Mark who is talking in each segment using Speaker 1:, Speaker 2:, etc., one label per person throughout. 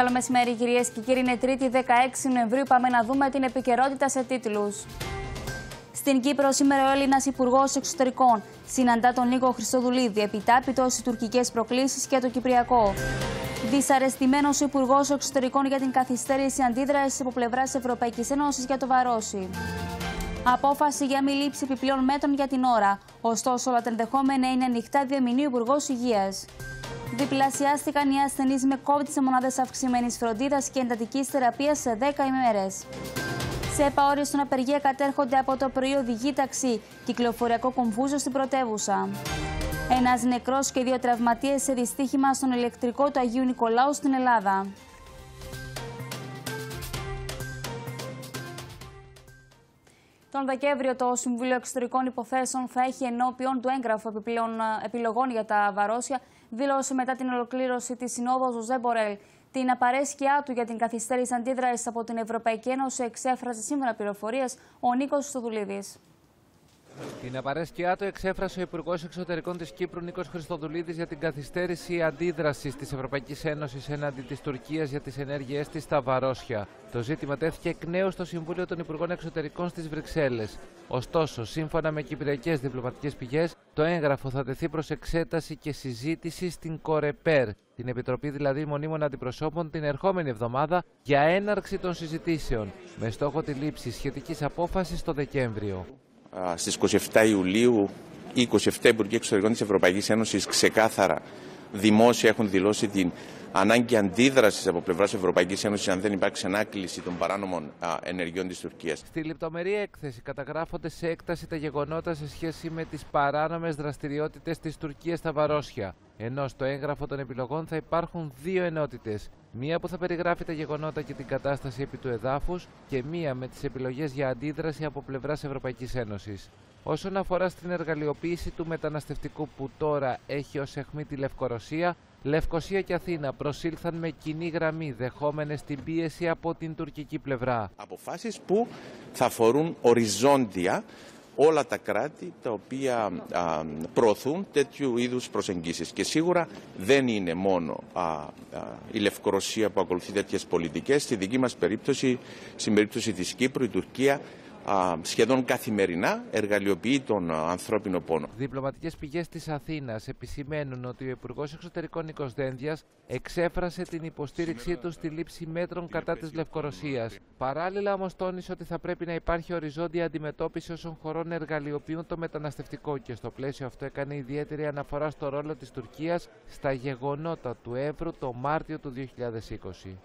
Speaker 1: Καλό μεσημέρι, κυρίες και κύριοι. Είναι Τρίτη 16 Νοεμβρίου. Πάμε να δούμε την επικαιρότητα σε τίτλους. Στην Κύπρο, σήμερα ο Έλληνας Υπουργός Εξωτερικών συναντά τον Νίκο Χριστοδουλίδη, επιτάπητος οι τουρκικές προκλήσεις και το Κυπριακό. Δυσαρεστημένος ο Υπουργός Εξωτερικών για την καθυστέρηση αντίδρασης από πλευράς Ευρωπαϊκής Ένωσης για το Βαρόσι. Απόφαση για μη λήψη επιπλέον μέτρων για την ώρα. Ωστόσο, όλα τα ενδεχόμενα είναι ανοιχτά, διαμηνεί ο Υπουργός Υγείας. Διπλασιάστηκαν οι ασθενείς με COVID σε μονάδες αυξημένης φροντίδας και εντατικής θεραπείας σε 10 ημέρες. Σε επαόριο στον απεργία κατέρχονται από το πρωί οδηγή ταξί, κυκλοφοριακό κομβούζο στην πρωτεύουσα. Ένας νεκρός και δύο τραυματίες σε δυστύχημα στον ηλεκτρικό του Αγίου Νικολάου στην Ελλάδα. Τον Δεκέμβριο το Συμβούλιο Εξωτερικών Υποθέσεων θα έχει ενώπιον του έγγραφο επιπλέον επιλογών για τα βαρόσια, δήλωσε μετά την ολοκλήρωση της Συνόδου Ζωζέ Μπορέλ. Την απαρέσκειά του για την καθυστέρηση αντίδρασης από την Ευρωπαϊκή Ένωση εξέφρασε σύμφωνα πληροφορίες ο Νίκος Στοδουλίδης.
Speaker 2: Την απαρέσκειά του εξέφρασε ο Υπουργός Εξωτερικών της Κύπρου Νίκος Χριστοδουλίδης για την καθυστέρηση αντίδρασης της Ευρωπαϊκής Ένωσης έναντι της Τουρκίας για τις ενέργειές της στα Βαρόσια. Το ζήτημα τέθηκε εκ νέου στο Συμβούλιο των Υπουργών Εξωτερικών στις Βρυξέλλες. Ωστόσο, σύμφωνα με κυπριακές διπλωματικές πηγές, το έγγραφο θα τεθεί προς εξέταση και συζήτηση στην Κορεπέρ, την Επιτροπή δηλαδή Μονίμων Αντιπροσώπων, την ερχόμενη εβδομάδα για έναρξη των συζητήσεων, με στόχο τη λήψη σχετικής απόφασης το Δεκέμβριο
Speaker 3: στις 27 Ιουλίου οι 27 Υπουργοί Εξωτερικών της Ευρωπαϊκής Ένωσης ξεκάθαρα δημόσια έχουν δηλώσει την ανάγκη αντίδρασης από πλευράς Ευρωπαϊκής Ένωσης αν δεν υπάρξει ανάκληση των παράνομων ενεργειών της Τουρκίας.
Speaker 2: Στη λεπτομερή έκθεση καταγράφονται σε έκταση τα γεγονότα σε σχέση με τις παράνομες δραστηριότητες της Τουρκίας στα Βαρόσια. Ενώ στο έγγραφο των επιλογών θα υπάρχουν δύο ενότητες. Μία που θα περιγράφει τα γεγονότα και την κατάσταση επί του εδάφους και μία με τις επιλογές για αντίδραση από πλευράς Ευρωπαϊκής Ένωσης. Όσον αφορά στην εργαλειοποίηση του μεταναστευτικού που τώρα έχει ως αιχμή τη Λευκορωσία, Λευκοσία και Αθήνα προσήλθαν με κοινή γραμμή δεχόμενες την πίεση από την τουρκική πλευρά.
Speaker 3: Αποφάσεις που θα αφορούν οριζόντια όλα τα κράτη τα οποία προωθούν τέτοιου είδους προσεγγίσεις. Και σίγουρα δεν είναι μόνο η Λευκορωσία που ακολουθεί τέτοιες πολιτικές. Στη δική μας περίπτωση, στην περίπτωση της Κύπρου, η Τουρκία σχεδόν καθημερινά εργαλειοποιεί τον ανθρώπινο πόνο.
Speaker 2: Διπλωματικές πηγές της Αθήνας επισημαίνουν ότι ο Υπουργός Εξωτερικών Νίκος Δένδιας εξέφρασε την υποστήριξή του στη λήψη μέτρων κατά της Λευκορωσίας. Παράλληλα όμως τόνισε ότι θα πρέπει να υπάρχει οριζόντια αντιμετώπιση όσων χωρών εργαλειοποιούν το μεταναστευτικό και στο πλαίσιο αυτό έκανε ιδιαίτερη αναφορά στο ρόλο της Τουρκίας στα γεγονότα του Εύρου το Μάρτιο του 2020.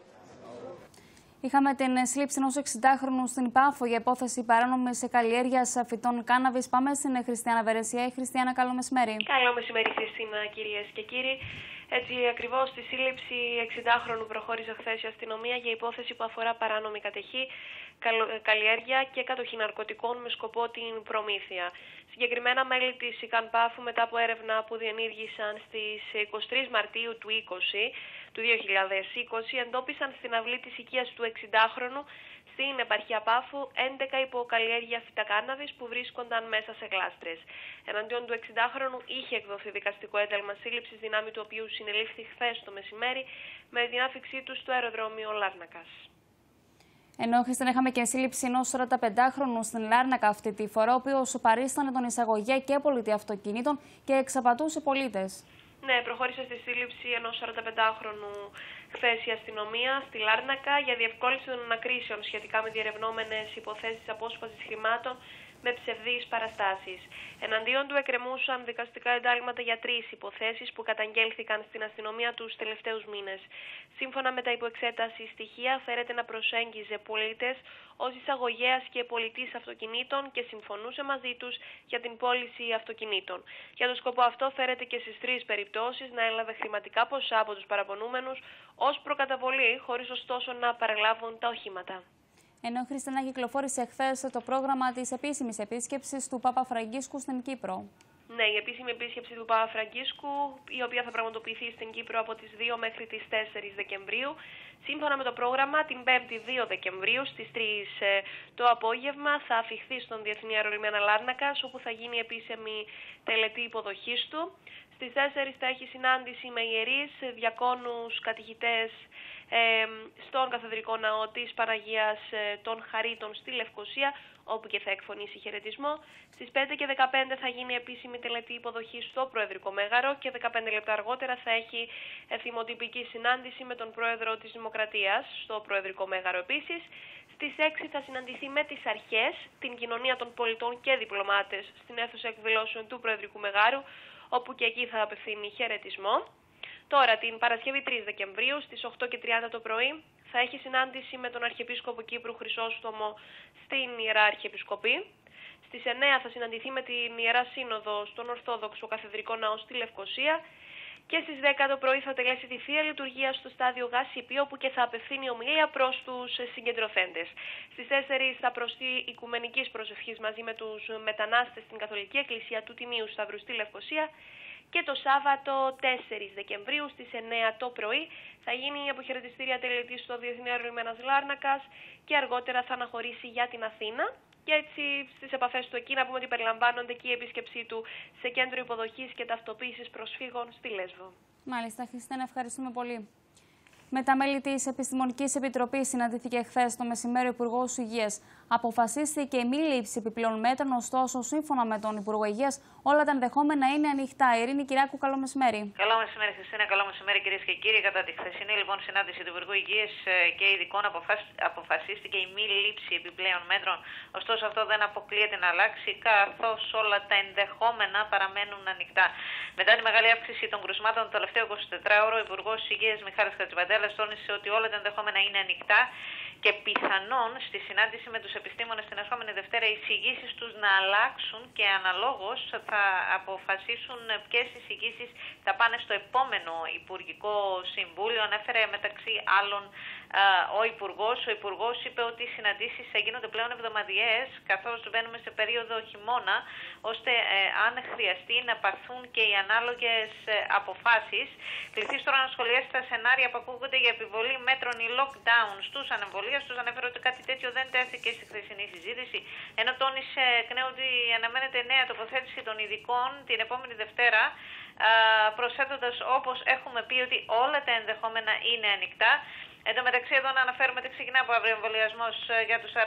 Speaker 1: Είχαμε την σύλληψη ενός 60χρονου στην Πάφο για υπόθεση παράνομης καλλιέργειας φυτών κάναβης. Πάμε στην Χριστιανά Βερεσία. Η Χριστιανά, καλό μεσημέρι.
Speaker 4: Καλό μεσημέρι, Χριστίνα, κυρίες και κύριοι. Έτσι, ακριβώς στη σύλληψη 60χρονου προχώρησε χθες η αστυνομία για υπόθεση που αφορά παράνομη κατεχή, καλλιέργεια και κατοχή ναρκωτικών με σκοπό την προμήθεια. Συγκεκριμένα μέλη της ΙΚΑΝΠΑΦΟΥ μετά από έρευνα που διενήργησαν στις 23 Μαρτίου του 20 του 2020 εντόπισαν στην αυλή της οικίας του 60χρονου στην επαρχία Πάφου 11 υποκαλλιέργεια φυτακάναβης που βρίσκονταν μέσα σε γλάστρες. Εναντίον του 60χρονου είχε εκδοθεί δικαστικό ένταλμα σύλληψης δυνάμει του οποίου συνελήφθη χθες το μεσημέρι με την άφηξή του στο αεροδρόμιο Λάρνακας.
Speaker 1: Ενώ χθε είχαμε και σύλληψη ενός 45χρονου στην Λάρνακα αυτή τη φορά, ο οποίος παρίστανε τον εισαγωγέ και πολιτή αυτοκινήτων και εξαπατούσε πολίτες.
Speaker 4: Ναι, προχώρησε στη σύλληψη ενός 45χρονου χθες η αστυνομία στη Λάρνακα για διευκόλυνση των ανακρίσεων σχετικά με διερευνόμενες υποθέσεις απόσπασης χρημάτων με ψευδείς παραστάσεις. Εναντίον του εκκρεμούσαν δικαστικά εντάλματα για τρεις υποθέσεις που καταγγέλθηκαν στην αστυνομία τους τελευταίους μήνες. Σύμφωνα με τα υποεξέταση στοιχεία, φέρεται να προσέγγιζε πολίτες ως εισαγωγέας και πολιτής αυτοκινήτων και συμφωνούσε μαζί τους για την πώληση αυτοκινήτων. Για τον σκοπό αυτό, φέρεται και στις τρεις περιπτώσεις να έλαβε χρηματικά ποσά από τους παραπονούμενους ως προκαταβολή, χωρίς ωστόσο να παρελάβουν τα οχήματα.
Speaker 1: Ενώ Χριστίνα κυκλοφόρησε χθες το πρόγραμμα της επίσημης επίσκεψης του Πάπα Φραγκίσκου στην Κύπρο.
Speaker 4: Ναι, η επίσημη επίσκεψη του Πάπα Φραγκίσκου, η οποία θα πραγματοποιηθεί στην Κύπρο από τις 2 μέχρι τις 4 Δεκεμβρίου. Σύμφωνα με το πρόγραμμα, την 5η 2 Δεκεμβρίου στις 3 ε, το απόγευμα θα αφηχθεί στον Διεθνή Αερολιμένα Λάρνακα, όπου θα γίνει επίσημη τελετή υποδοχής του. Στις 4 θα έχει συνάντηση με ιερείς, διακόνους, κατηχητές στον Καθεδρικό Ναό της Παναγίας ε, των Χαρίτων στη Λευκοσία, όπου και θα εκφωνήσει χαιρετισμό. Στις 5 και 15 θα γίνει επίσημη τελετή υποδοχής στο Προεδρικό Μέγαρο και 15 λεπτά αργότερα θα έχει θυμοτυπική συνάντηση με τον Πρόεδρο της Δημοκρατίας στο Προεδρικό Μέγαρο επίσης. Στις 6 θα συναντηθεί με τις αρχές, την κοινωνία των πολιτών και διπλωμάτες στην αίθουσα εκδηλώσεων του Προεδρικού Μεγάρου, όπου και εκεί θα απευθύνει χαιρετισμό. Τώρα, την Παρασκευή 3 Δεκεμβρίου στις 8.30 το πρωί θα έχει συνάντηση με τον Αρχιεπίσκοπο Κύπρου Χρυσόστομο στην Ιερά Αρχιεπισκοπή. Στις 9 θα συναντηθεί με την Ιερά Σύνοδο στον Ορθόδοξο Καθεδρικό Ναό στη Λευκοσία και στις 10 το πρωί θα τελέσει τη Θεία Λειτουργία στο στάδιο ΓΑΣΥΠΗ όπου και θα απευθύνει ομιλία προς τους συγκεντρωθέντες. Στις 4 θα προστεί οικουμενικής προσευχής μαζί με τους μετανάστες στην Καθολική Εκκλησία του Τιμίου Σταυρού στη Λευκοσία και το Σάββατο 4 Δεκεμβρίου στις 9 το πρωί θα γίνει η αποχαιρετιστήρια τελετής στο Διεθνή Αερολιμένας Λάρνακας και αργότερα θα αναχωρήσει για την Αθήνα. Και έτσι στις επαφές του εκεί να πούμε ότι περιλαμβάνονται και η επίσκεψή του σε κέντρο υποδοχής και ταυτοποίησης προσφύγων στη Λέσβο.
Speaker 1: Μάλιστα, Χριστίνα, ευχαριστούμε πολύ. Με τα μέλη της Επιστημονικής Επιτροπής συναντήθηκε χθες το μεσημέρι ο Υπουργός Υγείας. Αποφασίστηκε η μη λήψη επιπλέον μέτρων, ωστόσο, σύμφωνα με τον Υπουργό Υγείας, όλα τα ενδεχόμενα είναι ανοιχτά. Ειρήνη Κυράκου, καλό μεσημέρι.
Speaker 5: Καλό μεσημέρι, Χριστίνα. Καλό μεσημέρι, κυρίες και κύριοι. Κατά τη χθεσινή λοιπόν συνάντηση του Υπουργού Υγείας ε, και ειδικών αποφασίστηκε η μη λήψη επιπλέον μέτρων. Ωστόσο, αυτό δεν αποκλείεται να αλλάξει, καθώς όλα τα ενδεχόμενα παραμένουν ανοιχτά. Μετά τη μεγάλη αύξηση των κρουσμάτων το τελευταίο 24ωρο, ο Υπουργός Υγείας Μιχάλης Κατσιπαντέλας τόνισε ότι όλα τα ενδεχόμενα είναι ανοιχτά και πιθανόν στη συνάντηση με τους επιστήμονες την ερχόμενη Δευτέρα οι εισηγήσεις τους να αλλάξουν και αναλόγως θα αποφασίσουν ποιες εισηγήσεις θα πάνε στο επόμενο Υπουργικό Συμβούλιο. Ανέφερε μεταξύ άλλων ο Υπουργός. Ο Υπουργός είπε ότι οι συναντήσεις θα γίνονται πλέον εβδομαδιαίες, καθώς μπαίνουμε σε περίοδο χειμώνα, ώστε ε, αν χρειαστεί να πάρθουν και οι ανάλογες αποφάσεις. Κληθεί τώρα να σχολιάσει τα σενάρια που ακούγονται για επιβολή μέτρων ή lockdown στους ανεμβολίες. Τους ανέφερε ότι κάτι τέτοιο δεν τέθηκε στη χθεσινή συζήτηση, ενώ τόνισε εκ νέου ότι αναμένεται νέα τοποθέτηση των ειδικών την επόμενη Δευτέρα προσθέτοντας όπως έχουμε πει ότι όλα τα ενδεχόμενα είναι ανοιχτά. Εν τω μεταξύ, εδώ να αναφέρουμε ότι ξεκινά από αύριο εμβολιασμός ε, για τους 40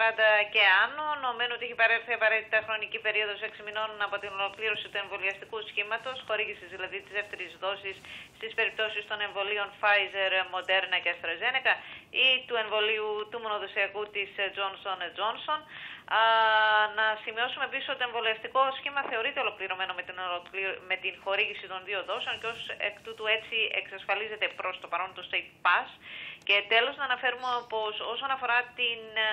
Speaker 5: και άνω. Νομίζουμε ότι έχει παρέλθει απαραίτητα χρονική περίοδος 6 μηνών από την ολοκλήρωση του εμβολιαστικού σχήματος, χορήγησης δηλαδή της δεύτερης δόσης στις περιπτώσεις των εμβολίων Pfizer, Moderna και AstraZeneca ή του εμβολίου του μονοδοσιακού της Johnson Johnson. Α, να σημειώσουμε επίση ότι το εμβολιαστικό σχήμα θεωρείται ολοκληρωμένο με την, με την χορήγηση των δύο δόσεων και ως εκ τούτου έτσι εξασφαλίζεται προς το παρόν το State Pass. Και τέλος να αναφέρουμε πως όσον αφορά την ε,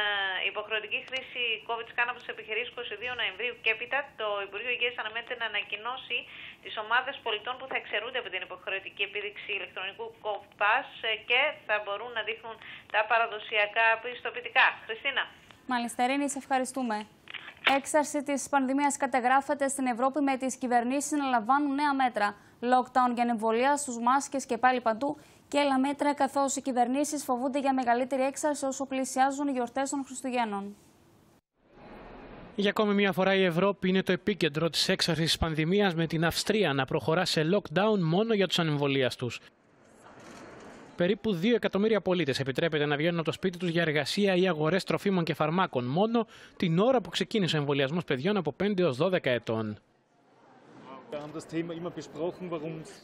Speaker 5: υποχρεωτική χρήση COVID scan από τις επιχειρήσεις 22 Νοεμβρίου και έπειτα το Υπουργείο Υγείας αναμένεται να ανακοινώσει τις ομάδες πολιτών που θα εξαιρούνται από την υποχρεωτική επίδειξη ηλεκτρονικού COVID Pass ε, και θα μπορούν να δείχνουν τα παραδοσιακά πιστοποιητικά. Χριστίνα.
Speaker 1: Μάλιστα, Ειρήνη, σε ευχαριστούμε. Έξαρση της πανδημίας καταγράφεται στην Ευρώπη με τις κυβερνήσεις να λαμβάνουν νέα μέτρα. Lockdown για εμβολία στους μάσκες και πάλι παντού και άλλα μέτρα, καθώς οι κυβερνήσεις φοβούνται για μεγαλύτερη έξαρση όσο πλησιάζουν οι γιορτές των Χριστουγέννων.
Speaker 6: Για ακόμη μια φορά η Ευρώπη είναι το επίκεντρο της έξαρσης της πανδημίας με την Αυστρία να προχωρά σε lockdown μόνο για τους ανεμβολίαστους. Περίπου 2 εκατομμύρια πολίτες επιτρέπεται να βγαίνουν από το σπίτι τους για εργασία ή αγορές τροφίμων και φαρμάκων μόνο την ώρα που ξεκίνησε ο εμβολιασμός παιδιών από 5 έως 12 ετών.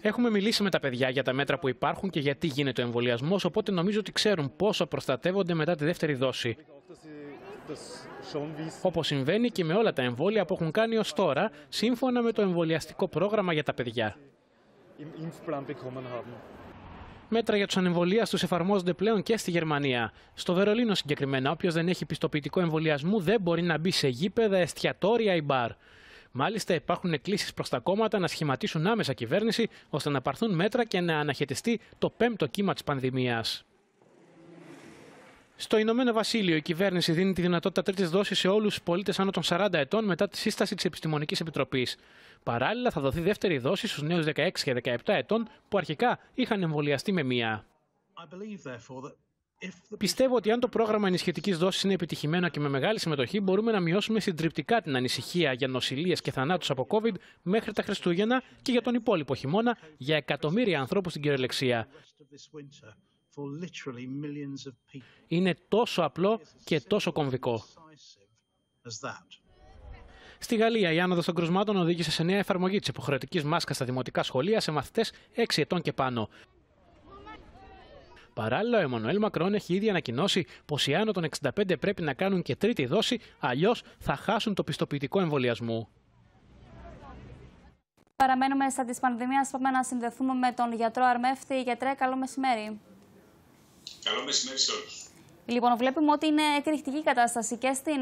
Speaker 6: Έχουμε μιλήσει με τα παιδιά για τα μέτρα που υπάρχουν και γιατί γίνεται ο εμβολιασμός, οπότε νομίζω ότι ξέρουν πόσο προστατεύονται μετά τη δεύτερη δόση. Όπως συμβαίνει και με όλα τα εμβόλια που έχουν κάνει ως τώρα, σύμφωνα με το εμβολιαστικό πρόγραμμα για τα παιδιά. Μέτρα για τους ανεμβολίαστου εφαρμόζονται πλέον και στη Γερμανία. Στο Βερολίνο συγκεκριμένα, όποιος δεν έχει πιστοποιητικό εμβολιασμού δεν μπορεί να μπει σε γήπεδα, εστιατόρια ή μπαρ. Μάλιστα, υπάρχουν εκκλήσεις προς τα κόμματα να σχηματίσουν άμεσα κυβέρνηση ώστε να πάρθουν μέτρα και να αναχαιτιστεί το πέμπτο κύμα της πανδημίας. Στο Ηνωμένο Βασίλειο, η κυβέρνηση δίνει τη δυνατότητα τρίτης δόσης σε όλους τους πολίτες άνω των 40 ετών μετά τη σύσταση της Επιστημονικής Επιτροπής. Παράλληλα, θα δοθεί δεύτερη δόση στους νέους 16 και 17 ετών που αρχικά είχαν εμβολιαστεί με μία. Πιστεύω ότι αν το πρόγραμμα ενισχυτικής δόσης είναι επιτυχημένο και με μεγάλη συμμετοχή, μπορούμε να μειώσουμε συντριπτικά την ανησυχία για νοσηλίες και θανάτους από COVID μέχρι τα Χριστούγεννα και για τον υπόλοιπο χειμώνα για εκατομμύρια ανθρώπους στην κυριολεξία. Είναι τόσο απλό και τόσο κομβικό. Στη Γαλλία, η άνοδος των κρουσμάτων οδήγησε σε νέα εφαρμογή της υποχρεωτικής μάσκας στα δημοτικά σχολεία σε μαθητές 6 ετών και πάνω. Παράλληλα, ο Εμμανουέλ Μακρόν έχει ήδη ανακοινώσει πως οι άνω των 65 πρέπει να κάνουν και τρίτη δόση, αλλιώς θα χάσουν το πιστοποιητικό εμβολιασμού.
Speaker 1: Παραμένουμε στα της πανδημίας. Πάμε να συνδεθούμε με τον γιατρό Αρμέφτη. Γιατρέ, καλό μεσημέρι.
Speaker 7: Καλό μεσημέρι σε όλους.
Speaker 1: Λοιπόν, βλέπουμε ότι είναι εκρηκτική κατάσταση και στην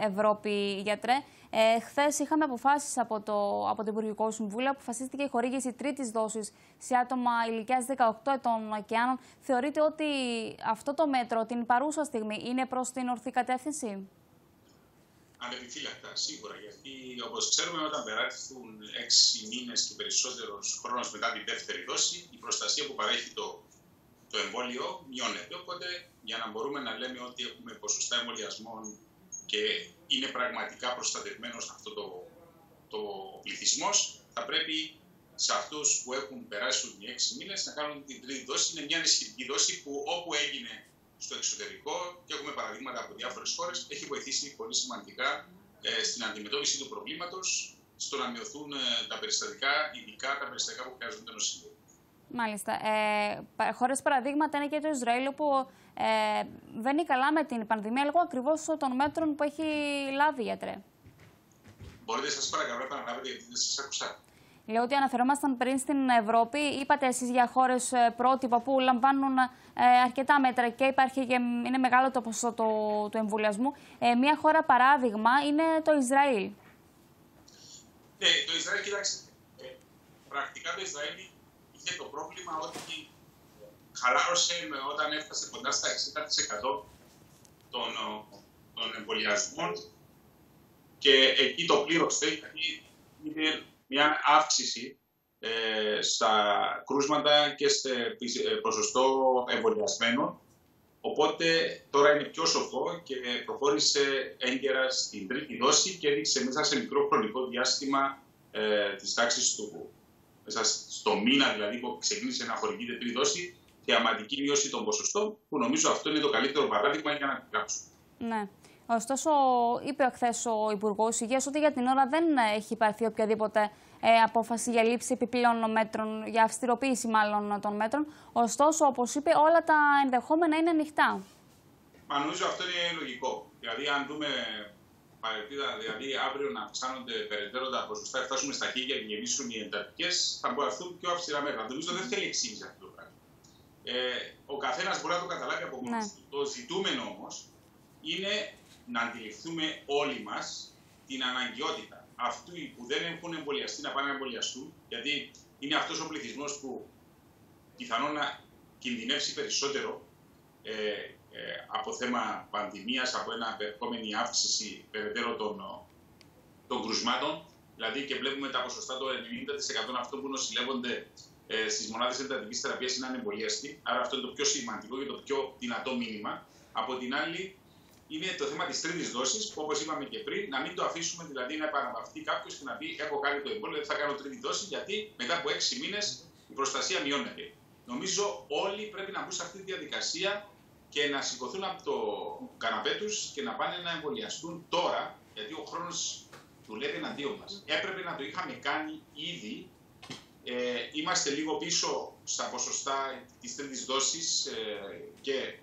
Speaker 1: Ευρώπη, γιατρέ. Ε, Χθες είχαμε αποφάσεις από το, από το Υπουργικό Συμβούλιο. Αποφασίστηκε η χορήγηση τρίτης δόσης σε άτομα ηλικίας 18 ετών και άνω. Θεωρείτε ότι αυτό το μέτρο την παρούσα στιγμή είναι προς την ορθή κατεύθυνση;
Speaker 7: Ανεπιφύλακτα, σίγουρα. Γιατί όπως ξέρουμε, όταν περάσουν έξι μήνες και περισσότερος χρόνος μετά τη δεύτερη δόση, η προστασία που παρέχει το, το εμβόλιο μειώνεται. Οπότε, για να μπορούμε να λέμε ότι έχουμε ποσοστά εμβολιασμών και είναι πραγματικά προστατευμένος αυτό το, το πληθυσμός, θα πρέπει σε αυτούς που έχουν περάσει οι έξι μήνες να κάνουν την τρίτη δόση. Είναι μια ενισχυτική δόση που όπου έγινε στο εξωτερικό και έχουμε παραδείγματα από διάφορες χώρες, έχει βοηθήσει πολύ σημαντικά ε, στην αντιμετώπιση του προβλήματος, στο να μειωθούν ε, τα περιστατικά, ειδικά τα περιστατικά που χρειάζονται νοσηλεία.
Speaker 1: Μάλιστα. Ε, Χωρίς παραδείγματα είναι και το Ισραήλ, όπου ε, βαίνει καλά με την πανδημία λόγω ακριβώς των μέτρων που έχει λάβει, γιατρέ.
Speaker 7: Μπορείτε, σας παρακαλώ, να επαναλάβετε, γιατί δεν σας άκουσα.
Speaker 1: Λέω ότι αναφερόμασταν πριν στην Ευρώπη. Είπατε εσείς για χώρες πρότυπα που λαμβάνουν ε, αρκετά μέτρα και υπάρχει και είναι μεγάλο το ποσοστό του, του εμβολιασμού. Ε, μία χώρα παράδειγμα είναι το Ισραήλ.
Speaker 7: Ναι, το Ισραήλ, κοιτάξτε. Ε, πρακτικά το Ισραήλ είχε το πρόβλημα ότι χαλάρωσε όταν έφτασε κοντά στα 60% των, των εμβολιασμών και εκεί το πλήρωσε γιατί είναι μια αύξηση ε, στα κρούσματα και σε ποσοστό εμβολιασμένων. Οπότε τώρα είναι πιο σοφό και προχώρησε έγκαιρα στην τρίτη δόση και έδειξε μέσα σε μικρό χρονικό διάστημα ε, της τάξης του μέσα στο μήνα δηλαδή που ξεκίνησε να χορηγείται τρίτη δόση, θεαματική μείωση των ποσοστών, που νομίζω αυτό είναι το καλύτερο παράδειγμα για να αντιγράψουμε.
Speaker 1: Ναι. Ωστόσο, είπε χθες ο Υπουργός Υγείας ότι για την ώρα δεν έχει υπάρξει οποιαδήποτε ε, απόφαση για λήψη επιπλέον μέτρων, για αυστηροποίηση μάλλον των μέτρων. Ωστόσο, όπως είπε, όλα τα ενδεχόμενα είναι ανοιχτά.
Speaker 7: Μα νομίζω αυτό είναι λογικό. Δηλαδή, αν δούμε παρελθίδα, δηλαδή αύριο να αυξάνονται περαιτέρω τα ποσοστά, φτάσουμε στα χίλια και γεμίσουν οι εντατικές, θα μπορούν πιο αυστηρά μέτρα. Νομίζω δεν θέλει εξήγηση αυτό το πράγμα. Ε, ο καθένας μπορεί να το καταλάβει από μόνος ναι. Το ζητούμενο όμως είναι να αντιληφθούμε όλοι μας την αναγκαιότητα αυτού που δεν έχουν εμβολιαστεί να πάνε να εμβολιαστούν, γιατί είναι αυτός ο πληθυσμός που πιθανόν να κινδυνεύσει περισσότερο ε, ε, από θέμα πανδημίας, από ένα επόμενη αύξηση περαιτέρω των, των κρουσμάτων. Δηλαδή και βλέπουμε τα ποσοστά το 90% αυτών που νοσηλεύονται ε, στις μονάδες εντατικής θεραπείας είναι ανεμβολίαστοι. Άρα αυτό είναι το πιο σημαντικό και το πιο δυνατό μήνυμα. Από την άλλη, είναι το θέμα της τρίτης δόσης, που όπως είπαμε και πριν, να μην το αφήσουμε δηλαδή να επαναπαυθεί κάποιος και να πει: Έχω κάνει το εμβόλιο, δεν θα κάνω τρίτη δόση, γιατί μετά από έξι μήνες η προστασία μειώνεται. Νομίζω όλοι πρέπει να μπουν σε αυτή τη διαδικασία και να σηκωθούν από το καναπέ τους και να πάνε να εμβολιαστούν τώρα, γιατί ο χρόνος δουλεύει εναντίον μας. Έπρεπε να το είχαμε κάνει ήδη. Ε, είμαστε λίγο πίσω στα ποσοστά της τρίτης δόσης ε, και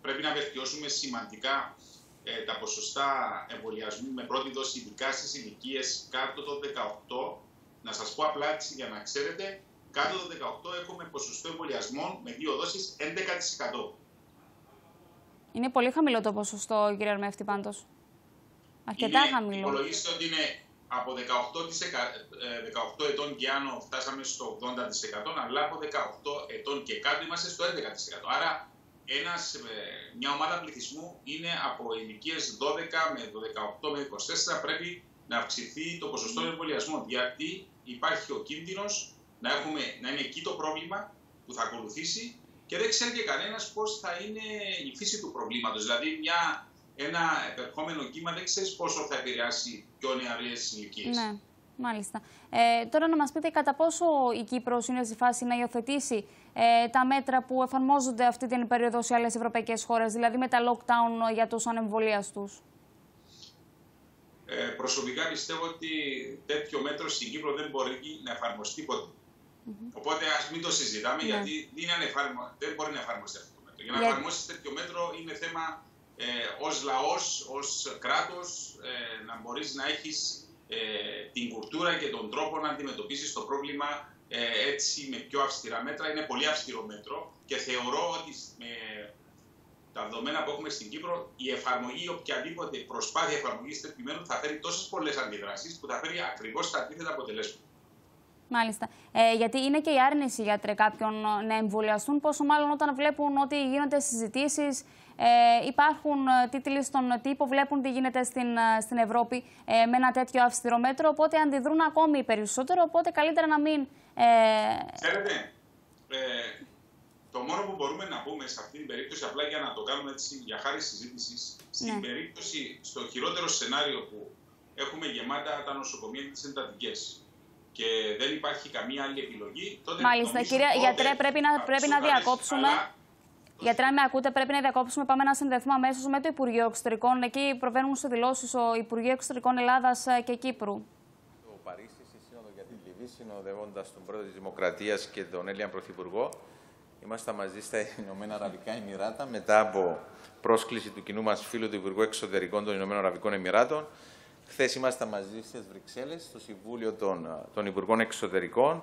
Speaker 7: πρέπει να βελτιώσουμε σημαντικά ε, τα ποσοστά εμβολιασμού με πρώτη δόση, ειδικά στις ηλικίες κάτω των 18. Να σας πω απλά έτσι για να ξέρετε, κάτω των 18 έχουμε ποσοστό εμβολιασμών με δύο δόσεις 11%.
Speaker 1: Είναι πολύ χαμηλό το ποσοστό, κύριε Αρμέφτη, πάντως. Αρκετά
Speaker 7: είναι,
Speaker 1: χαμηλό.
Speaker 7: Υπολογίστε ότι είναι από 18, 18 ε, ετών και άνω φτάσαμε στο 80%, αλλά από 18 ετών και κάτω είμαστε στο 11%. Άρα ένας, ε, μια ομάδα πληθυσμού είναι από ηλικίες 12 με 18 με 24 πρέπει να αυξηθεί το ποσοστό εμβολιασμών. Γιατί υπάρχει ο κίνδυνος να, να είναι εκεί το πρόβλημα που θα ακολουθήσει και δεν ξέρει και κανένας πώς θα είναι η φύση του προβλήματος. Δηλαδή, ένα επερχόμενο κύμα δεν ξέρεις πόσο θα επηρεάσει πιο νεαρές ηλικίες.
Speaker 1: Ναι. Μάλιστα. Ε, τώρα να μας πείτε κατά πόσο η Κύπρος είναι στη φάση να υιοθετήσει ε, τα μέτρα που εφαρμόζονται αυτή την περίοδο σε άλλες ευρωπαϊκές χώρες, δηλαδή με τα lockdown για τους ανεμβολίαστους.
Speaker 7: Ε, προσωπικά πιστεύω ότι τέτοιο μέτρο στην Κύπρο δεν μπορεί να εφαρμοστεί ποτέ. Οπότε ας μην το συζητάμε, ναι. γιατί δεν, δεν μπορεί να εφαρμοστεί αυτό το μέτρο. Για να εφαρμόσεις τέτοιο μέτρο είναι θέμα ε, ως λαός, ως κράτος, ε, να μπορείς να έχεις ε, την κουλτούρα και τον τρόπο να αντιμετωπίσεις το πρόβλημα ε, έτσι με πιο αυστηρά μέτρα. Είναι πολύ αυστηρό μέτρο και θεωρώ ότι με τα δεδομένα που έχουμε στην Κύπρο, η εφαρμογή, οποιαδήποτε προσπάθεια εφαρμογής τέτοιου μέτρου θα φέρει τόσες πολλές αντιδράσεις που θα φέρει ακριβώς τα αντίθετα αποτελέσματα.
Speaker 1: Μάλιστα. Ε, γιατί είναι και η άρνηση γιατρέ κάποιων να εμβολιαστούν, πόσο μάλλον όταν βλέπουν ότι γίνονται συζητήσεις, ε, υπάρχουν ε, τίτλοι στον τύπο, βλέπουν τι γίνεται στην, ε, στην Ευρώπη ε, με ένα τέτοιο αυστηρό μέτρο. Οπότε αντιδρούν ακόμη περισσότερο. Οπότε καλύτερα να μην. Ε...
Speaker 7: Ξέρετε, ε, το μόνο που μπορούμε να πούμε σε αυτή την περίπτωση, απλά για να το κάνουμε έτσι για χάρη συζήτησης, στην ναι. περίπτωση, στο χειρότερο σενάριο που έχουμε γεμάτα τα νοσοκομεία και τις εντατικές και δεν υπάρχει καμία άλλη επιλογή, τότε.
Speaker 1: Μάλιστα, κυρία Γιατρέ, πρέπει να, πρέπει να διακόψουμε. Αλλά... Γιατρέ, με ακούτε, πρέπει να διακόψουμε. Πάμε να συνδεθούμε αμέσως με το Υπουργείο Εξωτερικών. Εκεί προβαίνουν σε δηλώσεις ο Υπουργείο Εξωτερικών Ελλάδας και Κύπρου.
Speaker 3: Το Παρίσι, στη Σύνοδο για την Λιβύη, συνοδεύοντας τον πρόεδρο της Δημοκρατίας και τον Έλληνα Πρωθυπουργό, Είμαστε μαζί στα Ηνωμένα Αραβικά Εμμυράτα μετά από πρόσκληση του κοινού μας φίλου του Υπουργού Εξωτερικών των Ηνωμένων Αραβικών Εμμυράτων. Χθες ήμασταν μαζί στις Βρυξέλλες, στο Συμβούλιο των, των Υπουργών Εξωτερικών.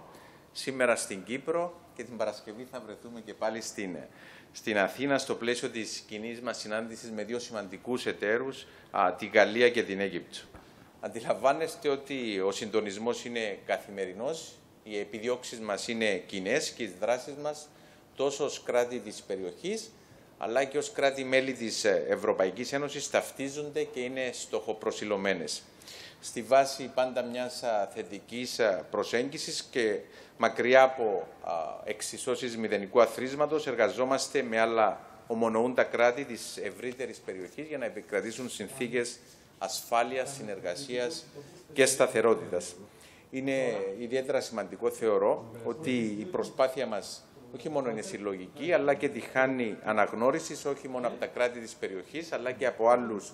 Speaker 3: Σήμερα στην Κύπρο και την Παρασκευή θα βρεθούμε και πάλι στην, στην Αθήνα στο πλαίσιο της κοινή μας συνάντησης με δύο σημαντικούς εταίρους, την Γαλλία και την Αίγυπτο. Αντιλαμβάνεστε ότι ο συντονισμός είναι καθημερινός, οι επιδιώξεις μας είναι κοινές και οι δράσεις μας τόσο ως κράτη της περιοχής, αλλά και ως κράτη-μέλη της ε, Ευρωπαϊκής Ένωσης ταυτίζονται και είναι στοχοπροσιλωμένες. Στη βάση πάντα μιας θετικής προσέγγισης και μακριά από εξισώσεις μηδενικού αθροίσματος εργαζόμαστε με άλλα ομονοούντα κράτη της ευρύτερης περιοχής για να επικρατήσουν συνθήκες ασφάλειας, συνεργασίας και σταθερότητας. Είναι ιδιαίτερα σημαντικό, θεωρώ, ότι η προσπάθεια μας όχι μόνο είναι συλλογική, αλλά και τη χάνει αναγνώρισης όχι μόνο από τα κράτη της περιοχής, αλλά και από άλλους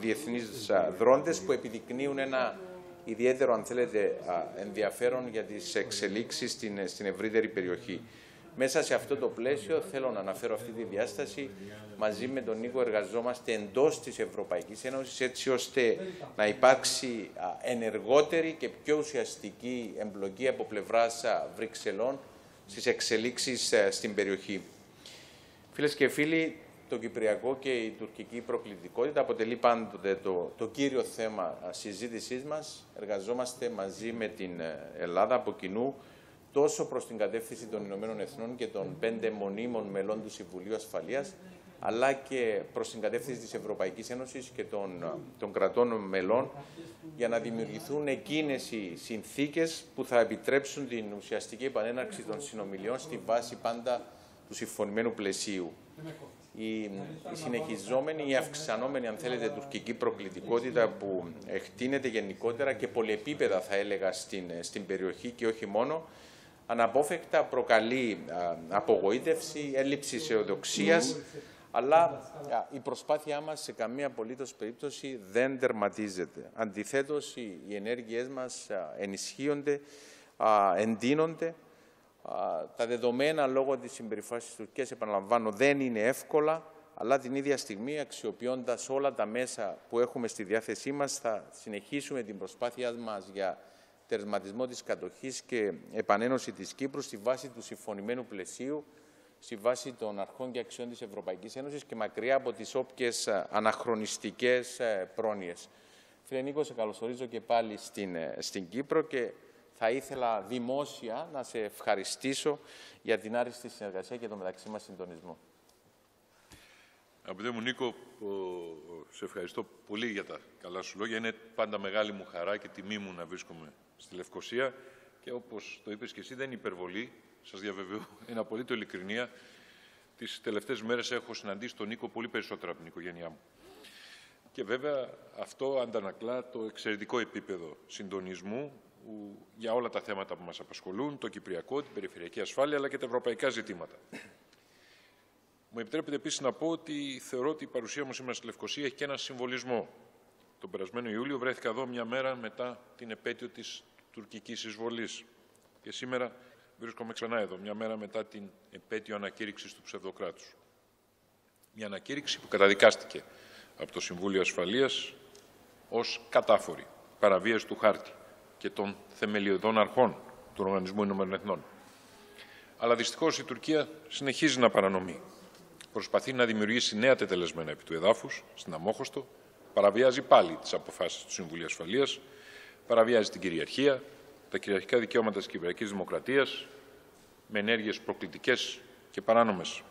Speaker 3: διεθνείς διεθνείς που επιδεικνύουν ένα ιδιαίτερο, αν θέλετε, ενδιαφέρον για τις εξελίξεις στην, στην ευρύτερη περιοχή. Μέσα σε αυτό το πλαίσιο θέλω να αναφέρω αυτή τη διάσταση. Μαζί με τον Νίκο εργαζόμαστε εντός της Ευρωπαϊκής Ένωσης έτσι ώστε να υπάρξει ενεργότερη και πιο ουσιαστική εμπλοκή από πλευράς Βρυξελών στις εξελίξεις ε, στην περιοχή. Φίλες και φίλοι, το Κυπριακό και η τουρκική προκλητικότητα αποτελεί πάντοτε το, το κύριο θέμα συζήτησής μας. Εργαζόμαστε μαζί με την ε, Ελλάδα από κοινού τόσο προς την κατεύθυνση των Ηνωμένων Εθνών και των πέντε μονίμων μελών του Συμβουλίου Ασφαλείας, αλλά και προς την κατεύθυνση της Ευρωπαϊκής Ένωσης και των, των κρατών μελών για να δημιουργηθούν εκείνες οι συνθήκες που θα επιτρέψουν την ουσιαστική επανέναρξη των συνομιλιών στη βάση πάντα του συμφωνημένου πλαισίου. Η, η συνεχιζόμενη, η αυξανόμενη, αν θέλετε, τουρκική προκλητικότητα που εκτείνεται γενικότερα και πολυεπίπεδα, θα έλεγα, στην, στην περιοχή και όχι μόνο, αναπόφευκτα προκαλεί απογοήτευση, έλλειψη αισιοδοξίας αλλά η προσπάθειά μας σε καμία απολύτως περίπτωση δεν τερματίζεται. Αντιθέτως, οι ενέργειές μας ενισχύονται, εντείνονται. Τα δεδομένα λόγω της συμπεριφάσης της Τουρκίας, επαναλαμβάνω, δεν είναι εύκολα, αλλά την ίδια στιγμή, αξιοποιώντας όλα τα μέσα που έχουμε στη διάθεσή μας, θα συνεχίσουμε την προσπάθειά μας για τερματισμό της κατοχής και επανένωση της Κύπρου στη βάση του συμφωνημένου πλαισίου στη βάση των αρχών και αξιών της Ευρωπαϊκής Ένωσης και μακριά από τις όποιες ε, αναχρονιστικές ε, πρόνοιες. Φίλε Νίκο, σε καλωσορίζω και πάλι στην, ε, στην Κύπρο και θα ήθελα δημόσια να σε ευχαριστήσω για την άριστη συνεργασία και το μεταξύ μας συντονισμό.
Speaker 8: Αγαπητέ μου Νίκο, σε ευχαριστώ πολύ για τα καλά σου λόγια. Είναι πάντα μεγάλη μου χαρά και τιμή μου να βρίσκομαι στη Λευκοσία και όπως το είπες και εσύ δεν είναι υπερβολή σας διαβεβαιώ, είναι απολύτω ειλικρινία. Τις τελευταίες μέρες έχω συναντήσει τον Νίκο πολύ περισσότερο από την οικογένειά μου. Και βέβαια αυτό αντανακλά το εξαιρετικό επίπεδο συντονισμού για όλα τα θέματα που μας απασχολούν, το Κυπριακό, την περιφερειακή ασφάλεια, αλλά και τα ευρωπαϊκά ζητήματα. Μου επιτρέπετε επίσης να πω ότι θεωρώ ότι η παρουσία μου σήμερα στη Λευκοσία έχει και ένα συμβολισμό. Τον περασμένο Ιούλιο βρέθηκα εδώ μια μέρα μετά την επέτειο της τουρκικής εισβολής. Και σήμερα βρίσκομαι ξανά εδώ, μια μέρα μετά την επέτειο ανακήρυξης του ψευδοκράτους. Μια ανακήρυξη που καταδικάστηκε από το Συμβούλιο Ασφαλείας ως κατάφορη παραβίαση του χάρτη και των θεμελιωδών αρχών του Οργανισμού Ηνωμένων Εθνών. Αλλά δυστυχώς η Τουρκία συνεχίζει να παρανομεί. Προσπαθεί να δημιουργήσει νέα τετελεσμένα επί του εδάφους, στην Αμόχωστο, παραβιάζει πάλι τις αποφάσεις του Συμβουλίου Ασφαλείας, παραβιάζει την κυριαρχία, τα κυριαρχικά δικαιώματα της Κυπριακής Δημοκρατίας, με ενέργειες προκλητικές και παράνομες.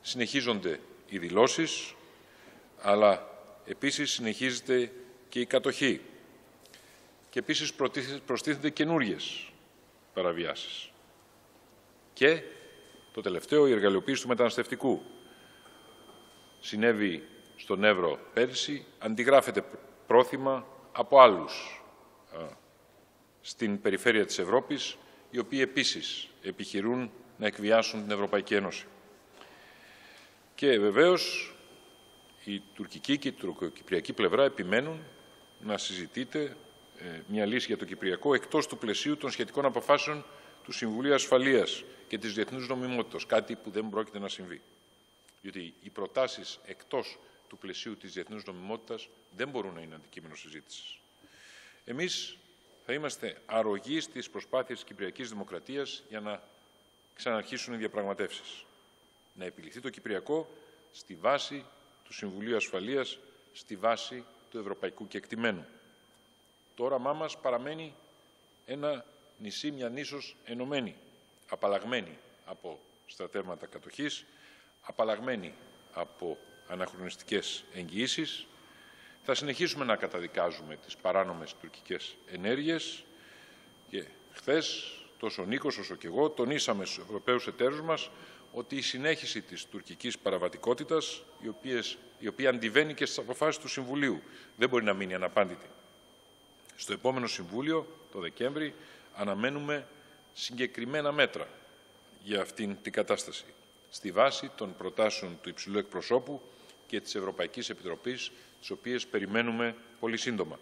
Speaker 8: Συνεχίζονται οι δηλώσεις, αλλά επίσης συνεχίζεται και η κατοχή και επίσης προστίθενται καινούριε παραβιάσεις. Και το τελευταίο, η εργαλειοποίηση του μεταναστευτικού. Συνέβη στον Εύρο πέρσι, αντιγράφεται πρόθυμα από άλλους στην περιφέρεια της Ευρώπης, οι οποίοι επίσης επιχειρούν να εκβιάσουν την Ευρωπαϊκή Ένωση. Και βεβαίως η τουρκική και η τουρκοκυπριακή πλευρά επιμένουν να συζητείται ε, μια λύση για το Κυπριακό εκτός του πλαισίου των σχετικών αποφάσεων του Συμβουλίου Ασφαλείας και της Διεθνούς Νομιμότητας, κάτι που δεν πρόκειται να συμβεί. Διότι οι προτάσεις εκτός του πλαισίου της Διεθνούς Νομιμότητας δεν μπορούν να είναι αντικείμενο συζήτησης. Εμείς θα είμαστε αρρωγοί στις προσπάθειες της Κυπριακής Δημοκρατίας για να ξαναρχίσουν οι διαπραγματεύσεις. Να επιληθεί το Κυπριακό στη βάση του Συμβουλίου Ασφαλείας, στη βάση του Ευρωπαϊκού Κεκτημένου. Το όραμά μας παραμένει ένα νησί, μια νήσος ενωμένη, απαλλαγμένη από στρατεύματα κατοχής, απαλλαγμένη από αναχρονιστικές εγγυήσεις. Θα συνεχίσουμε να καταδικάζουμε τις παράνομες τουρκικές ενέργειες και χθες τόσο ο Νίκος όσο και εγώ τονίσαμε στους Ευρωπαίους εταίρους μας ότι η συνέχιση της τουρκικής παραβατικότητας, η, οποίες, η οποία αντιβαίνει και στις αποφάσεις του Συμβουλίου, δεν μπορεί να μείνει αναπάντητη. Στο επόμενο Συμβούλιο, το Δεκέμβρη, αναμένουμε συγκεκριμένα μέτρα για αυτήν την κατάσταση, στη βάση των προτάσεων του υψηλού εκπροσώπου και της Ευρωπαϊκής Επιτροπής, τις οποίες περιμένουμε πολύ σύντομα.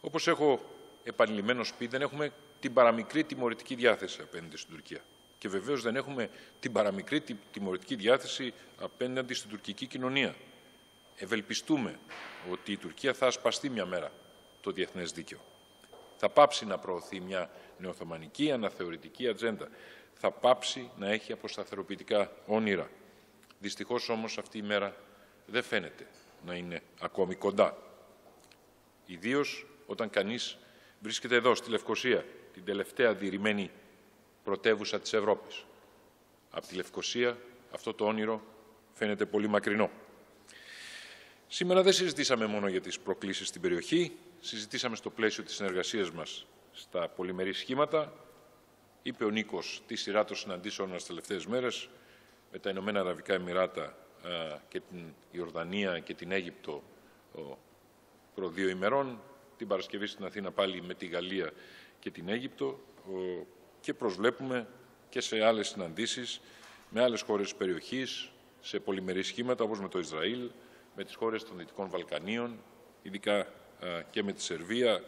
Speaker 8: Όπως έχω επανειλημμένως πει, δεν έχουμε την παραμικρή τιμωρητική διάθεση απέναντι στην Τουρκία. Και βεβαίως δεν έχουμε την παραμικρή τιμωρητική διάθεση απέναντι στην τουρκική κοινωνία. Ευελπιστούμε ότι η Τουρκία θα ασπαστεί μια μέρα το διεθνές δίκαιο. Θα πάψει να προωθεί μια νεοθωμανική αναθεωρητική ατζέντα. Θα πάψει να έχει αποσταθεροποιητικά όνειρα. Δυστυχώς όμως αυτή η μέρα δεν φαίνεται να είναι ακόμη κοντά. Ιδίως όταν κανείς βρίσκεται εδώ, στη Λευκοσία, την τελευταία διηρημένη πρωτεύουσα της Ευρώπης. Από τη Λευκοσία αυτό το όνειρο φαίνεται πολύ μακρινό. Σήμερα δεν συζητήσαμε μόνο για τις προκλήσεις στην περιοχή, συζητήσαμε στο πλαίσιο της συνεργασίας μας στα πολυμερή σχήματα. Είπε ο Νίκος τη σειρά των συναντήσεων μας τελευταίες μέρες με τα Ηνωμένα Αραβικά Εμμυράτα και την Ιορδανία και την Αίγυπτο προ δύο ημερών, την Παρασκευή στην Αθήνα πάλι με τη Γαλλία και την Αίγυπτο και προσβλέπουμε και σε άλλες συναντήσεις με άλλες χώρες της περιοχής, σε πολυμερή σχήματα όπως με το Ισραήλ, με τις χώρες των Δυτικών Βαλκανίων, ειδικά και με τη Σερβία.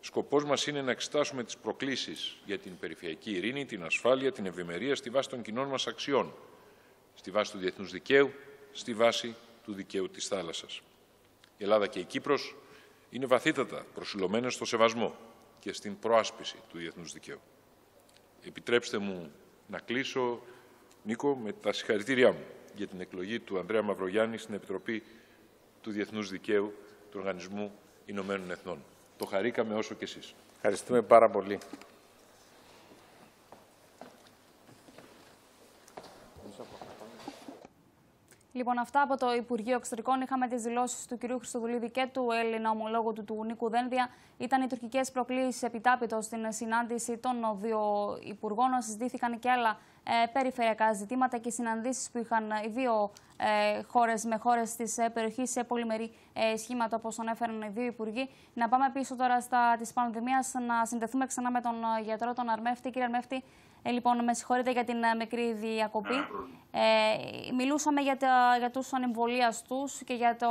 Speaker 8: Σκοπός μας είναι να εξετάσουμε τις προκλήσεις για την περιφερειακή ειρήνη, την ασφάλεια, την ευημερία στη βάση των κοινών μας αξιών, στη βάση του διεθνούς δικαίου, στη βάση του δικαίου της θάλασσας. Η Ελλάδα και η Κύπρος είναι βαθύτατα προσιλωμένες στο σεβασμό και στην προάσπιση του διεθνούς δικαίου. Επιτρέψτε μου να κλείσω, Νίκο, με τα συγχαρητήριά μου για την εκλογή του Ανδρέα Μαυρογιάννη στην Επιτροπή του Διεθνούς Δικαίου του Οργανισμού Ηνωμένων Εθνών. Το χαρήκαμε όσο και εσείς.
Speaker 9: Ευχαριστούμε πάρα πολύ.
Speaker 1: Λοιπόν, αυτά από το Υπουργείο Εξωτερικών. Είχαμε τις δηλώσεις του κ. Χριστοδουλίδη και του Έλληνα ομολόγου του, του Νίκου Δένδια. Ήταν οι τουρκικές προκλήσεις επιτάπητο στην συνάντηση των δύο υπουργών. Συζητήθηκαν και άλλα ε, περιφερειακά ζητήματα και συναντήσεις που είχαν οι δύο ε, χώρες με χώρες της ε, περιοχής σε πολυμερή ε, σχήματα, όπως ανέφεραν οι δύο υπουργοί. Να πάμε πίσω τώρα στα της πανδημίας, να συνδεθούμε ξανά με τον ε, γιατρό, τον Αρμέφτη. Κύριε Αρμέφτη, ε, λοιπόν, με συγχωρείτε για την ε, μικρή διακοπή. Ε, μιλούσαμε για, τα, για τους ανεμβολίαστους και για, το,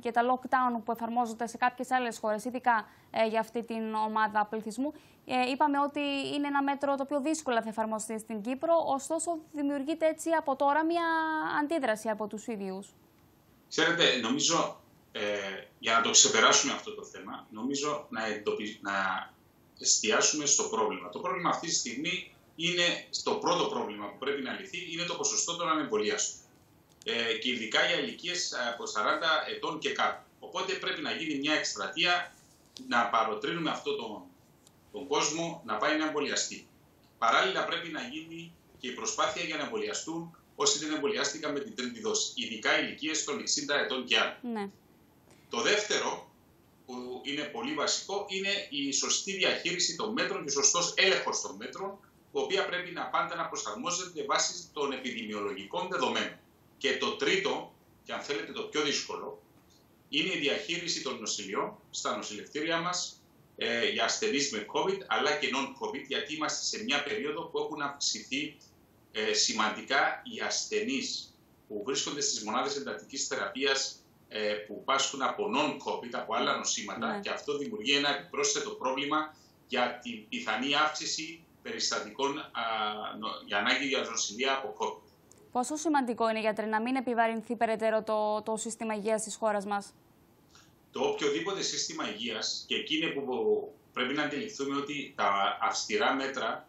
Speaker 1: για τα lockdown που εφαρμόζονται σε κάποιες άλλες χώρες, ειδικά ε, για αυτή την ομάδα πληθυσμού. Ε, είπαμε ότι είναι ένα μέτρο το οποίο δύσκολα θα εφαρμοστεί στην Κύπρο, ωστόσο δημιουργείται έτσι από τώρα μια αντίδραση από τους ίδιους.
Speaker 7: Ξέρετε, νομίζω, ε, για να το ξεπεράσουμε αυτό το θέμα, νομίζω να, να εστιάσουμε στο πρόβλημα. Το πρόβλημα αυτή τη στιγμή είναι στο πρώτο πρόβλημα που πρέπει να λυθεί, είναι το ποσοστό των ανεμβολίαστων. Ε, και ειδικά για ηλικίες από 40 ετών και κάτω. Οπότε πρέπει να γίνει μια εκστρατεία να παροτρύνουμε αυτό τον, τον κόσμο να πάει να εμβολιαστεί. Παράλληλα πρέπει να γίνει και η προσπάθεια για να εμβολιαστούν όσοι δεν εμβολιάστηκαν με την τρίτη δόση. Ειδικά ηλικίες των 60 ετών και άνω.
Speaker 1: Ναι.
Speaker 7: Το δεύτερο που είναι πολύ βασικό είναι η σωστή διαχείριση των μέτρων και ο σωστός έλεγχος των μέτρων η οποία πρέπει να πάντα να προσαρμόζεται βάσει των επιδημιολογικών δεδομένων. Και το τρίτο, και αν θέλετε το πιο δύσκολο, είναι η διαχείριση των νοσηλειών στα νοσηλευτήρια μας ε, για ασθενείς με COVID αλλά και non-COVID, γιατί είμαστε σε μια περίοδο που έχουν αυξηθεί ε, σημαντικά οι ασθενείς που βρίσκονται στις μονάδες εντατικής θεραπείας ε, που πάσχουν από non-COVID, από άλλα νοσήματα ναι. και αυτό δημιουργεί ένα επιπρόσθετο πρόβλημα για την πιθανή αύξηση περιστατικών για ανάγκη για νοσηλεία από COVID.
Speaker 1: Πόσο σημαντικό είναι, γιατρέ, να μην επιβαρυνθεί περαιτέρω το, το σύστημα υγείας της χώρας μας;
Speaker 7: Το οποιοδήποτε σύστημα υγείας και εκείνη που πρέπει να αντιληφθούμε ότι τα αυστηρά μέτρα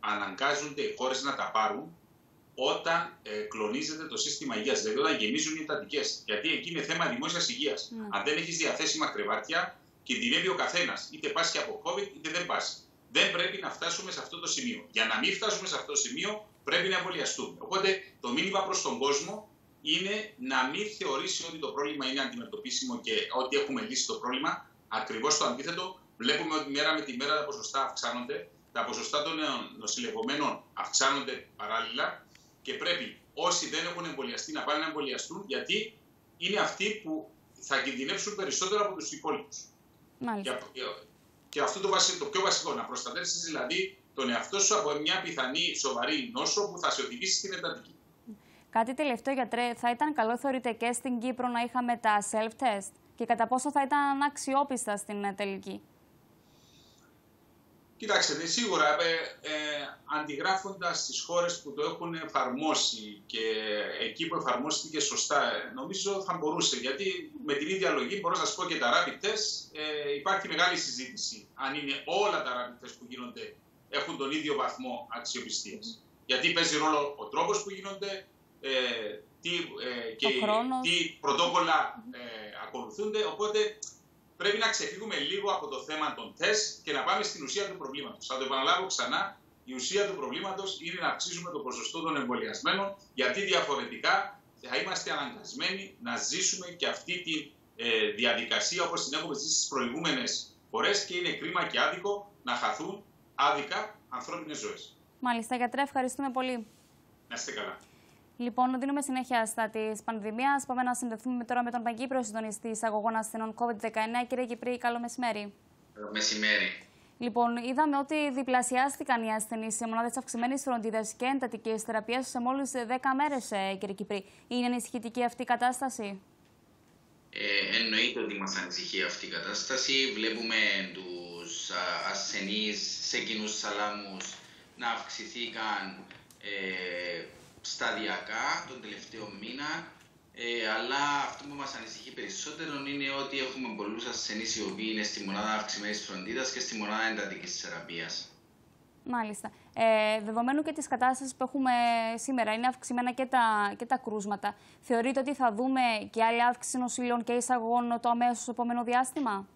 Speaker 7: αναγκάζονται οι χώρες να τα πάρουν όταν ε, κλονίζεται το σύστημα υγείας, δηλαδή όταν γεμίζουν οι εντατικές. Γιατί εκεί είναι θέμα δημόσιας υγείας. Ναι. Αν δεν έχεις διαθέσιμα κρεβάτια, κινδυνεύει ο καθένας. Είτε πάσχει από COVID είτε δεν πάσχει δεν πρέπει να φτάσουμε σε αυτό το σημείο. Για να μην φτάσουμε σε αυτό το σημείο, πρέπει να εμβολιαστούμε. Οπότε το μήνυμα προς τον κόσμο είναι να μην θεωρήσει ότι το πρόβλημα είναι αντιμετωπίσιμο και ότι έχουμε λύσει το πρόβλημα. Ακριβώς το αντίθετο, βλέπουμε ότι μέρα με τη μέρα τα ποσοστά αυξάνονται, τα ποσοστά των νοσηλευομένων αυξάνονται παράλληλα και πρέπει όσοι δεν έχουν εμβολιαστεί να πάνε να εμβολιαστούν, γιατί είναι αυτοί που θα κινδυνεύσουν περισσότερο από τους υπόλοιπους. Και αυτό το, το πιο βασικό, να προστατεύσεις δηλαδή τον εαυτό σου από μια πιθανή σοβαρή νόσο που θα σε οδηγήσει στην εντατική.
Speaker 1: Κάτι τελευταίο, γιατρέ, θα ήταν καλό, θεωρείτε, και στην Κύπρο να είχαμε τα self-test; Και κατά πόσο θα ήταν αξιόπιστα στην τελική;
Speaker 7: Κοιτάξτε, σίγουρα ε, ε, αντιγράφοντας τις χώρες που το έχουν εφαρμόσει και εκεί που εφαρμόστηκε σωστά, νομίζω θα μπορούσε. Γιατί με την ίδια λογική μπορώ να σας πω και τα rapid test ε, υπάρχει μεγάλη συζήτηση. Αν είναι όλα τα rapid test που γίνονται έχουν τον ίδιο βαθμό αξιοπιστίας. Γιατί παίζει ρόλο ο τρόπος που γίνονται, ε, τι, ε, και τι πρωτόκολλα ε, ακολουθούνται. Οπότε πρέπει να ξεφύγουμε λίγο από το θέμα των τεστ και να πάμε στην ουσία του προβλήματος. Θα το επαναλάβω ξανά. Η ουσία του προβλήματος είναι να αυξήσουμε το ποσοστό των εμβολιασμένων, γιατί διαφορετικά θα είμαστε αναγκασμένοι να ζήσουμε και αυτή τη ε, διαδικασία όπως την έχουμε ζήσει στις προηγούμενες φορές και είναι κρίμα και άδικο να χαθούν άδικα ανθρώπινες ζωές.
Speaker 1: Μάλιστα, γιατρέ, ευχαριστούμε πολύ.
Speaker 7: Να είστε καλά.
Speaker 1: Λοιπόν, δίνουμε συνέχεια στα της πανδημίας. Πάμε να συνδεθούμε τώρα με τον Παγκύπριο συντονιστή εισαγωγών ασθενών COVID-19. Κύριε Κυπρή, καλό μεσημέρι.
Speaker 9: Καλό μεσημέρι.
Speaker 1: Λοιπόν, είδαμε ότι διπλασιάστηκαν οι ασθενείς σε μονάδες αυξημένης φροντίδας και εντατικής θεραπείας σε μόλις 10 μέρες, ε, κύριε Κυπρή. Είναι ανησυχητική αυτή η κατάσταση;
Speaker 9: Ε, εννοείται ότι μας ανησυχεί αυτή η κατάσταση. Βλέπουμε τους ασθενείς σε κοινούς σαλάμους να αυξηθήκαν ε, σταδιακά τον τελευταίο μήνα. Ε, αλλά αυτό που μας ανησυχεί περισσότερο είναι ότι έχουμε πολλούς ασθενείς οι οποίοι είναι στη μονάδα αυξημένης φροντίδας και στη μονάδα εντατικής θεραπείας.
Speaker 1: Μάλιστα. Ε, δεδομένου και της κατάστασης που έχουμε σήμερα, είναι αυξημένα και τα, και τα κρούσματα. Θεωρείτε ότι θα δούμε και άλλη αύξηση νοσηλών και εισαγωγών το αμέσως επόμενο διάστημα;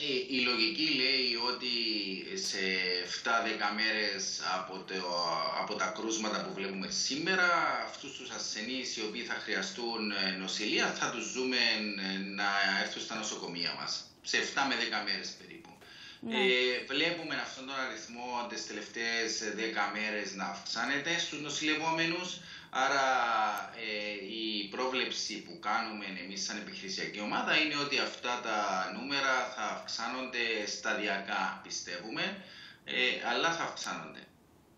Speaker 9: Ε, η λογική λέει ότι σε 7-10 μέρες από, το, από τα κρούσματα που βλέπουμε σήμερα, αυτούς τους ασθενείς οι οποίοι θα χρειαστούν ε, νοσηλεία θα τους ζούμε ε, να έρθουν στα νοσοκομεία μας. Σε 7 με 10 μέρες περίπου. Ναι. Ε, βλέπουμε αυτόν τον αριθμό τις τελευταίες 10 μέρες να αυξάνεται στους νοσηλευόμενους. Άρα ε, η πρόβλεψη που κάνουμε εμείς σαν επιχειρησιακή ομάδα είναι ότι αυτά τα νούμερα θα αυξάνονται σταδιακά πιστεύουμε, ε, αλλά θα αυξάνονται.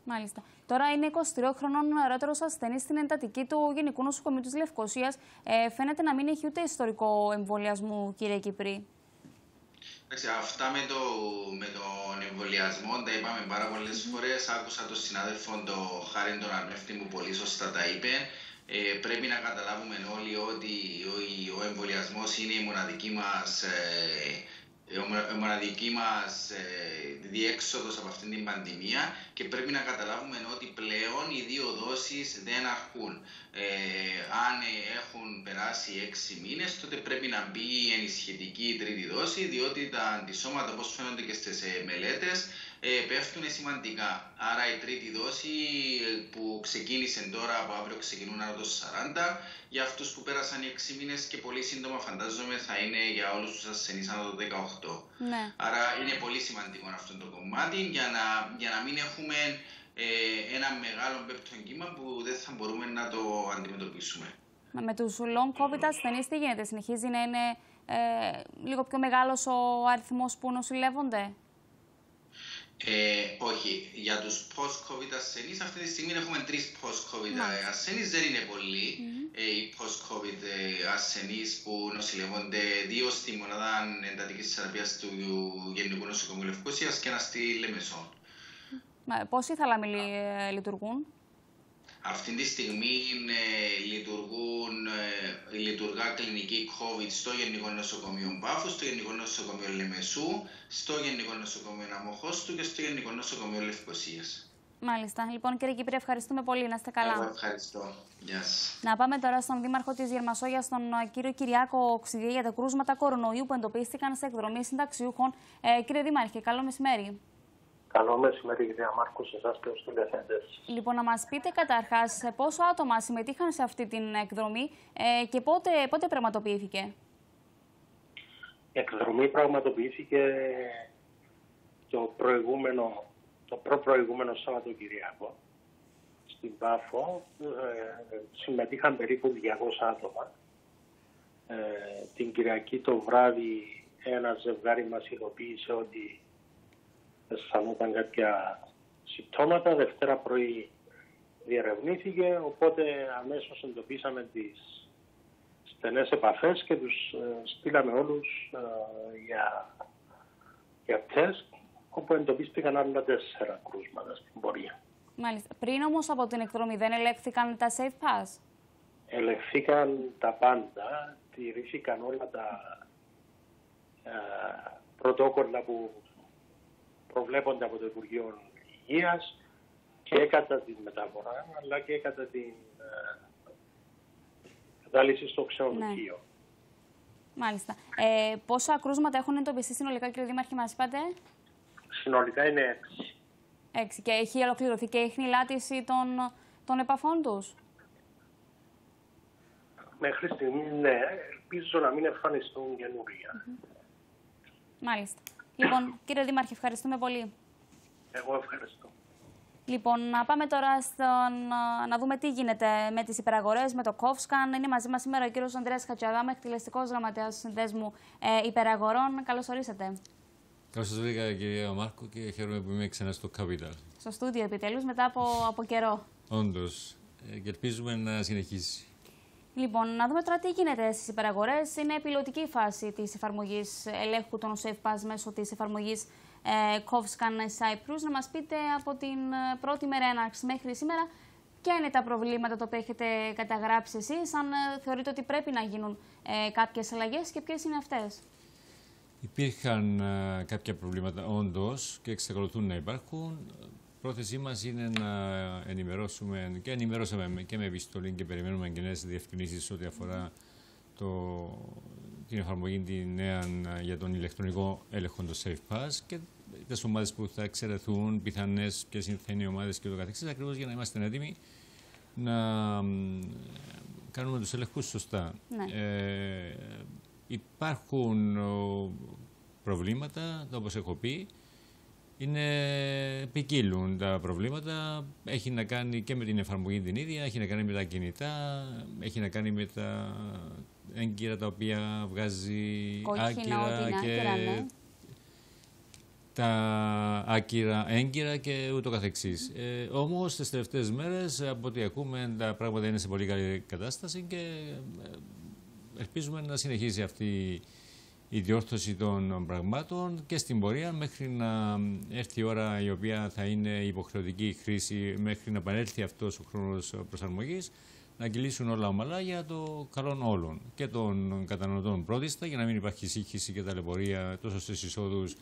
Speaker 1: Μάλιστα. Τώρα είναι 23 χρονών νεαρότερο ασθενής στην εντατική του Γενικού Νοσοκομείου της Λευκοσίας. Ε, φαίνεται να μην έχει ούτε ιστορικό εμβολιασμού, κύριε Κυπρή.
Speaker 9: Αυτά με, το, με τον εμβολιασμό τα είπαμε πάρα πολλές mm. φορές. Άκουσα τον συνάδελφο τον Χάρη τον Αρμεύτη που πολύ σωστά τα είπε. Ε, πρέπει να καταλάβουμε όλοι ότι ο, ο εμβολιασμός είναι η μοναδική μας ε, η μοναδική μας ε, διέξοδος από αυτήν την πανδημία και πρέπει να καταλάβουμε ότι πλέον οι δύο δόσεις δεν αρκούν. Ε, αν έχουν περάσει έξι μήνες τότε πρέπει να μπει η ενισχυτική τρίτη δόση διότι τα αντισώματα όπως φαίνονται και στις ε, μελέτες ε, πέφτουν σημαντικά. Άρα η τρίτη δόση ε, που ξεκίνησε τώρα, από αύριο ξεκινούν από το 40, για αυτούς που πέρασαν οι 6 μήνες και πολύ σύντομα φαντάζομαι θα είναι για όλους τους ασθενείς ανά το 18. Ναι. Άρα είναι πολύ σημαντικό αυτό το κομμάτι για να, για να μην έχουμε ε, ένα μεγάλο πέπτο κύμα που δεν θα μπορούμε να το αντιμετωπίσουμε.
Speaker 1: Με τους long COVID ασθενείς τι γίνεται, συνεχίζει να είναι ε, λίγο πιο μεγάλος ο αριθμός που νοσηλεύονται;
Speaker 9: Ε, όχι, για τους post-COVID ασθενείς αυτή τη στιγμή έχουμε τρεις post-COVID mm. ασθενείς, δεν είναι πολλοί mm. ε, οι post-COVID ε, ασθενείς που νοσηλεύονται δύο στη μονάδα εντατικής θεραπείας του Γενικού Νοσοκομείου Λευκοσίας και ένα στη Λεμεσό.
Speaker 1: Mm. Πόσοι θαλαμιλοί ε, λειτουργούν;
Speaker 9: Αυτή τη στιγμή ε, λειτουργούν, ε, λειτουργά κλινική COVID στο Γενικό Νοσοκομείο Πάφου, στο Γενικό Νοσοκομείο Λεμεσού, στο Γενικό Νοσοκομείο Αμοχώστου και στο Γενικό Νοσοκομείο Λευκοσίας.
Speaker 1: Μάλιστα. Λοιπόν, κύριε Κύπρη, ευχαριστούμε πολύ. Να είστε καλά.
Speaker 9: Εγώ ευχαριστώ. Γεια σας.
Speaker 1: Να πάμε τώρα στον Δήμαρχο της Γερμασόγια, τον ε, κύριο Κυριάκο Οξυδία, για τα κρούσματα κορονοϊού που εντοπίστηκαν σε εκδρομή συνταξιούχων. Ε, κύριε Δήμαρχε, καλό μεσημέρι.
Speaker 10: Καλό μεσημέρι, κυρία Μάρκου, σε εσάς και στου τηλεθέντε.
Speaker 1: Λοιπόν, να μας πείτε καταρχάς πόσο άτομα συμμετείχαν σε αυτή την εκδρομή ε, και πότε, πότε πραγματοποιήθηκε;
Speaker 10: Η εκδρομή πραγματοποιήθηκε το προηγούμενο, το προ-προηγούμενο Σαββατοκυριακό. Στην Πάφο ε, συμμετείχαν περίπου 200 άτομα. Ε, την Κυριακή το βράδυ ένα ζευγάρι μας ειδοποίησε ότι αισθανόταν κάποια συμπτώματα. Δευτέρα πρωί διερευνήθηκε, οπότε αμέσως εντοπίσαμε τις στενές επαφές και τους ε, στείλαμε όλους ε, για, για τεστ, όπου εντοπίστηκαν άλλα τέσσερα κρούσματα στην πορεία.
Speaker 1: Μάλιστα. Πριν όμως από την εκδρομή δεν ελέγχθηκαν τα safe pass;
Speaker 10: Ελεγχθήκαν τα πάντα, τηρήθηκαν όλα τα ε, πρωτόκολλα που προβλέπονται από το Υπουργείο Υγείας και κατά την μεταφορά αλλά και κατά την ε, κατάληψη στο ξενοδοχείο.
Speaker 1: Ναι. Μάλιστα. Ε, πόσα κρούσματα έχουν εντοπιστεί συνολικά, κύριε Δήμαρχε, μας είπατε;
Speaker 10: Συνολικά είναι έξι.
Speaker 1: Έξι. Και έχει ολοκληρωθεί και η χνηλάτιση των, των επαφών τους;
Speaker 10: Μέχρι στιγμή ναι. Ελπίζω να μην εμφανιστούν καινούρια.
Speaker 1: Μάλιστα. Λοιπόν, κύριε Δήμαρχε, ευχαριστούμε πολύ.
Speaker 10: Εγώ ευχαριστώ.
Speaker 1: Λοιπόν, να πάμε τώρα στον, να δούμε τι γίνεται με τις υπεραγορές, με το Κόφσκαν. Είναι μαζί μας σήμερα ο κύριος Ανδρέας Χατσιαδάμα, εκτελεστικός γραμματέας του Συνδέσμου ε, Υπεραγορών. Καλώς ορίσατε.
Speaker 11: Καλώς σας βρήκα, κυρία Μάρκο, και χαίρομαι που είμαι ξανά στο Capital.
Speaker 1: Στο στούντιο, επιτέλους, μετά από, από καιρό.
Speaker 11: Όντως. Ε, και ελπίζουμε να συνεχίσει.
Speaker 1: Λοιπόν, να δούμε τώρα τι γίνεται στις υπεραγορές. Είναι πιλωτική φάση της εφαρμογής ελέγχου των SafePass μέσω της εφαρμογής ε, Covscan Cyprus. Να μας πείτε από την ε, πρώτη μέρα έναρξη μέχρι σήμερα ποια είναι τα προβλήματα τα οποία έχετε καταγράψει εσείς, αν ε, θεωρείτε ότι πρέπει να γίνουν ε, κάποιες αλλαγές και ποιες είναι αυτές;
Speaker 11: Υπήρχαν ε, κάποια προβλήματα όντως και εξακολουθούν να υπάρχουν πρόθεσή μας είναι να ενημερώσουμε και ενημερώσαμε και με επιστολή και περιμένουμε και νέες διευκρινήσεις ό,τι αφορά το, την εφαρμογή τη νέα ε, για τον ηλεκτρονικό έλεγχο του Safe Pass και τις ομάδες που θα εξαιρεθούν, πιθανές ποιες θα είναι οι ομάδες και το καθεξής, ακριβώς για να είμαστε έτοιμοι να κάνουμε τους ελέγχου σωστά.
Speaker 1: Ναι.
Speaker 11: Ε, υπάρχουν προβλήματα, όπως έχω πει, είναι ποικίλουν τα προβλήματα. Έχει να κάνει και με την εφαρμογή την ίδια, έχει να κάνει με τα κινητά, έχει να κάνει με τα έγκυρα τα οποία βγάζει άκυρα και
Speaker 1: ναι.
Speaker 11: τα άκυρα έγκυρα και ούτω καθεξής. Ε, όμως τις τελευταίες μέρες από ό,τι ακούμε τα πράγματα είναι σε πολύ καλή κατάσταση και ε, ελπίζουμε να συνεχίσει αυτή η διόρθωση των πραγμάτων και στην πορεία μέχρι να έρθει η ώρα η οποία θα είναι υποχρεωτική η χρήση μέχρι να επανέλθει αυτός ο χρόνος προσαρμογής να κυλήσουν όλα ομαλά για το καλό όλων και των καταναλωτών πρώτιστα για να μην υπάρχει σύγχυση και ταλαιπωρία τόσο στις εισόδους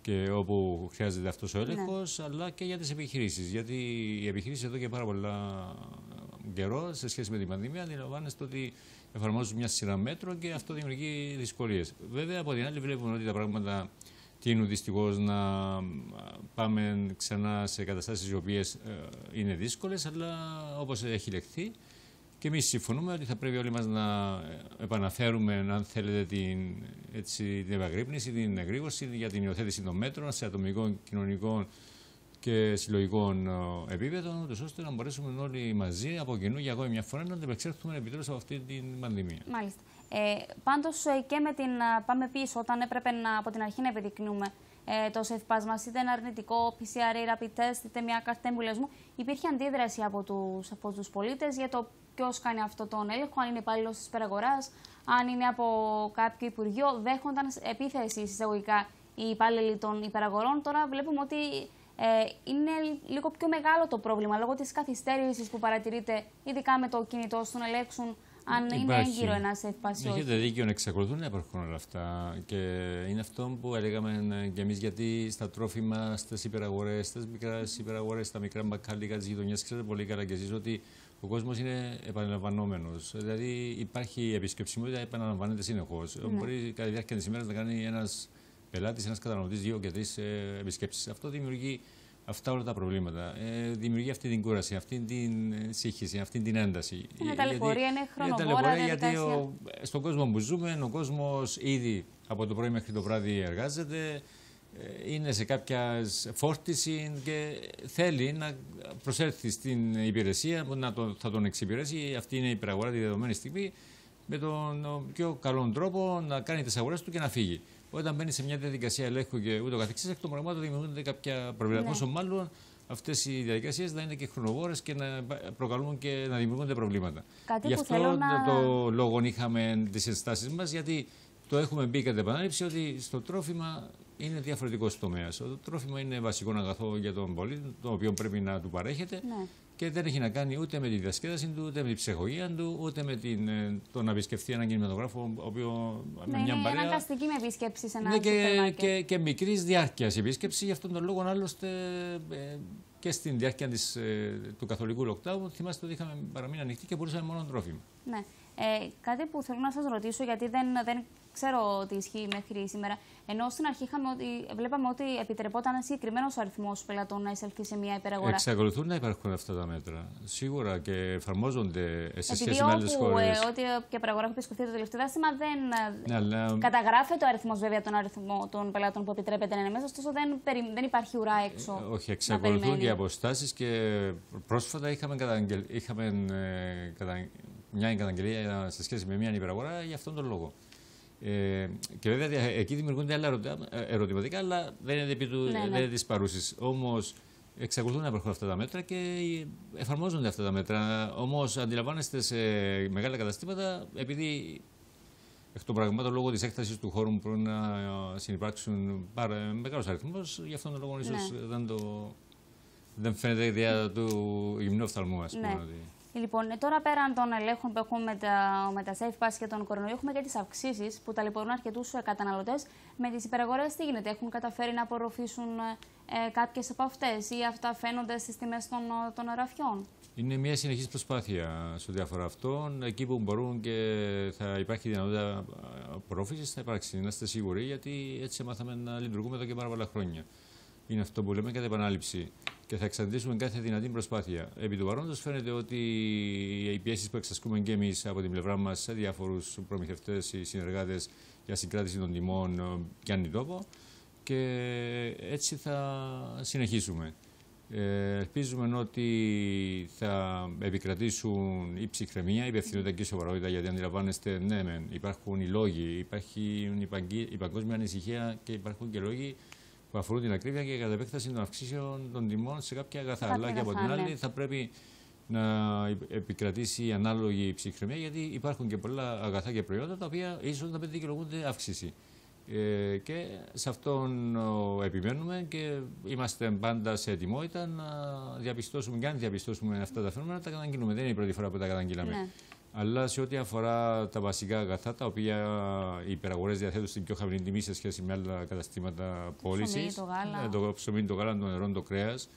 Speaker 11: και όπου χρειάζεται αυτός ο ναι. έλεγχος αλλά και για τις επιχειρήσεις γιατί οι επιχειρήσεις εδώ και πάρα πολλά καιρό σε σχέση με την πανδημία αντιλαμβάνεστε ότι εφαρμόζουν μια σειρά μέτρων και αυτό δημιουργεί δυσκολίες. Βέβαια, από την άλλη, βλέπουμε ότι τα πράγματα τείνουν δυστυχώς να πάμε ξανά σε καταστάσεις οι οποίες ε, είναι δύσκολες, αλλά όπως έχει λεχθεί. Και εμείς συμφωνούμε ότι θα πρέπει όλοι μας να επαναφέρουμε, αν θέλετε, την, έτσι, την ευαγρύπνηση, την εγρήγορση για την υιοθέτηση των μέτρων σε ατομικό, κοινωνικό και συλλογικών ε, επίπεδων, ώστε να μπορέσουμε όλοι μαζί από κοινού για ακόμη μια φορά να αντεπεξέλθουμε επιτέλους από αυτή την πανδημία.
Speaker 1: Μάλιστα. Ε, Πάντως ε, και με την. Πάμε πίσω, όταν έπρεπε να, από την αρχή να επιδεικνύουμε ε, το ΣΕΦΠΑΣ μας, είτε ένα αρνητικό PCR ή rapid test, είτε μια κάρτα εμβολιασμού, υπήρχε αντίδραση από τους από τους πολίτες για το ποιος κάνει αυτό τον έλεγχο, αν είναι υπάλληλος της υπεραγοράς, αν είναι από κάποιο υπουργείο. Δέχονταν επίθεση εισαγωγικά οι υπάλληλοι των υπεραγορών. Τώρα βλέπουμε ότι ε, είναι λίγο πιο μεγάλο το πρόβλημα λόγω της καθυστέρησης που παρατηρείται, ειδικά με το κινητό στο να ελέγξουν αν Υπάρχει. είναι έγκυρο ένα ευπάσιο.
Speaker 11: Έχετε δίκιο να εξακολουθούν να υπάρχουν όλα αυτά. Και είναι αυτό που έλεγαμε και εμείς, γιατί στα τρόφιμα, στις υπεραγορές, στις μικρές υπεραγορές, στα μικρά μπακάλικα της γειτονιάς, ξέρετε πολύ καλά κι εσείς ότι ο κόσμος είναι επαναλαμβανόμενος. Δηλαδή υπάρχει επισκεψιμότητα, επαναλαμβάνεται συνεχώς. Ναι. Μπορεί κατά τη διάρκεια της ημέρας να κάνει ένας πελάτης, ένας καταναλωτής, δύο και τρεις ε, επισκέψεις. Αυτό δημιουργεί αυτά όλα τα προβλήματα. Ε, δημιουργεί αυτή την κούραση, αυτή την ε, σύγχυση, αυτή την ένταση.
Speaker 1: Είναι ταλαιπωρία, είναι χρονοβόρα. Είναι
Speaker 11: γιατί ο, στον κόσμο που ζούμε, ο κόσμος ήδη από το πρωί μέχρι το βράδυ εργάζεται, ε, είναι σε κάποια φόρτιση και θέλει να προσέλθει στην υπηρεσία που να το, θα τον εξυπηρέσει. Αυτή είναι η πραγωγορά τη δεδομένη στιγμή με τον πιο καλό τρόπο να κάνει τις αγορές του και να φύγει όταν μπαίνει σε μια διαδικασία ελέγχου και ούτω καθεξής, εκ των πραγμάτων δημιουργούνται κάποια προβλήματα. Ναι. Πόσο μάλλον αυτές οι διαδικασίες να είναι και χρονοβόρες και να προκαλούν και να δημιουργούνται προβλήματα.
Speaker 1: Κάτι
Speaker 11: Γι' αυτό
Speaker 1: να...
Speaker 11: το λόγο είχαμε τις ενστάσεις μας, γιατί το έχουμε μπει κατά επανάληψη ότι στο τρόφιμα είναι διαφορετικός τομέας. Το τρόφιμα είναι βασικό αγαθό για τον πολίτη, το οποίο πρέπει να του παρέχεται. Ναι και δεν έχει να κάνει ούτε με τη διασκέδαση του, ούτε με την ψυχολογία του, ούτε με την, ε, το να επισκεφθεί έναν κινηματογράφο. Ο οποίο,
Speaker 1: ναι, με μια είναι παρέα, αναγκαστική με επίσκεψη σε ένα
Speaker 11: ναι, και, και, και μικρής διάρκειας επίσκεψη. Γι' αυτόν τον λόγο, άλλωστε, ε, και στην διάρκεια της, ε, του καθολικού lockdown, θυμάστε ότι είχαμε παραμείνει ανοιχτή και μπορούσαμε μόνο τρόφιμα.
Speaker 1: Ναι. Ε, κάτι που θέλω να σας ρωτήσω, γιατί δεν, δεν ξέρω τι ισχύει μέχρι σήμερα. Ενώ στην αρχή είχαμε ότι, βλέπαμε ότι επιτρεπόταν ένα συγκεκριμένος αριθμός πελατών να εισελθεί σε μια υπεραγορά.
Speaker 11: Εξακολουθούν να υπάρχουν αυτά τα μέτρα. Σίγουρα και εφαρμόζονται σε σχέση με άλλες χώρες.
Speaker 1: Ε, ό,τι και υπεραγορά έχω επισκεφθεί το τελευταίο διάστημα δεν ναι, αλλά... καταγράφεται ο αριθμός βέβαια των, αριθμό, των πελάτων που επιτρέπεται να είναι μέσα, ωστόσο δεν, δεν υπάρχει ουρά έξω.
Speaker 11: Ε, όχι, εξακολουθούν και οι αποστάσεις και πρόσφατα είχαμε, καταγγελ... είχαμε ε, κατα... μια καταγγελία σε σχέση με μια υπεραγορά για αυτόν τον λόγο. Ε, και βέβαια εκεί δημιουργούνται άλλα ερωτηματικά, αλλά δεν είναι επί του, ναι, ναι. της παρούσης. Όμως εξακολουθούν να υπάρχουν αυτά τα μέτρα και εφαρμόζονται αυτά τα μέτρα. Όμως αντιλαμβάνεστε σε μεγάλα καταστήματα, επειδή εκ των πραγμάτων λόγω της έκτασης του χώρου που πρέπει να συνεπάρξουν μεγάλος αριθμός, γι' αυτόν τον λόγο ίσως ναι. δεν, το, δεν φαίνεται η ιδέα του γυμνού οφθαλμού, α πούμε.
Speaker 1: Ναι. Λοιπόν, ε, τώρα πέραν των ελέγχων που έχουμε με τα, με τα safe pass και τον κορονοϊό, έχουμε και τις αυξήσεις που ταλαιπωρούν αρκετούς καταναλωτές. Με τις υπεραγορέ, τι γίνεται, έχουν καταφέρει να απορροφήσουν ε, κάποιες από αυτές ή αυτά φαίνονται στις τιμές των, των αραφιών.
Speaker 11: Είναι μια συνεχής προσπάθεια σε ό,τι αφορά αυτό. Εκεί που μπορούν και θα υπάρχει δυνατότητα απορρόφησης, θα υπάρξει. Να είστε σίγουροι, γιατί έτσι μάθαμε να λειτουργούμε εδώ και πάρα πολλά χρόνια. Είναι αυτό που λέμε κατά επανάληψη. Και θα εξαντλήσουμε κάθε δυνατή προσπάθεια. Επί του παρόντος, φαίνεται ότι οι πιέσεις που εξασκούμε και εμείς από την πλευρά μας σε διάφορους προμηθευτές ή συνεργάτες για συγκράτηση των τιμών πιάνει τόπο. Και έτσι θα συνεχίσουμε. Ε, ελπίζουμε ότι θα επικρατήσουν η ψυχραιμία, η υπευθυνότητα και η σοβαρότητα, γιατί αντιλαμβάνεστε, ναι, μεν, υπάρχουν οι λόγοι, υπάρχει η παγκόσμια ανησυχία και υπάρχουν και λόγοι που αφορούν την ακρίβεια και κατά επέκταση των αυξήσεων των τιμών σε κάποια αγαθά. Αλλά και από την άλλη θα πρέπει να επικρατήσει η ανάλογη ψυχραιμία, γιατί υπάρχουν και πολλά αγαθά και προϊόντα τα οποία ίσως να μην δικαιολογούνται αύξηση. Ε, και σε αυτόν επιμένουμε και είμαστε πάντα σε ετοιμότητα να διαπιστώσουμε και αν διαπιστώσουμε αυτά τα φαινόμενα, τα καταγγείλουμε. Δεν είναι η πρώτη φορά που τα καταγγείλαμε. Ναι. Αλλά σε ό,τι αφορά τα βασικά αγαθά, τα οποία οι υπεραγορές διαθέτουν στην πιο χαμηλή τιμή σε σχέση με άλλα καταστήματα πώλησης,
Speaker 1: το, γάλα.
Speaker 11: Ε, το ψωμί, το γάλα, το νερό, το κρέας,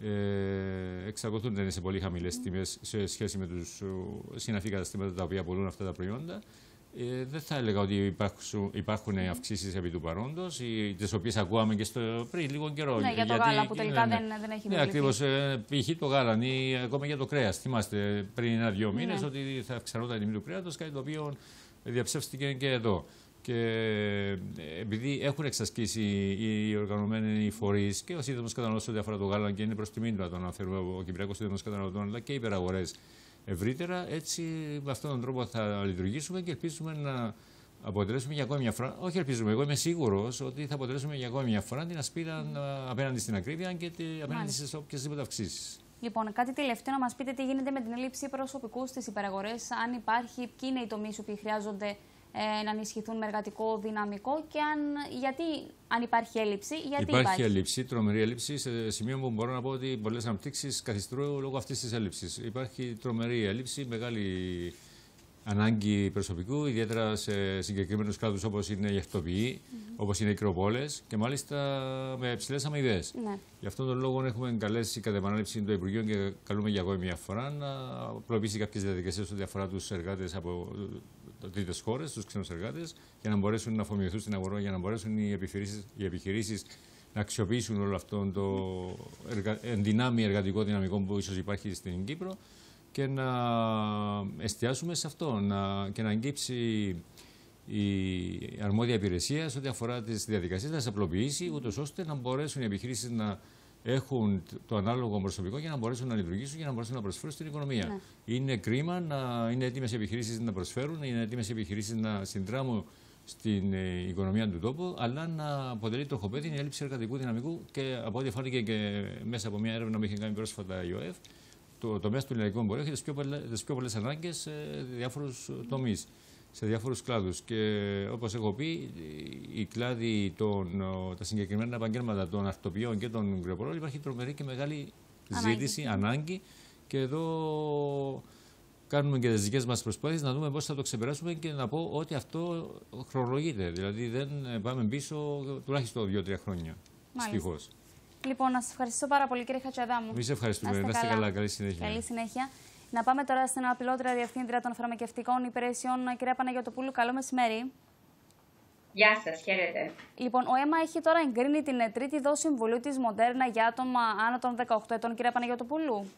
Speaker 11: ε, εξακολουθούν να είναι σε πολύ χαμηλές τιμές σε σχέση με τους συναφή καταστήματα τα οποία πουλούν αυτά τα προϊόντα. Ε, δεν θα έλεγα ότι υπάρχουν, υπάρχουν αυξήσεις επί του παρόντος, τις οποίες ακούγαμε και στο, πριν λίγο καιρό.
Speaker 1: Ναι, για το γιατί, γάλα που τελικά ναι, ναι. δεν, δεν έχει
Speaker 11: Ναι, ακριβώς. Ε, π.χ. το γάλα ή ακόμα για το κρέας. Θυμάστε πριν ένα-δύο μήνες ναι. ότι θα αυξανόταν η τιμή του κρέατος, κάτι το οποίο διαψεύστηκε και εδώ. Και ε, επειδή έχουν εξασκήσει οι οργανωμένοι φορείς και ο σύνδεσμο καταναλωτών ό,τι αφορά το γάλα και είναι προς τιμή του να τον αναφέρουμε ο Κυπριακός Σύνδεσμο Καταναλωτών, αλλά και οι υπεραγορές ευρύτερα. Έτσι, με αυτόν τον τρόπο θα λειτουργήσουμε και ελπίζουμε να αποτελέσουμε για ακόμη μια φορά. Όχι, ελπίζουμε. Εγώ είμαι σίγουρος ότι θα αποτελέσουμε για ακόμη μια φορά την ασπίδα απέναντι στην ακρίβεια και απέναντι στι οποιασδήποτε αυξήσεις.
Speaker 1: Λοιπόν, κάτι τελευταίο να μας πείτε τι γίνεται με την έλλειψη προσωπικού στις υπεραγορές, αν υπάρχει, ποιοι είναι οι τομείς που χρειάζονται ε, να ενισχυθούν με εργατικό δυναμικό και αν, γιατί, αν υπάρχει έλλειψη, γιατί
Speaker 11: υπάρχει. Υπάρχει; έλλειψη, τρομερή έλλειψη, σε σημείο που μπορώ να πω ότι πολλές αναπτύξεις καθιστρούν λόγω αυτής της έλλειψης. Υπάρχει τρομερή έλλειψη, μεγάλη ανάγκη προσωπικού, ιδιαίτερα σε συγκεκριμένους κλάδους όπως είναι οι ακτοποιοί, mm -hmm. όπως είναι οι κροπόλε και μάλιστα με υψηλές αμοιβές. Ναι. Γι' αυτόν τον λόγο έχουμε καλέσει κατά επανάληψη το Υπουργείο και καλούμε για ακόμη μια φορά να προωθήσει κάποιες διαδικασίες ό,τι αφορά τους εργάτες από τρίτε χώρες, τους ξένους εργάτες, για να μπορέσουν να αφομοιωθούν στην αγορά, για να μπορέσουν οι επιχειρήσει να αξιοποιήσουν όλο αυτό το εργα... ενδυνάμει εργατικό δυναμικό που ίσως υπάρχει στην Κύπρο και να εστιάσουμε σε αυτό να... και να αγγίψει η αρμόδια υπηρεσία σε ό,τι αφορά τις διαδικασίες, να τις απλοποιήσει, ούτως ώστε να μπορέσουν οι επιχειρήσεις να έχουν το ανάλογο προσωπικό για να μπορέσουν να λειτουργήσουν και να μπορέσουν να προσφέρουν στην οικονομία. Ναι. Είναι κρίμα να είναι έτοιμες επιχειρήσεις να προσφέρουν, είναι έτοιμες επιχειρήσεις να συνδράμουν στην ε, οικονομία του τόπου, αλλά να αποτελεί τροχοπέδι η έλλειψη εργατικού δυναμικού και από ό,τι φάνηκε και μέσα από μια έρευνα που είχε κάνει πρόσφατα η ΟΕΦ, το τομέας του ελληνικού εμπορίου έχει τις πιο πολλές ανάγκες σε διάφορους τομείς σε διάφορους κλάδους. Και όπως έχω πει, οι κλάδοι, των, τα συγκεκριμένα επαγγέλματα των αρτοπιών και των γκρεπορών υπάρχει τρομερή και μεγάλη ζήτηση, ανάγκη. Και εδώ κάνουμε και τις δικές μας προσπάθειες να δούμε πώς θα το ξεπεράσουμε και να πω ότι αυτό χρονολογείται. Δηλαδή δεν πάμε πίσω τουλάχιστον δύο-τρία χρόνια. Δυστυχώ.
Speaker 1: Λοιπόν, να σας ευχαριστήσω πάρα πολύ, κύριε Χατσαδάμου.
Speaker 11: Εμείς ευχαριστούμε. Να είστε καλά. Καλή συνέχεια.
Speaker 1: Καλή συνέχεια. Να πάμε τώρα στην αναπληρώτρια διευθύντρια των φαρμακευτικών υπηρεσιών, κυρία Παναγιωτοπούλου. Καλό μεσημέρι.
Speaker 12: Γεια σας, χαίρετε.
Speaker 1: Λοιπόν, ο ΕΜΑ έχει τώρα εγκρίνει την τρίτη δόση εμβολίου της Μοντέρνα για άτομα άνω των 18 ετών, κυρία Παναγιωτοπούλου.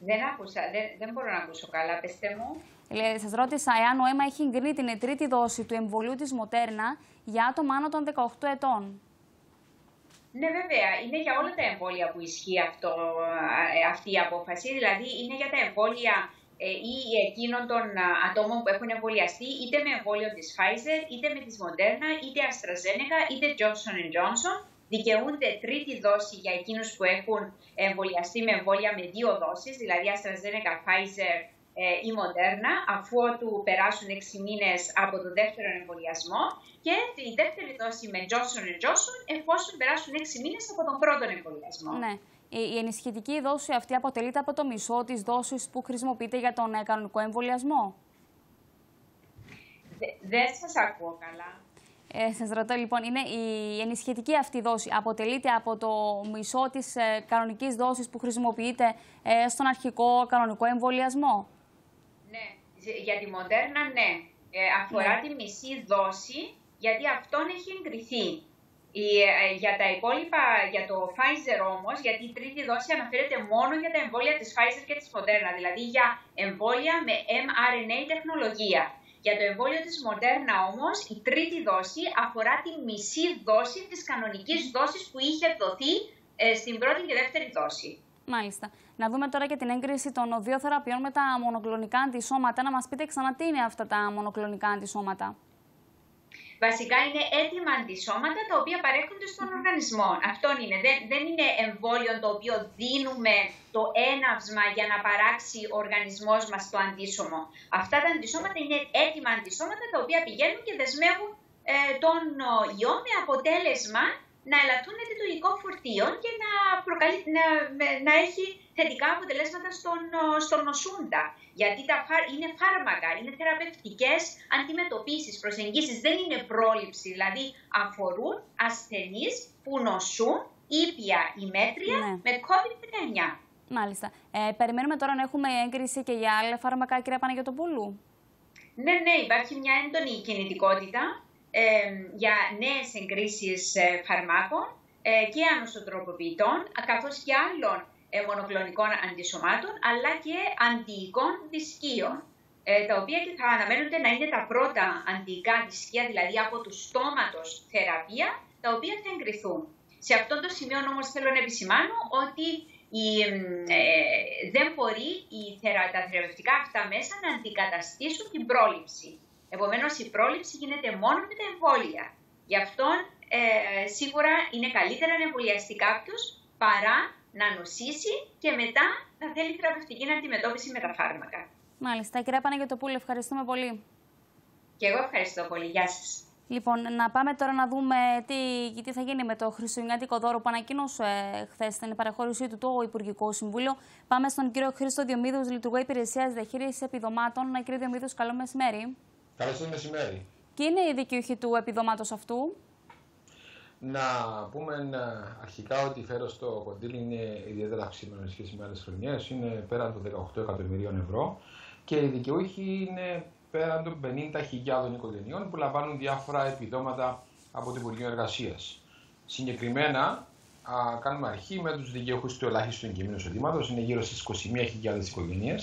Speaker 12: Δεν άκουσα, δεν, δεν μπορώ να ακούσω καλά, πετε μου.
Speaker 1: Ε, Σας ρώτησα εάν ο ΕΜΑ έχει εγκρίνει την τρίτη δόση του εμβολίου της Μοντέρνα για άτομα άνω των 18 ετών.
Speaker 12: Ναι, βέβαια. Είναι για όλα τα εμβόλια που ισχύει αυτό, ε, αυτή η απόφαση. Δηλαδή, είναι για τα εμβόλια ε, ή εκείνων των ατόμων που έχουν εμβολιαστεί είτε με εμβόλιο της Pfizer, είτε με της Moderna, είτε AstraZeneca, είτε Johnson Johnson. Δικαιούνται τρίτη δόση για εκείνους που έχουν εμβολιαστεί με εμβόλια με δύο δόσεις, δηλαδή AstraZeneca, Pfizer ε, η Moderna, αφού του περάσουν 6 μήνες από το δεύτερο εμβολιασμό και η δεύτερη δόση με Johnson Johnson εφόσον περάσουν 6 μήνες από τον πρώτο εμβολιασμό.
Speaker 1: Ναι. Η ενισχυτική δόση αυτή αποτελείται από το μισό της δόσης που χρησιμοποιείται για τον ε, κανονικό εμβολιασμό;
Speaker 12: Δεν σας ακούω καλά.
Speaker 1: Ε, σας ρωτώ λοιπόν, είναι η ενισχυτική αυτή δόση αποτελείται από το μισό της ε, κανονικής δόσης που χρησιμοποιείται ε, στον αρχικό κανονικό εμβολιασμό;
Speaker 12: Ναι, για τη μοντέρνα ναι. Ε, αφορά
Speaker 1: Ναι.
Speaker 12: τη μισή δόση, γιατί αυτόν έχει εγκριθεί. Η, ε, για τα υπόλοιπα, για το Pfizer όμως, γιατί η τρίτη δόση αναφέρεται μόνο για τα εμβόλια της Pfizer και της Moderna, δηλαδή για εμβόλια με mRNA τεχνολογία. Για το εμβόλιο της Moderna όμως, η τρίτη δόση αφορά τη μισή δόση της κανονικής δόσης που είχε δοθεί ε, στην πρώτη και δεύτερη δόση.
Speaker 1: Μάλιστα. Να δούμε τώρα και την έγκριση των δύο θεραπείων με τα μονοκλονικά αντισώματα. Να μας πείτε ξανά τι είναι αυτά τα μονοκλονικά αντισώματα.
Speaker 12: Βασικά είναι έτοιμα αντισώματα τα οποία παρέχονται στον οργανισμό. Αυτό είναι. Δεν, δεν είναι εμβόλιο το οποίο δίνουμε το έναυσμα για να παράξει ο οργανισμός μας το αντίσωμο. Αυτά τα αντισώματα είναι έτοιμα αντισώματα τα οποία πηγαίνουν και δεσμεύουν ε, τον ο, ιό με αποτέλεσμα να ελαττούν το υλικό φορτίο και να, προκαλεί, να, με- να έχει θετικά αποτελέσματα στον, ο, στον νοσούντα. Γιατί τα φάρ, είναι φάρμακα, είναι θεραπευτικές αντιμετωπίσεις, προσεγγίσεις, δεν είναι πρόληψη. Δηλαδή αφορούν ασθενείς που νοσούν ήπια ή μέτρια
Speaker 1: Ναι.
Speaker 12: με COVID-19.
Speaker 1: Μάλιστα. Ε, περιμένουμε τώρα να έχουμε έγκριση και για άλλα φάρμακα, κυρία Παναγιωτοπούλου.
Speaker 12: Ναι, ναι, υπάρχει μια έντονη κινητικότητα ε, για νέες εγκρίσεις ε, φαρμάκων ε, και ανοσοτροποποιητών, καθώς και άλλων ε, μονοκλονικών αντισωμάτων, αλλά και αντιοικών δισκίων, ε, τα οποία και θα αναμένονται να είναι τα πρώτα αντιοικά δισκία, δηλαδή από τους στόματος θεραπεία, τα οποία θα εγκριθούν. Σε αυτό το σημείο όμως θέλω να επισημάνω ότι η, μ, ε, δεν μπορεί η θερα, τα θεραπευτικά αυτά μέσα να αντικαταστήσουν την πρόληψη. Επομένως η πρόληψη γίνεται μόνο με τα εμβόλια. Γι' αυτό ε, σίγουρα είναι καλύτερα να εμβολιαστεί κάποιος παρά να νοσήσει και μετά να θέλει θεραπευτική αντιμετώπιση με τα φάρμακα.
Speaker 1: Μάλιστα. Κυρία Παναγιωτοπούλου, ευχαριστούμε πολύ.
Speaker 12: Και εγώ ευχαριστώ πολύ. Γεια σας.
Speaker 1: Λοιπόν, να πάμε τώρα να δούμε τι, τι θα γίνει με το χριστουγεννιάτικο δώρο που ανακοίνωσε χθες στην παραχώρησή του το Υπουργικό Συμβούλιο. Πάμε στον κύριο Χρήστο Διομήδους, λειτουργό υπηρεσίας διαχείρισης επιδομάτων. Κύριε Διομήδους, καλό μεσημέρι.
Speaker 13: Καλώς το μεσημέρι.
Speaker 1: Και είναι η δικαιούχοι του επιδόματος αυτού.
Speaker 13: Να πούμε ε, αρχικά ότι η φέρω στο κοντήλι είναι ιδιαίτερα αυξημένο σε σχέση με άλλες χρονιές. Είναι πέραν των 18 εκατομμυρίων ευρώ και οι δικαιούχοι είναι πέραν των 50.000 οικογενειών που λαμβάνουν διάφορα επιδόματα από το Υπουργείο Εργασίας. Συγκεκριμένα, α, κάνουμε αρχή με τους δικαιούχους του ελάχιστου εγκυμίνου εισοδήματος, είναι γύρω στις 21.000 οικογένειε,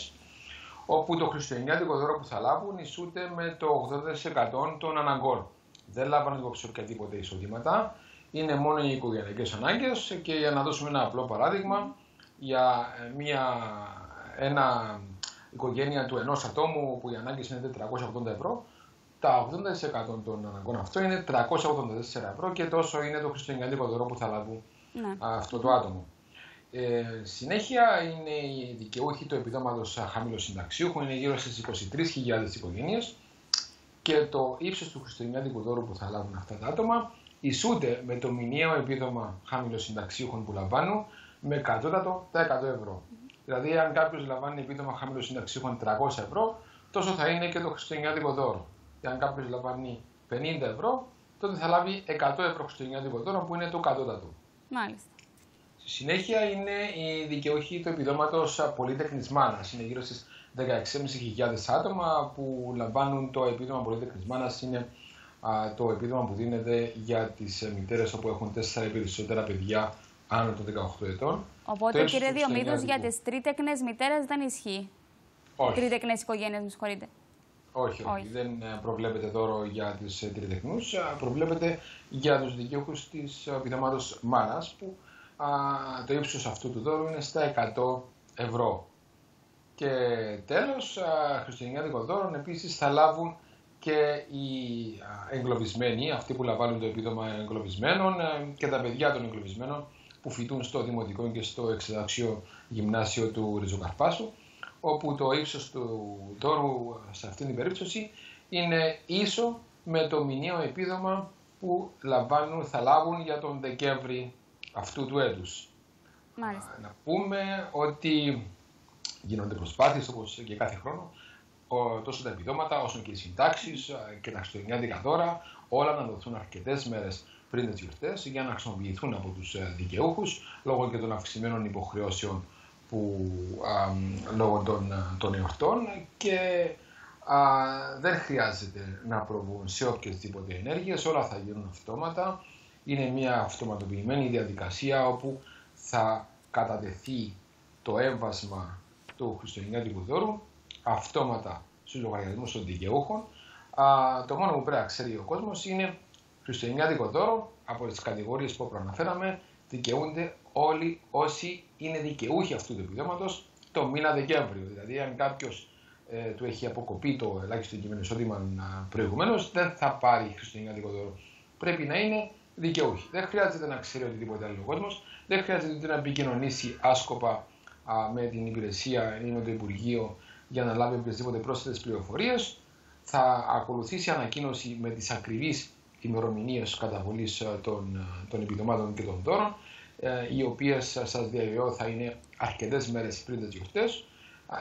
Speaker 13: όπου το χριστουγεννιάτικο δώρο που θα λάβουν ισούται με το 80% των αναγκών. Δεν λάβανε υπόψη οποιαδήποτε εισοδήματα. Είναι μόνο οι οικογενειακές ανάγκες και για να δώσουμε ένα απλό παράδειγμα, για ε, μια, ένα οικογένεια του ενός ατόμου που οι ανάγκες είναι 480 ευρώ, τα 80% των αναγκών αυτό είναι 384 ευρώ και τόσο είναι το χριστουγεννιάτικο δώρο που θα λάβουν
Speaker 1: Ναι.
Speaker 13: αυτό το άτομο. Ε, συνέχεια είναι οι δικαιούχοι του επιδόματος χαμηλού συνταξιούχου, είναι γύρω στις 23.000 οικογένειες και το ύψος του χριστουγεννιάτικου δώρου που θα λάβουν αυτά τα άτομα ισούται με το μηνιαίο επίδομα χαμηλού συνταξιούχων που λαμβάνουν με κατώτατο τα 100 ευρώ. Δηλαδή, αν κάποιος λαμβάνει επίδομα χαμηλού συνταξιούχων 300 ευρώ, τόσο θα είναι και το χριστουγεννιάτικο δώρο. Και αν κάποιος λαμβάνει 50 ευρώ, τότε θα λάβει 100 ευρώ χριστουγεννιάτικο δώρο που είναι το κατώτατο.
Speaker 1: Μάλιστα.
Speaker 13: Στη συνέχεια είναι οι δικαιούχοι του επιδόματος πολύτεχνη μάνας. Είναι γύρω στις 16.500 άτομα που λαμβάνουν το επίδομα πολύτεχνη μάνας. Είναι α, το επίδομα που δίνεται για τις μητέρες όπου έχουν 4 ή περισσότερα παιδιά άνω των 18 ετών.
Speaker 1: Οπότε,
Speaker 13: Το ύψος
Speaker 1: κύριε
Speaker 13: του
Speaker 1: Διομήδου, για
Speaker 13: χριστουγεννιάτικου.
Speaker 1: τις τρίτεκνες μητέρες δεν ισχύει;
Speaker 13: Όχι.
Speaker 1: Τρίτεκνες οικογένειες, με συγχωρείτε.
Speaker 13: Όχι, όχι, δεν ε, προβλέπεται δώρο για τις ε, τριτεχνούς, α, προβλέπεται για τους δικαιούχους της ε, επιδομάτως μάνας που α, το ύψος αυτού του δώρου είναι στα 100 ευρώ. Και τέλος, α, χριστουγεννιάτικο δώρο επίσης θα λάβουν και οι α, εγκλωβισμένοι, αυτοί που λαμβάνουν το επίδομα εγκλωβισμένων ε, και τα παιδιά των εγκλωβισμένων που φοιτούν στο Δημοτικό και στο Εξεδαξίο Γυμνάσιο του Ριζοκαρπάσου όπου το ύψος του δώρου σε αυτήν την περίπτωση είναι ίσο με το μηνιαίο επίδομα που λαμβάνουν, θα λάβουν για τον Δεκέμβρη αυτού του έτους. Να πούμε ότι γίνονται προσπάθειες όπως και κάθε χρόνο τόσο τα επιδόματα όσο και οι συντάξεις και τα χριστουγεννιάτικα δώρα όλα να δοθούν αρκετές μέρες πριν τις γιορτές για να χρησιμοποιηθούν από τους ε, δικαιούχους λόγω και των αυξημένων υποχρεώσεων που, α, λόγω των, των εορτών και α, δεν χρειάζεται να προβούν σε οποιασδήποτε ενέργειες, όλα θα γίνουν αυτόματα. Είναι μια αυτοματοποιημένη διαδικασία όπου θα κατατεθεί το έμβασμα του χριστουγεννιάτικου δώρου αυτόματα στους λογαριασμούς των δικαιούχων. Α, το μόνο που πρέπει να ξέρει ο κόσμος είναι χριστουγεννιάτικο δώρο από τις κατηγορίες που προαναφέραμε δικαιούνται όλοι όσοι είναι δικαιούχοι αυτού του επιδόματος το μήνα Δεκέμβριο. Δηλαδή, αν κάποιος ε, του έχει αποκοπεί το ελάχιστο κείμενο εισόδημα προηγουμένως, δεν θα πάρει χριστουγεννιάτικο δώρο. Πρέπει να είναι δικαιούχοι. Δεν χρειάζεται να ξέρει οτιδήποτε άλλο ο κόσμος, δεν χρειάζεται να επικοινωνήσει άσκοπα α, με την υπηρεσία ή με το Υπουργείο για να λάβει οποιασδήποτε πρόσθετες πληροφορίες. Θα ακολουθήσει ανακοίνωση με τις ακριβείς ημερομηνίες καταβολής ε, των, ε, των επιδομάτων και των δώρων, ε, οι οποίες σας διαβεβαιώ θα είναι αρκετές μέρες πριν τις γιορτές,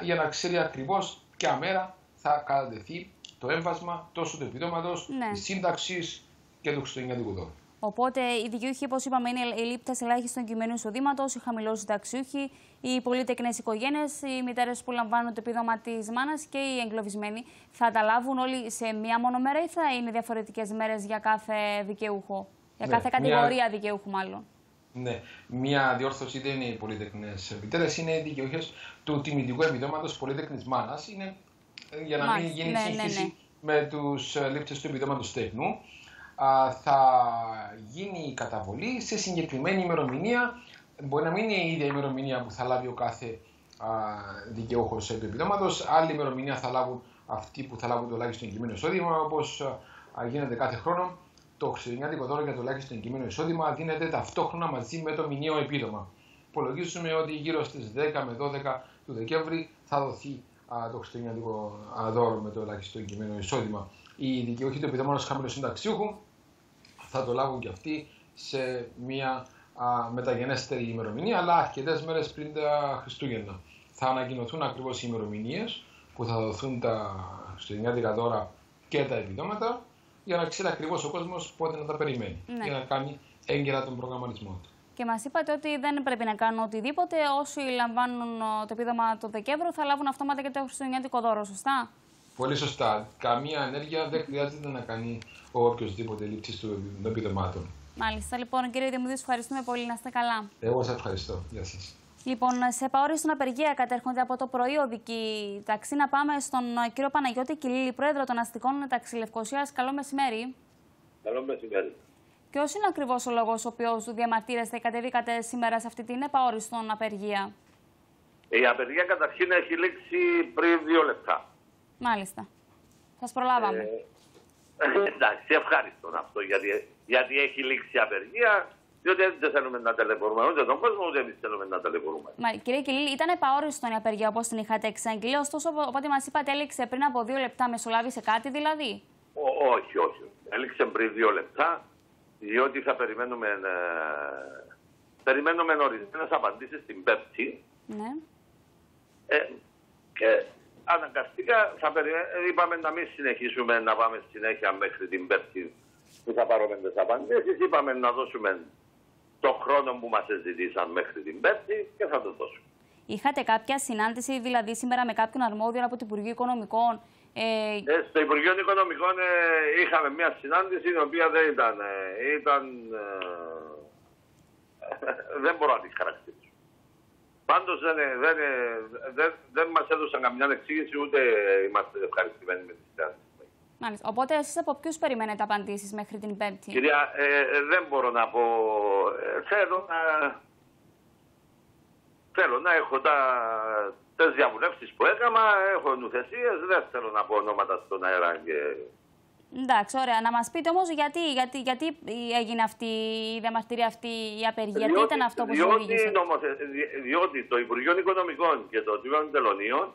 Speaker 13: για να ξέρει ακριβώς ποια μέρα θα κατατεθεί το έμβασμα τόσο του επιδόματος, ναι. της σύνταξης και του χριστουγεννιάτικου δώρου.
Speaker 1: Οπότε οι δικαιούχοι, όπως είπαμε, είναι οι λήπτε ελάχιστον κειμένου εισοδήματος, οι χαμηλός συνταξιούχοι, οι πολύτεκνε οικογένειες, οι μητέρες που λαμβάνουν το επίδομα της μάνας και οι εγκλωβισμένοι. Θα τα λάβουν όλοι σε μία μόνο μέρα ή θα είναι διαφορετικές μέρες για κάθε δικαιούχο, για ναι, κάθε κατηγορία μια... δικαιούχου, μάλλον.
Speaker 13: Ναι, μια διόρθωση δεν είναι οι πολύτεκνε μητέρες, είναι οι δικαιούχες του τιμητικού επιδόματος πολύτεκνη μάνας. Είναι ε, για να μην γίνει ναι, ναι, ναι. με τους ε, λήπτες του επιδόματος τέκνου θα γίνει η καταβολή σε συγκεκριμένη ημερομηνία. Μπορεί να μην είναι η ίδια ημερομηνία που θα λάβει ο κάθε δικαιούχος του επιδόματο. Άλλη ημερομηνία θα λάβουν αυτοί που θα λάβουν το ελάχιστο εγκυμένο εισόδημα, όπως γίνεται κάθε χρόνο. Το χριστουγεννιάτικο δώρο για το ελάχιστο εγκυμένο εισόδημα δίνεται ταυτόχρονα μαζί με το μηνιαίο επίδομα. Υπολογίζουμε ότι γύρω στις 10 με 12 του Δεκέμβρη θα δοθεί το χριστουγεννιάτικο δώρο με το ελάχιστο εγκυμένο εισόδημα. Οι δικαιούχοι του επιδόματο χαμηλού συνταξιούχου θα το λάβουν και αυτοί σε μια α, μεταγενέστερη ημερομηνία, αλλά αρκετές μέρες πριν τα Χριστούγεννα. Θα ανακοινωθούν ακριβώς οι ημερομηνίες που θα δοθούν τα χριστουγεννιάτικα δώρα και τα επιδόματα, για να ξέρει ακριβώς ο κόσμος πότε να τα περιμένει. Ναι. Για να κάνει έγκαιρα τον προγραμματισμό του.
Speaker 1: Και μας είπατε ότι δεν πρέπει να κάνουν οτιδήποτε. Όσοι λαμβάνουν το επίδομα το Δεκέμβριο θα λάβουν αυτόματα και το χριστουγεννιάτικο δώρο, σωστά;
Speaker 13: Πολύ σωστά. Καμία ενέργεια δεν χρειάζεται να κάνει ο οποιοδήποτε λήψης των επιδομάτων.
Speaker 1: Μάλιστα. Λοιπόν, κύριε Δημουδίου, ευχαριστούμε πολύ. Να είστε καλά.
Speaker 13: Εγώ σας ευχαριστώ. Γεια σας.
Speaker 1: Λοιπόν, σε παόριστον απεργία κατέρχονται από το πρωί οδική ταξί. Να πάμε στον κύριο Παναγιώτη Κιλίλη, πρόεδρο των αστικών ταξί Λευκοσίας. Καλό μεσημέρι.
Speaker 14: Καλό μεσημέρι.
Speaker 1: Ποιος είναι ακριβώς ο λόγος ο οποίος διαμαρτύρεστε και κατεβήκατε σήμερα σε αυτή την επαόριστον απεργία;
Speaker 14: Η απεργία καταρχήν έχει λήξει πριν δύο λεπτά.
Speaker 1: Μάλιστα. Σας προλάβαμε.
Speaker 14: Ε, εντάξει, ευχαριστώ αυτό γιατί, γιατί έχει λήξει η απεργία. Διότι δεν θέλουμε να ταλαιπωρούμε ούτε τον κόσμο, ούτε εμείς θέλουμε να ταλαιπωρούμε.
Speaker 1: Μα, κύριε Κιλίλη, ήταν επαόριστον η απεργία όπως την είχατε εξαγγείλει. Ωστόσο, από ό,τι μας είπατε, έληξε πριν από δύο λεπτά. Μεσολάβησε κάτι δηλαδή;
Speaker 14: Ό, όχι, όχι. Έληξε πριν δύο λεπτά, διότι θα περιμένουμε, ε, περιμένουμε ορισμένε απαντήσεις την Πέμπτη.
Speaker 1: Ναι.
Speaker 14: Ε, και αναγκαστικά θα είπαμε να μην συνεχίσουμε να πάμε συνέχεια μέχρι την Πέμπτη που θα πάρουμε τις απαντήσεις. Είπαμε να δώσουμε το χρόνο που μας ζητήσαν μέχρι την Πέμπτη και θα το δώσουμε.
Speaker 1: Είχατε κάποια συνάντηση δηλαδή σήμερα με κάποιον αρμόδιο από το Υπουργείο Οικονομικών.
Speaker 14: Ε... Ε, στο Υπουργείο Οικονομικών ε, είχαμε μια συνάντηση η οποία δεν ήταν. Ε, ήταν δεν μπορώ να τη χαρακτηρίσω. Πάντως δεν, δεν, δεν, δεν μας έδωσαν καμιά εξήγηση ούτε είμαστε ευχαριστημένοι με τη συνάντηση.
Speaker 1: Μάλιστα. Οπότε εσείς από ποιους περιμένετε απαντήσεις μέχρι την Πέμπτη;
Speaker 14: Κυρία, ε, δεν μπορώ να πω. Ε, θέλω να. Θέλω να έχω τα, τις διαβουλεύσεις που έκανα, έχω νουθεσίες, δεν θέλω να πω ονόματα στον αέρα και
Speaker 1: Εντάξει, ωραία. Να μας πείτε όμως γιατί, γιατί, γιατί έγινε αυτή η διαμαρτυρία, αυτή η απεργία, διότι, τι ήταν αυτό που
Speaker 14: διότι, οδήγησε; Νομοθε... Διότι το Υπουργείο Οικονομικών και το Τμήμα Τελωνίων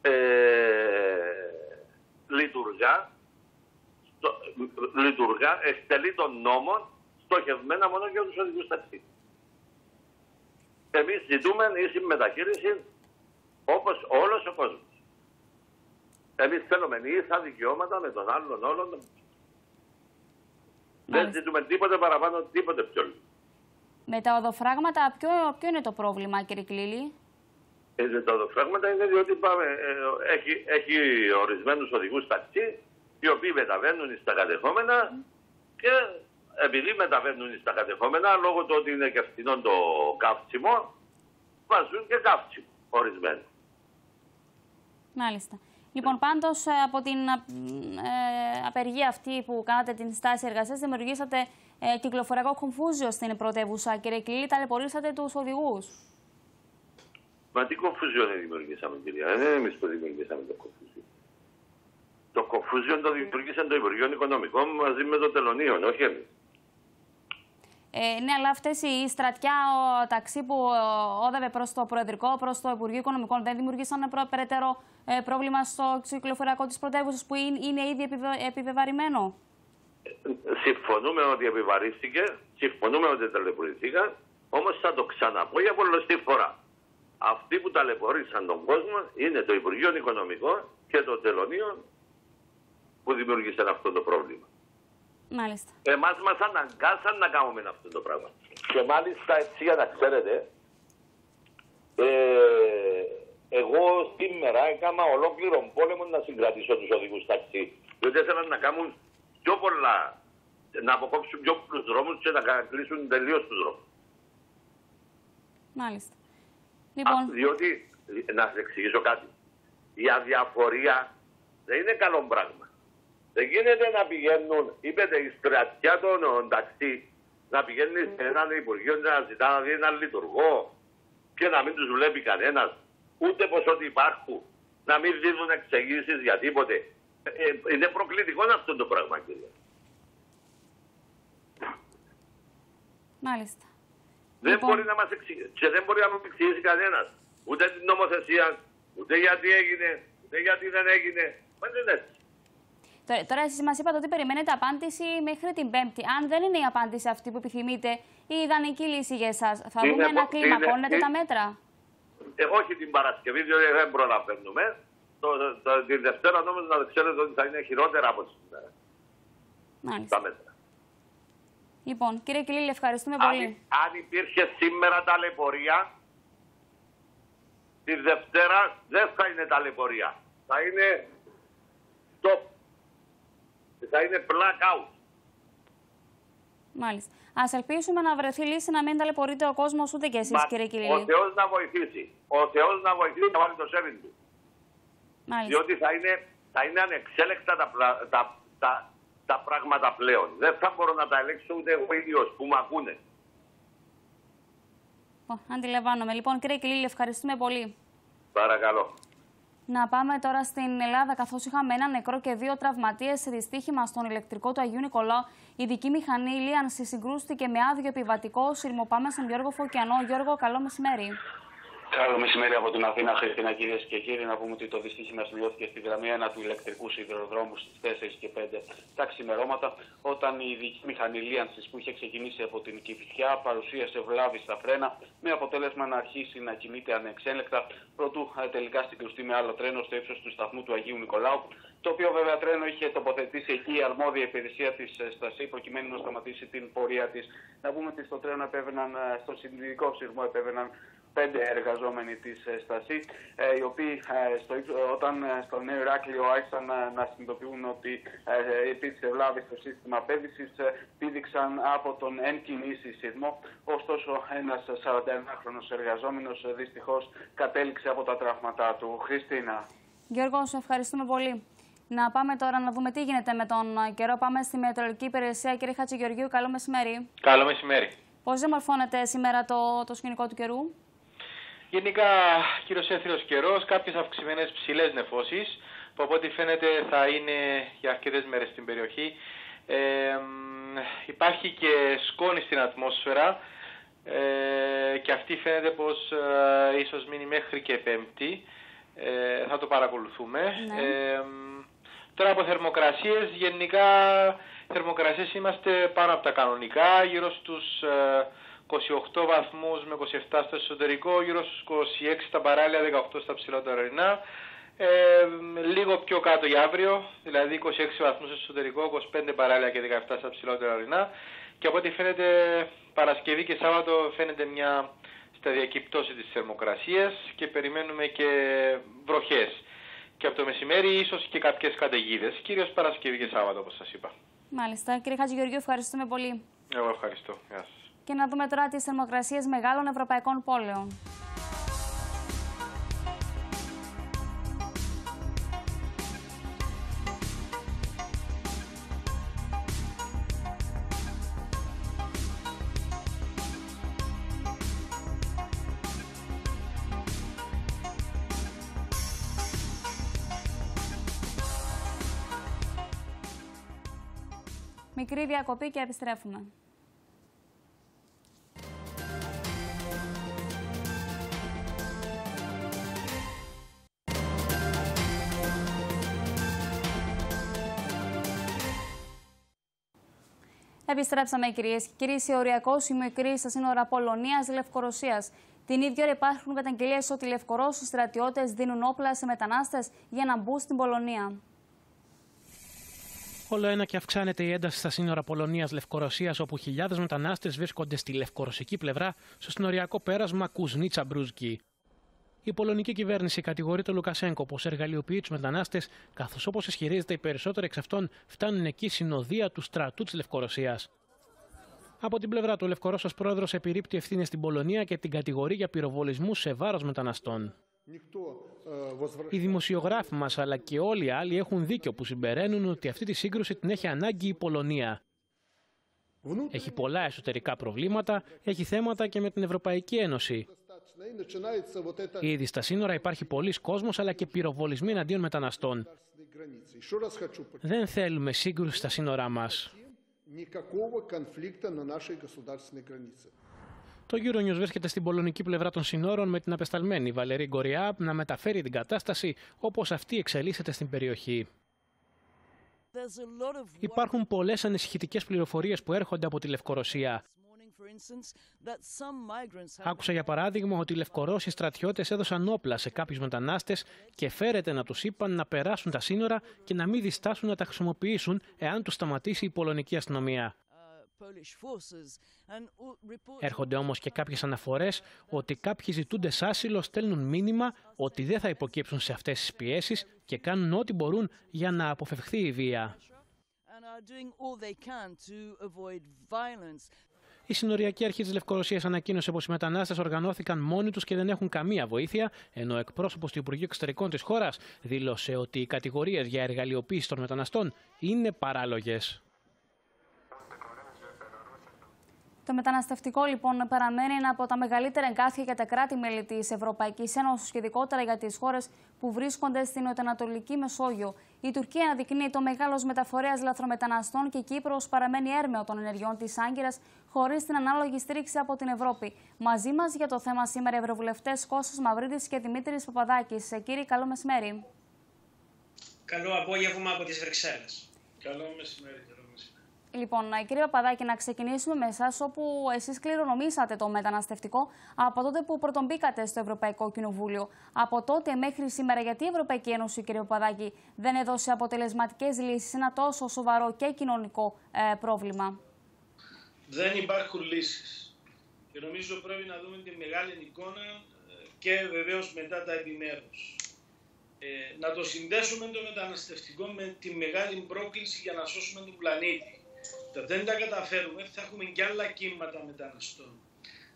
Speaker 14: ε, λειτουργά, στο, λειτουργά, εκτελεί τον νόμο στοχευμένα μόνο για τους οδηγούς ταξί. εμείς ζητούμε ίση μεταχείριση όπως όλος ο κόσμος. Εμείς θέλουμε ίσα δικαιώματα με τον άλλον όλων. Δεν ζητούμε τίποτε παραπάνω, τίποτε πιο λίγο.
Speaker 1: Με τα οδοφράγματα, ποιο, ποιο είναι το πρόβλημα, κύριε Κλήλη;
Speaker 14: Ε, τα οδοφράγματα είναι διότι πάμε, ε, έχει, έχει ορισμένους οδηγούς ταξί, οι οποίοι μεταβαίνουν στα κατεχόμενα και επειδή μεταβαίνουν στα κατεχόμενα, λόγω του ότι είναι και φθηνό το καύσιμο, βάζουν και καύσιμο ορισμένο.
Speaker 1: Μάλιστα. Λοιπόν, πάντως ε, από την ε, απεργία αυτή που κάνατε την στάση εργασίας, δημιουργήσατε ε, κυκλοφοριακό κομφούζιο στην πρωτεύουσα. Κύριε Κλήλη, ταλαιπωρήσατε τους οδηγούς.
Speaker 14: Μα τι κομφούζιο δεν δημιουργήσαμε, κυρία; Δεν είναι εμείς που δημιουργήσαμε το κομφούζιο. Το κομφούζιο το δημιουργήσε το Υπουργείο Οικονομικών μαζί με το Τελωνίο, όχι εμείς.
Speaker 1: Ε, ναι, αλλά αυτές οι στρατιά, ο ταξί που όδευε προς το Προεδρικό, προς το Υπουργείο Οικονομικών, δεν δημιουργήσαν προ, περαιτέρω ε, πρόβλημα στο κυκλοφοριακό της πρωτεύουσας που είναι, είναι ήδη επιβε, επιβεβαρημένο;
Speaker 14: Συμφωνούμε ότι επιβαρύστηκε, συμφωνούμε ότι ταλαιπωρηθήκαν, όμως θα το ξαναπώ για πολλωστή φορά. Αυτοί που ταλαιπωρήσαν τον κόσμο είναι το Υπουργείο Οικονομικών και το Τελωνίο που δημιούργησαν αυτό το πρόβλημα.
Speaker 1: Μάλιστα.
Speaker 14: Εμάς μας αναγκάσαν να κάνουμε αυτό το πράγμα. Και μάλιστα έτσι για να ξέρετε, ε, εγώ σήμερα έκανα ολόκληρο πόλεμο να συγκρατήσω τους οδηγούς ταξί. Διότι ήθελαν να κάνουν πιο πολλά, να αποκόψουν πιο πολλούς δρόμους και να κλείσουν τελείως τους δρόμους.
Speaker 1: Μάλιστα. Λοιπόν...
Speaker 14: Α, διότι, να σας εξηγήσω κάτι, η αδιαφορία δεν είναι καλό πράγμα. Δεν γίνεται να πηγαίνουν, είπετε, η στρατιά των ταξί, να πηγαίνει σε έναν Υπουργείο να ζητά να δει έναν λειτουργό και να μην τους βλέπει κανένας, ούτε πως ότι υπάρχουν, να μην δίνουν εξηγήσεις για τίποτε. Ε, ε, είναι προκλητικό αυτό το πράγμα, κύριε.
Speaker 1: Μάλιστα.
Speaker 14: Δεν λοιπόν... μπορεί να μας εξηγήσει, και δεν μπορεί να μας εξηγήσει κανένας. Ούτε την νομοθεσία, ούτε γιατί έγινε, ούτε γιατί δεν έγινε. Μα δεν είναι έτσι.
Speaker 1: Τώρα, τώρα εσείς μας είπατε ότι περιμένετε απάντηση μέχρι την Πέμπτη. Αν δεν είναι η απάντηση αυτή που επιθυμείτε, η ιδανική λύση για εσάς, θα δούμε να κλιμακώνετε τα μέτρα.
Speaker 14: Ε, όχι την Παρασκευή, διότι δεν προλαβαίνουμε. Το, το, την Δευτέρα νομίζω να ξέρετε ότι θα είναι χειρότερα από σήμερα.
Speaker 1: Μάλιστα.
Speaker 14: Τα μέτρα.
Speaker 1: Λοιπόν, κύριε Κιλίλη, ευχαριστούμε
Speaker 14: αν,
Speaker 1: πολύ.
Speaker 14: Αν υπήρχε σήμερα ταλαιπωρία, τη Δευτέρα δεν θα είναι ταλαιπωρία. Θα είναι stop θα είναι blackout.
Speaker 1: Μάλιστα. Α ελπίσουμε να βρεθεί λύση να μην ταλαιπωρείτε ο κόσμος ούτε και εσείς, κύριε Κυρίλη.
Speaker 14: Ο Θεός να βοηθήσει. Ο Θεός να βοηθήσει να βάλει το σέβιν του.
Speaker 1: Μάλιστα.
Speaker 14: Διότι θα είναι, θα είναι ανεξέλεκτα τα, τα, τα, τα πράγματα πλέον. Δεν θα μπορώ να τα ελέγξω ούτε εγώ ίδιος που με ακούνε.
Speaker 1: Αντιλαμβάνομαι. Λοιπόν, κύριε Κιλίλη, ευχαριστούμε πολύ.
Speaker 14: Παρακαλώ.
Speaker 1: Να πάμε τώρα στην Ελλάδα, καθώς είχαμε ένα νεκρό και δύο τραυματίες σε δυστύχημα στον ηλεκτρικό του Αγίου Νικολάου. Η δική μηχανή Λίανση συγκρούστηκε με άδειο επιβατικό. Συρμοπάμε στον Γιώργο Φωκιανό. Γιώργο, καλό μεσημέρι.
Speaker 15: Καλό μεσημέρι από την Αθήνα, Χριστίνα, κυρίες και κύριοι. Να πούμε ότι το δυστύχημα σημειώθηκε στη γραμμή 1 του ηλεκτρικού σιδηροδρόμου στις 4 και 5 τα ξημερώματα, όταν η ειδική μηχανή λίανσης που είχε ξεκινήσει από την Κυφυσιά παρουσίασε βλάβη στα φρένα, με αποτέλεσμα να αρχίσει να κινείται ανεξέλεκτα, προτού ε, τελικά συγκρουστεί με άλλο τρένο στο ύψος του σταθμού του Αγίου Νικολάου, το οποίο βέβαια τρένο είχε τοποθετήσει εκεί η αρμόδια υπηρεσία της ε, Στασί, προκειμένου να σταματήσει την πορεία της. Να πούμε ότι στο τρένο επέβαιναν, ε, στο συνδυικό σειρμό επέβαιναν πέντε εργαζόμενοι της ε, Στασί, ε, οι οποίοι ε, στο, όταν στο Νέο Ηράκλειο άρχισαν να συνειδητοποιούν ότι υπήρξε βλάβη στο σύστημα πέδησης, πήδηξαν από τον εν κινήσει σειρμό. Ωστόσο, ένας 41χρονος εργαζόμενος δυστυχώς κατέληξε από τα τραύματά του. Χριστίνα.
Speaker 1: Γιώργο, σε ευχαριστούμε πολύ. Να πάμε τώρα να δούμε τι γίνεται με τον καιρό. Πάμε στη Μετεωρολογική Υπηρεσία. Κύριε Χατζηγεωργίου, καλό μεσημέρι.
Speaker 16: Καλό μεσημέρι.
Speaker 1: Πώς διαμορφώνεται σήμερα το, το σκηνικό του καιρού,
Speaker 16: Γενικά, κύριος έθριο καιρός, κάποιες αυξημένες ψηλές νεφώσεις που από ό,τι φαίνεται θα είναι για αρκετές μέρες στην περιοχή. Ε, υπάρχει και σκόνη στην ατμόσφαιρα ε, και αυτή φαίνεται πως ε, ίσως μείνει μέχρι και πέμπτη. Ε, θα το παρακολουθούμε.
Speaker 1: Ναι.
Speaker 16: Ε, τώρα από θερμοκρασίες, γενικά θερμοκρασίες είμαστε πάνω από τα κανονικά, γύρω στους 28 βαθμούς με 27 στο εσωτερικό, γύρω στους 26 στα παράλια, 18 στα ψηλότερα ορεινά. Ε, λίγο πιο κάτω για αύριο, δηλαδή 26 βαθμούς στο εσωτερικό, 25 παράλια και 17 στα ψηλότερα ορεινά. Και από ό,τι φαίνεται Παρασκευή και Σάββατο φαίνεται μια σταδιακή πτώση της θερμοκρασίας και περιμένουμε και βροχές. Και από το μεσημέρι ίσως και κάποιες καταιγίδες, κυρίως Παρασκευή και Σάββατο όπως σας είπα.
Speaker 1: Μάλιστα. Κύριε Χατζηγεωργίου, ευχαριστούμε πολύ.
Speaker 16: Εγώ ευχαριστώ. Γεια σας.
Speaker 1: Και να δούμε τώρα τις θερμοκρασίες μεγάλων ευρωπαϊκών πόλεων. Μικρή διακοπή και επιστρέφουμε. Επιστρέψαμε κυρίες και κύριοι σε οριακό σημείο κρίση στα σύνορα Πολωνία-Λευκορωσία. Την ίδια ώρα υπάρχουν καταγγελίες ότι οι Λευκορώσοι στρατιώτες δίνουν όπλα σε μετανάστες για να μπουν στην Πολωνία.
Speaker 6: Όλο ένα και αυξάνεται η ένταση στα σύνορα Πολωνία-Λευκορωσία, όπου χιλιάδες μετανάστες βρίσκονται στη λευκορωσική πλευρά στο συνοριακό πέρασμα Κουζνίτσα Μπρούζκι. Η πολωνική κυβέρνηση κατηγορεί τον Λουκασέγκο πως εργαλειοποιεί τους μετανάστες, καθώς όπως ισχυρίζεται οι περισσότεροι εξ αυτών φτάνουν εκεί συνοδεία του στρατού της Λευκορωσίας. Από την πλευρά του, ο Λευκορώσος πρόεδρος επιρρύπτει ευθύνες στην Πολωνία και την κατηγορεί για πυροβολισμούς σε βάρος μεταναστών. Οι δημοσιογράφοι μας αλλά και όλοι οι άλλοι έχουν δίκιο που συμπεραίνουν ότι αυτή τη σύγκρουση την έχει ανάγκη η Πολωνία. Έχει πολλά εσωτερικά προβλήματα, έχει θέματα και με την Ευρωπαϊκή Ένωση. Ήδη στα σύνορα υπάρχει πολλοί κόσμος αλλά και πυροβολισμοί εναντίον μεταναστών. Δεν θέλουμε σύγκρουση στα σύνορά μας. Το Euronews βρίσκεται στην πολωνική πλευρά των συνόρων με την απεσταλμένη Βαλερή Γκοριά να μεταφέρει την κατάσταση όπως αυτή εξελίσσεται στην περιοχή. Υπάρχουν πολλές ανησυχητικές πληροφορίες που έρχονται από τη Λευκορωσία. Άκουσα για παράδειγμα ότι οι Λευκορώσοι στρατιώτες έδωσαν όπλα σε κάποιους μετανάστες και φέρεται να τους είπαν να περάσουν τα σύνορα και να μην διστάσουν να τα χρησιμοποιήσουν εάν τους σταματήσει η πολωνική αστυνομία. Έρχονται όμως και κάποιες αναφορές ότι κάποιοι ζητούνται άσυλο στέλνουν μήνυμα ότι δεν θα υποκύψουν σε αυτές τις πιέσεις και κάνουν ό,τι μπορούν για να αποφευχθεί η βία. Η συνοριακή αρχή της Λευκορωσίας ανακοίνωσε πως οι μετανάστες οργανώθηκαν μόνοι τους και δεν έχουν καμία βοήθεια, ενώ ο εκπρόσωπος του Υπουργείου Εξωτερικών της χώρας δήλωσε ότι οι κατηγορίες για εργαλειοποίηση των μεταναστών είναι παράλογες.
Speaker 1: Το μεταναστευτικό λοιπόν παραμένει ένα από τα μεγαλύτερα εγκάθια για τα κράτη-μέλη της Ευρωπαϊκής Ένωσης και ειδικότερα για τις χώρες που βρίσκονται στην Νοτιοανατολική Μεσόγειο. Η Τουρκία αναδεικνύει το μεγάλος μεταφορέας λαθρομεταναστών και η Κύπρος παραμένει έρμεο των ενεργειών της Άγκυρας χωρίς την ανάλογη στήριξη από την Ευρώπη. Μαζί μας για το θέμα σήμερα ευρωβουλευτές Κώστας Μαυρίδης και Δημήτρης Παπαδάκης. Ε, κύριε, καλό μεσημέρι.
Speaker 17: Καλό απόγευμα από τις Βρυξέλλες.
Speaker 18: Καλό μεσημέρι.
Speaker 1: Λοιπόν, κύριε Παπαδάκη, να ξεκινήσουμε με εσάς, όπου εσείς κληρονομήσατε το μεταναστευτικό από τότε που πρωτομπήκατε στο Ευρωπαϊκό Κοινοβούλιο. Από τότε μέχρι σήμερα, γιατί η Ευρωπαϊκή Ένωση, κύριε Παπαδάκη, δεν έδωσε αποτελεσματικές λύσεις σε ένα τόσο σοβαρό και κοινωνικό ε, πρόβλημα;
Speaker 18: Δεν υπάρχουν λύσεις. Και νομίζω πρέπει να δούμε τη μεγάλη εικόνα ε, και βεβαίως μετά τα επιμέρους. Ε, να το συνδέσουμε το μεταναστευτικό με τη μεγάλη πρόκληση για να σώσουμε τον πλανήτη δεν τα καταφέρουμε, θα έχουμε και άλλα κύματα μεταναστών.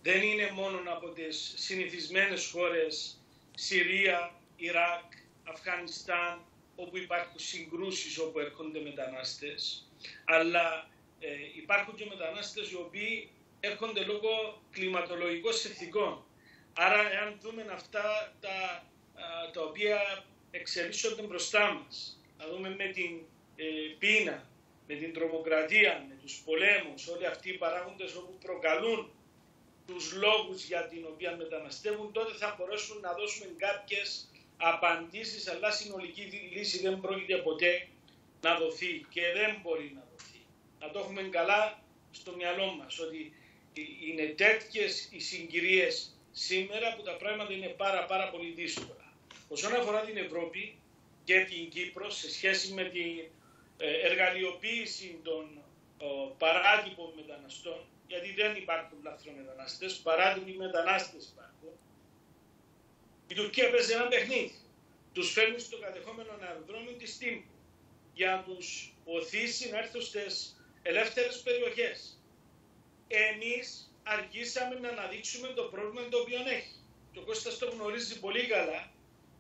Speaker 18: Δεν είναι μόνο από τις συνηθισμένες χώρες Συρία, Ιράκ, Αφγανιστάν, όπου υπάρχουν συγκρούσεις όπου έρχονται μετανάστες, αλλά ε, υπάρχουν και μετανάστες οι οποίοι έρχονται λόγω κλιματολογικών συνθηκών. Άρα, εάν δούμε αυτά τα, τα οποία εξελίσσονται μπροστά μας, να δούμε με την ε, πείνα, με την τρομοκρατία, με τους πολέμους, όλοι αυτοί οι παράγοντες όπου προκαλούν τους λόγους για την οποία μεταναστεύουν, τότε θα μπορέσουν να δώσουμε κάποιες απαντήσεις, αλλά συνολική λύση δεν πρόκειται ποτέ να δοθεί και δεν μπορεί να δοθεί. Να το έχουμε καλά στο μυαλό μας, ότι είναι τέτοιες οι συγκυρίες σήμερα που τα πράγματα είναι πάρα πάρα πολύ δύσκολα. Όσον αφορά την Ευρώπη και την Κύπρο σε σχέση με την ε, εργαλειοποίηση των παράτυπων μεταναστών, γιατί δεν υπάρχουν λαθρομετανάστες, παράτυποι μετανάστες υπάρχουν, η Τουρκία παίζει ένα παιχνίδι. Τους φέρνει στο κατεχόμενο αεροδρόμιο της Τύμπου για να τους οθήσει να έρθουν στις ελεύθερες περιοχές. Εμείς αργήσαμε να αναδείξουμε το πρόβλημα το οποίο έχει. Το Κώστας το γνωρίζει πολύ καλά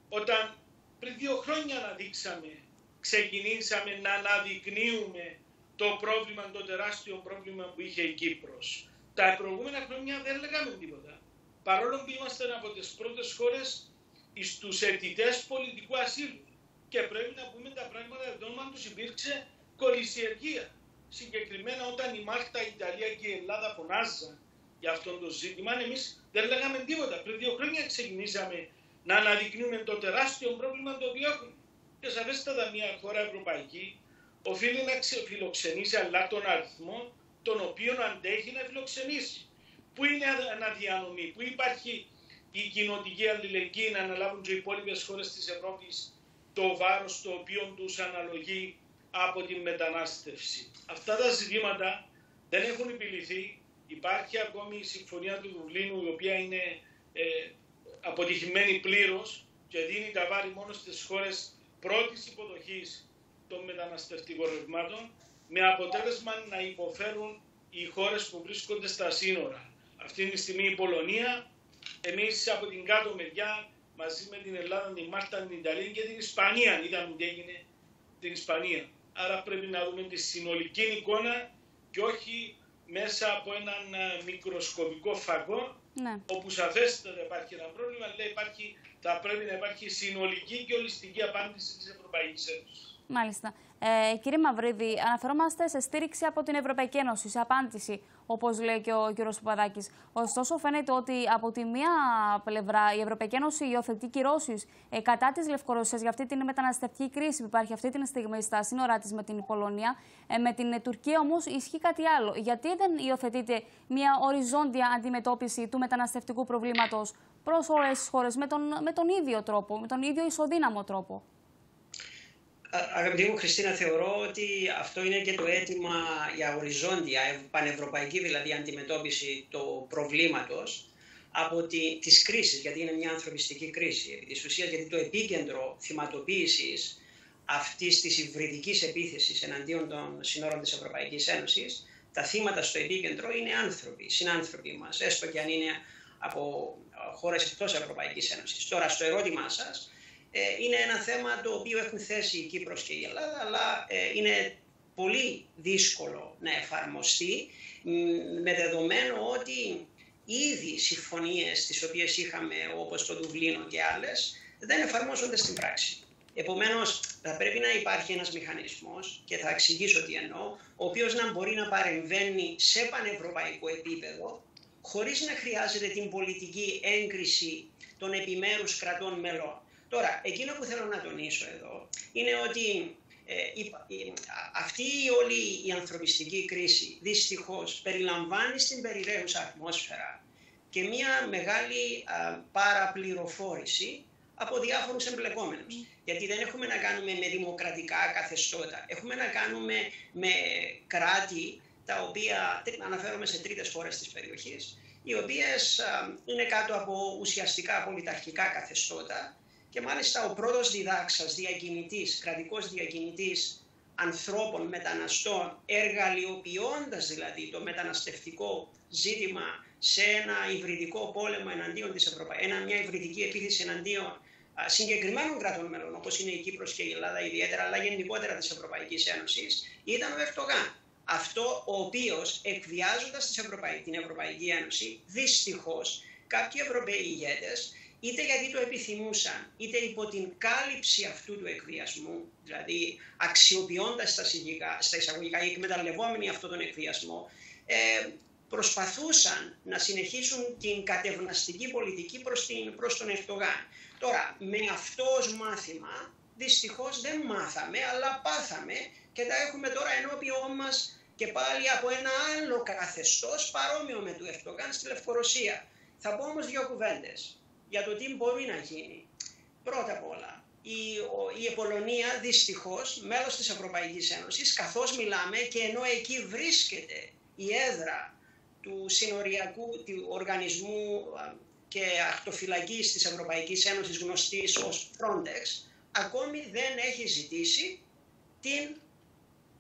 Speaker 18: όταν πριν δύο χρόνια αναδείξαμε, ξεκινήσαμε να αναδεικνύουμε το πρόβλημα, το τεράστιο πρόβλημα που είχε η Κύπρος. Τα προηγούμενα χρόνια δεν λέγαμε τίποτα. Παρόλο που είμαστε από τις πρώτες χώρες στους αιτητές πολιτικού ασύλου. Και πρέπει να πούμε τα πράγματα εδώ, τους υπήρξε κολυσιεργία. Συγκεκριμένα όταν η Μάλτα, η Ιταλία και η Ελλάδα φωνάζαν για αυτό το ζήτημα, εμείς δεν λέγαμε τίποτα. Πριν δύο χρόνια ξεκινήσαμε να αναδεικνύουμε το τεράστιο πρόβλημα το οποίο έχουμε. Και σαφέστατα μια χώρα ευρωπαϊκή οφείλει να φιλοξενήσει αλλά τον αριθμό τον οποίο αντέχει να φιλοξενήσει. Πού είναι αναδιανομή, πού υπάρχει η κοινοτική αλληλεγγύη να αναλάβουν και οι υπόλοιπες χώρες της Ευρώπης το βάρος το οποίο τους αναλογεί από την μετανάστευση. Αυτά τα ζητήματα δεν έχουν επιληθεί. Υπάρχει ακόμη η Συμφωνία του Δουβλίνου, η οποία είναι ε, αποτυχημένη πλήρως και δίνει τα βάρη μόνο στις χώρες πρώτης υποδοχής των μεταναστευτικών ρευμάτων, με αποτέλεσμα να υποφέρουν οι χώρες που βρίσκονται στα σύνορα. Αυτή τη στιγμή η Πολωνία, εμείς από την κάτω μεριά, μαζί με την Ελλάδα, την Μάλτα, την Ιταλία και την Ισπανία, είδαμε τι έγινε την Ισπανία. Άρα πρέπει να δούμε τη συνολική εικόνα και όχι μέσα από έναν ε, μικροσκοπικό φαγό ναι. όπου σαφέστατα υπάρχει ένα πρόβλημα, αλλά υπάρχει, θα πρέπει να υπάρχει συνολική και ολιστική απάντηση της Ευρωπαϊκής Ένωσης.
Speaker 1: Μάλιστα. Ε, κύριε Μαυρίδη, αναφερόμαστε σε στήριξη από την Ευρωπαϊκή Ένωση, σε απάντηση, όπως λέει και ο κ. Παπαδάκης. Ωστόσο, φαίνεται ότι από τη μία πλευρά η Ευρωπαϊκή Ένωση υιοθετεί κυρώσεις ε, κατά της Λευκορωσίας για αυτή την μεταναστευτική κρίση που υπάρχει αυτή τη στιγμή στα σύνορά της με την Πολωνία. Ε, με την Τουρκία όμως ισχύει κάτι άλλο. Γιατί δεν υιοθετείται μια οριζόντια αντιμετώπιση του μεταναστευτικού προβλήματος προ όλε τι χώρες με τον, με τον ίδιο τρόπο, με τον ίδιο ισοδύναμο τρόπο.
Speaker 17: Αγαπητή μου Χριστίνα, θεωρώ ότι αυτό είναι και το αίτημα για οριζόντια, πανευρωπαϊκή δηλαδή αντιμετώπιση του προβλήματος από τη, της κρίσης, γιατί είναι μια ανθρωπιστική κρίση. Της ουσίας, γιατί το επίκεντρο θυματοποίησης αυτής της υβριδικής επίθεσης εναντίον των συνόρων της Ευρωπαϊκής Ένωσης, τα θύματα στο επίκεντρο είναι άνθρωποι, συνάνθρωποι μας, έστω και αν είναι από χώρες εκτός Ευρωπαϊκής Ένωσης. Τώρα, στο ερώτημά σας, ε, είναι ένα θέμα το οποίο έχουν θέσει η Κύπρος και η Ελλάδα, αλλά ε, είναι πολύ δύσκολο να εφαρμοστεί με δεδομένο ότι ήδη συμφωνίες τις οποίες είχαμε όπως το Δουβλίνο και άλλες δεν εφαρμόζονται στην πράξη. Επομένως θα πρέπει να υπάρχει ένας μηχανισμός και θα εξηγήσω τι εννοώ, ο οποίος να μπορεί να παρεμβαίνει σε πανευρωπαϊκό επίπεδο χωρίς να χρειάζεται την πολιτική έγκριση των επιμέρους κρατών μελών. Τώρα, εκείνο που θέλω να τονίσω εδώ είναι ότι ε, η, αυτή η όλη η ανθρωπιστική κρίση δυστυχώς περιλαμβάνει στην περιραίουσα ατμόσφαιρα και μια μεγάλη α, παραπληροφόρηση από διάφορους εμπλεκόμενους. Γιατί δεν έχουμε να κάνουμε με δημοκρατικά καθεστώτα. Έχουμε να κάνουμε με κράτη τα οποία, αναφέρομαι σε τρίτες χώρες της περιοχής, οι οποίες είναι κάτω από ουσιαστικά πολιταρχικά καθεστώτα και μάλιστα ο πρώτος διδάξας, διακινητής, κρατικός διακινητής ανθρώπων, μεταναστών, εργαλειοποιώντας δηλαδή το μεταναστευτικό ζήτημα σε ένα υβριδικό πόλεμο εναντίον της Ευρωπαϊκής, μια υβριδική επίθεση εναντίον συγκεκριμένων κρατών μέλων, όπως είναι η Κύπρος και η Ελλάδα ιδιαίτερα, αλλά γενικότερα της Ευρωπαϊκής Ένωσης, ήταν ο Ερτογάν. Αυτό ο οποίος εκβιάζοντας την Ευρωπαϊκή Ένωση, δυστυχώς κάποιοι Ευρωπαίοι ηγέτες είτε γιατί το επιθυμούσαν, είτε υπό την κάλυψη αυτού του εκβιασμού, δηλαδή αξιοποιώντας τα, στα εισαγωγικά ή εκμεταλλευόμενοι αυτόν τον εκβιασμό, ε, προσπαθούσαν να συνεχίσουν την κατευναστική πολιτική προς, την, προς τον Ερτογάν. Τώρα, με αυτός ως μάθημα, δυστυχώς δεν μάθαμε, αλλά πάθαμε και τα έχουμε τώρα ενώπιό μας και πάλι από ένα άλλο καθεστώς παρόμοιο με του Ερτογάν στη Λευκορωσία. Θα πω όμως δύο κουβέντες για το τι μπορεί να γίνει. Πρώτα απ' όλα, η, η Πολωνία δυστυχώς μέλος της Ευρωπαϊκής Ένωσης, καθώς μιλάμε και ενώ εκεί βρίσκεται η έδρα του συνοριακού του οργανισμού και ακτοφυλακής της Ευρωπαϊκής Ένωσης γνωστής ως Frontex, ακόμη δεν έχει ζητήσει την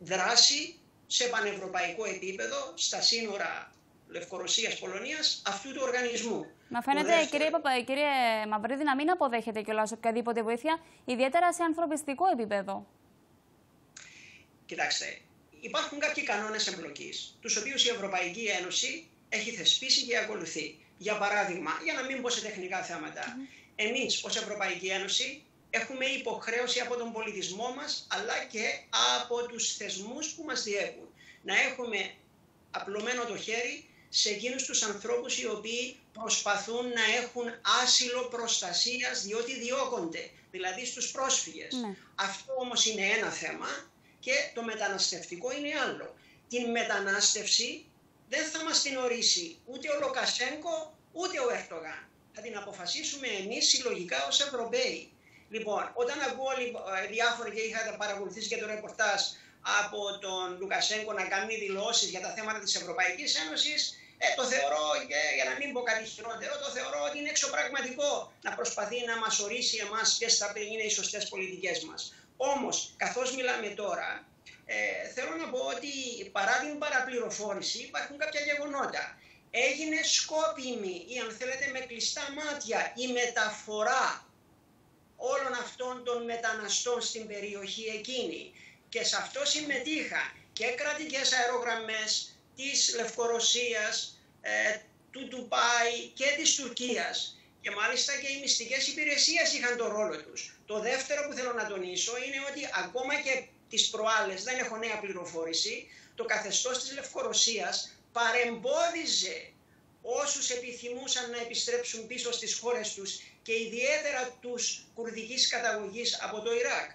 Speaker 17: δράση σε πανευρωπαϊκό επίπεδο στα σύνορα Λευκορωσίας-Πολωνίας αυτού του οργανισμού.
Speaker 1: Μα φαίνεται, κύριε, Παπα, κύριε Μαυρίδη, να μην αποδέχεται κιόλας οποιαδήποτε βοήθεια, ιδιαίτερα σε ανθρωπιστικό επίπεδο.
Speaker 17: Κοιτάξτε, υπάρχουν κάποιοι κανόνες εμπλοκής, τους οποίους η Ευρωπαϊκή Ένωση έχει θεσπίσει και ακολουθεί. Για παράδειγμα, για να μην πω σε τεχνικά θέματα, mm. εμείς ως Ευρωπαϊκή Ένωση έχουμε υποχρέωση από τον πολιτισμό μας, αλλά και από τους θεσμούς που μας διέπουν. Να έχουμε απλωμένο το χέρι σε εκείνους τους ανθρώπους οι οποίοι προσπαθούν να έχουν άσυλο προστασίας διότι διώκονται, δηλαδή στους πρόσφυγες. Ναι. Αυτό όμως είναι ένα θέμα και το μεταναστευτικό είναι άλλο. Την μετανάστευση δεν θα μας την ορίσει ούτε ο Λοκασέγκο ούτε ο Ερτογάν. Θα την αποφασίσουμε εμείς συλλογικά ως Ευρωπαίοι. Λοιπόν, όταν ακούω ε, διάφοροι και είχα παρακολουθήσει και το ρεπορτάζ από τον Λουκασέγκο να κάνει δηλώσεις για τα θέματα της Ευρωπαϊκής Ένωσης, ε, το θεωρώ, και, για να μην πω κάτι χειρότερο, το θεωρώ ότι είναι εξωπραγματικό να προσπαθεί να μας ορίσει εμάς ποιες θα είναι οι σωστές πολιτικές μας. Όμως, καθώς μιλάμε τώρα, ε, θέλω να πω ότι παρά την παραπληροφόρηση υπάρχουν κάποια γεγονότα. Έγινε σκόπιμη ή αν θέλετε με κλειστά μάτια η μεταφορά όλων αυτών των μεταναστών στην περιοχή εκείνη. Και σε αυτό συμμετείχα και κρατικές αερογραμμές της Λευκορωσίας, ε, του Τουπάι και της Τουρκίας. Και μάλιστα και οι μυστικές υπηρεσίες είχαν το ρόλο τους. Το δεύτερο που θέλω να τονίσω είναι ότι ακόμα και τις προάλλες, δεν έχω νέα πληροφόρηση, το καθεστώς της Λευκορωσίας παρεμπόδιζε όσους επιθυμούσαν να επιστρέψουν πίσω στις χώρες τους και ιδιαίτερα τους κουρδικής καταγωγής από το Ιράκ.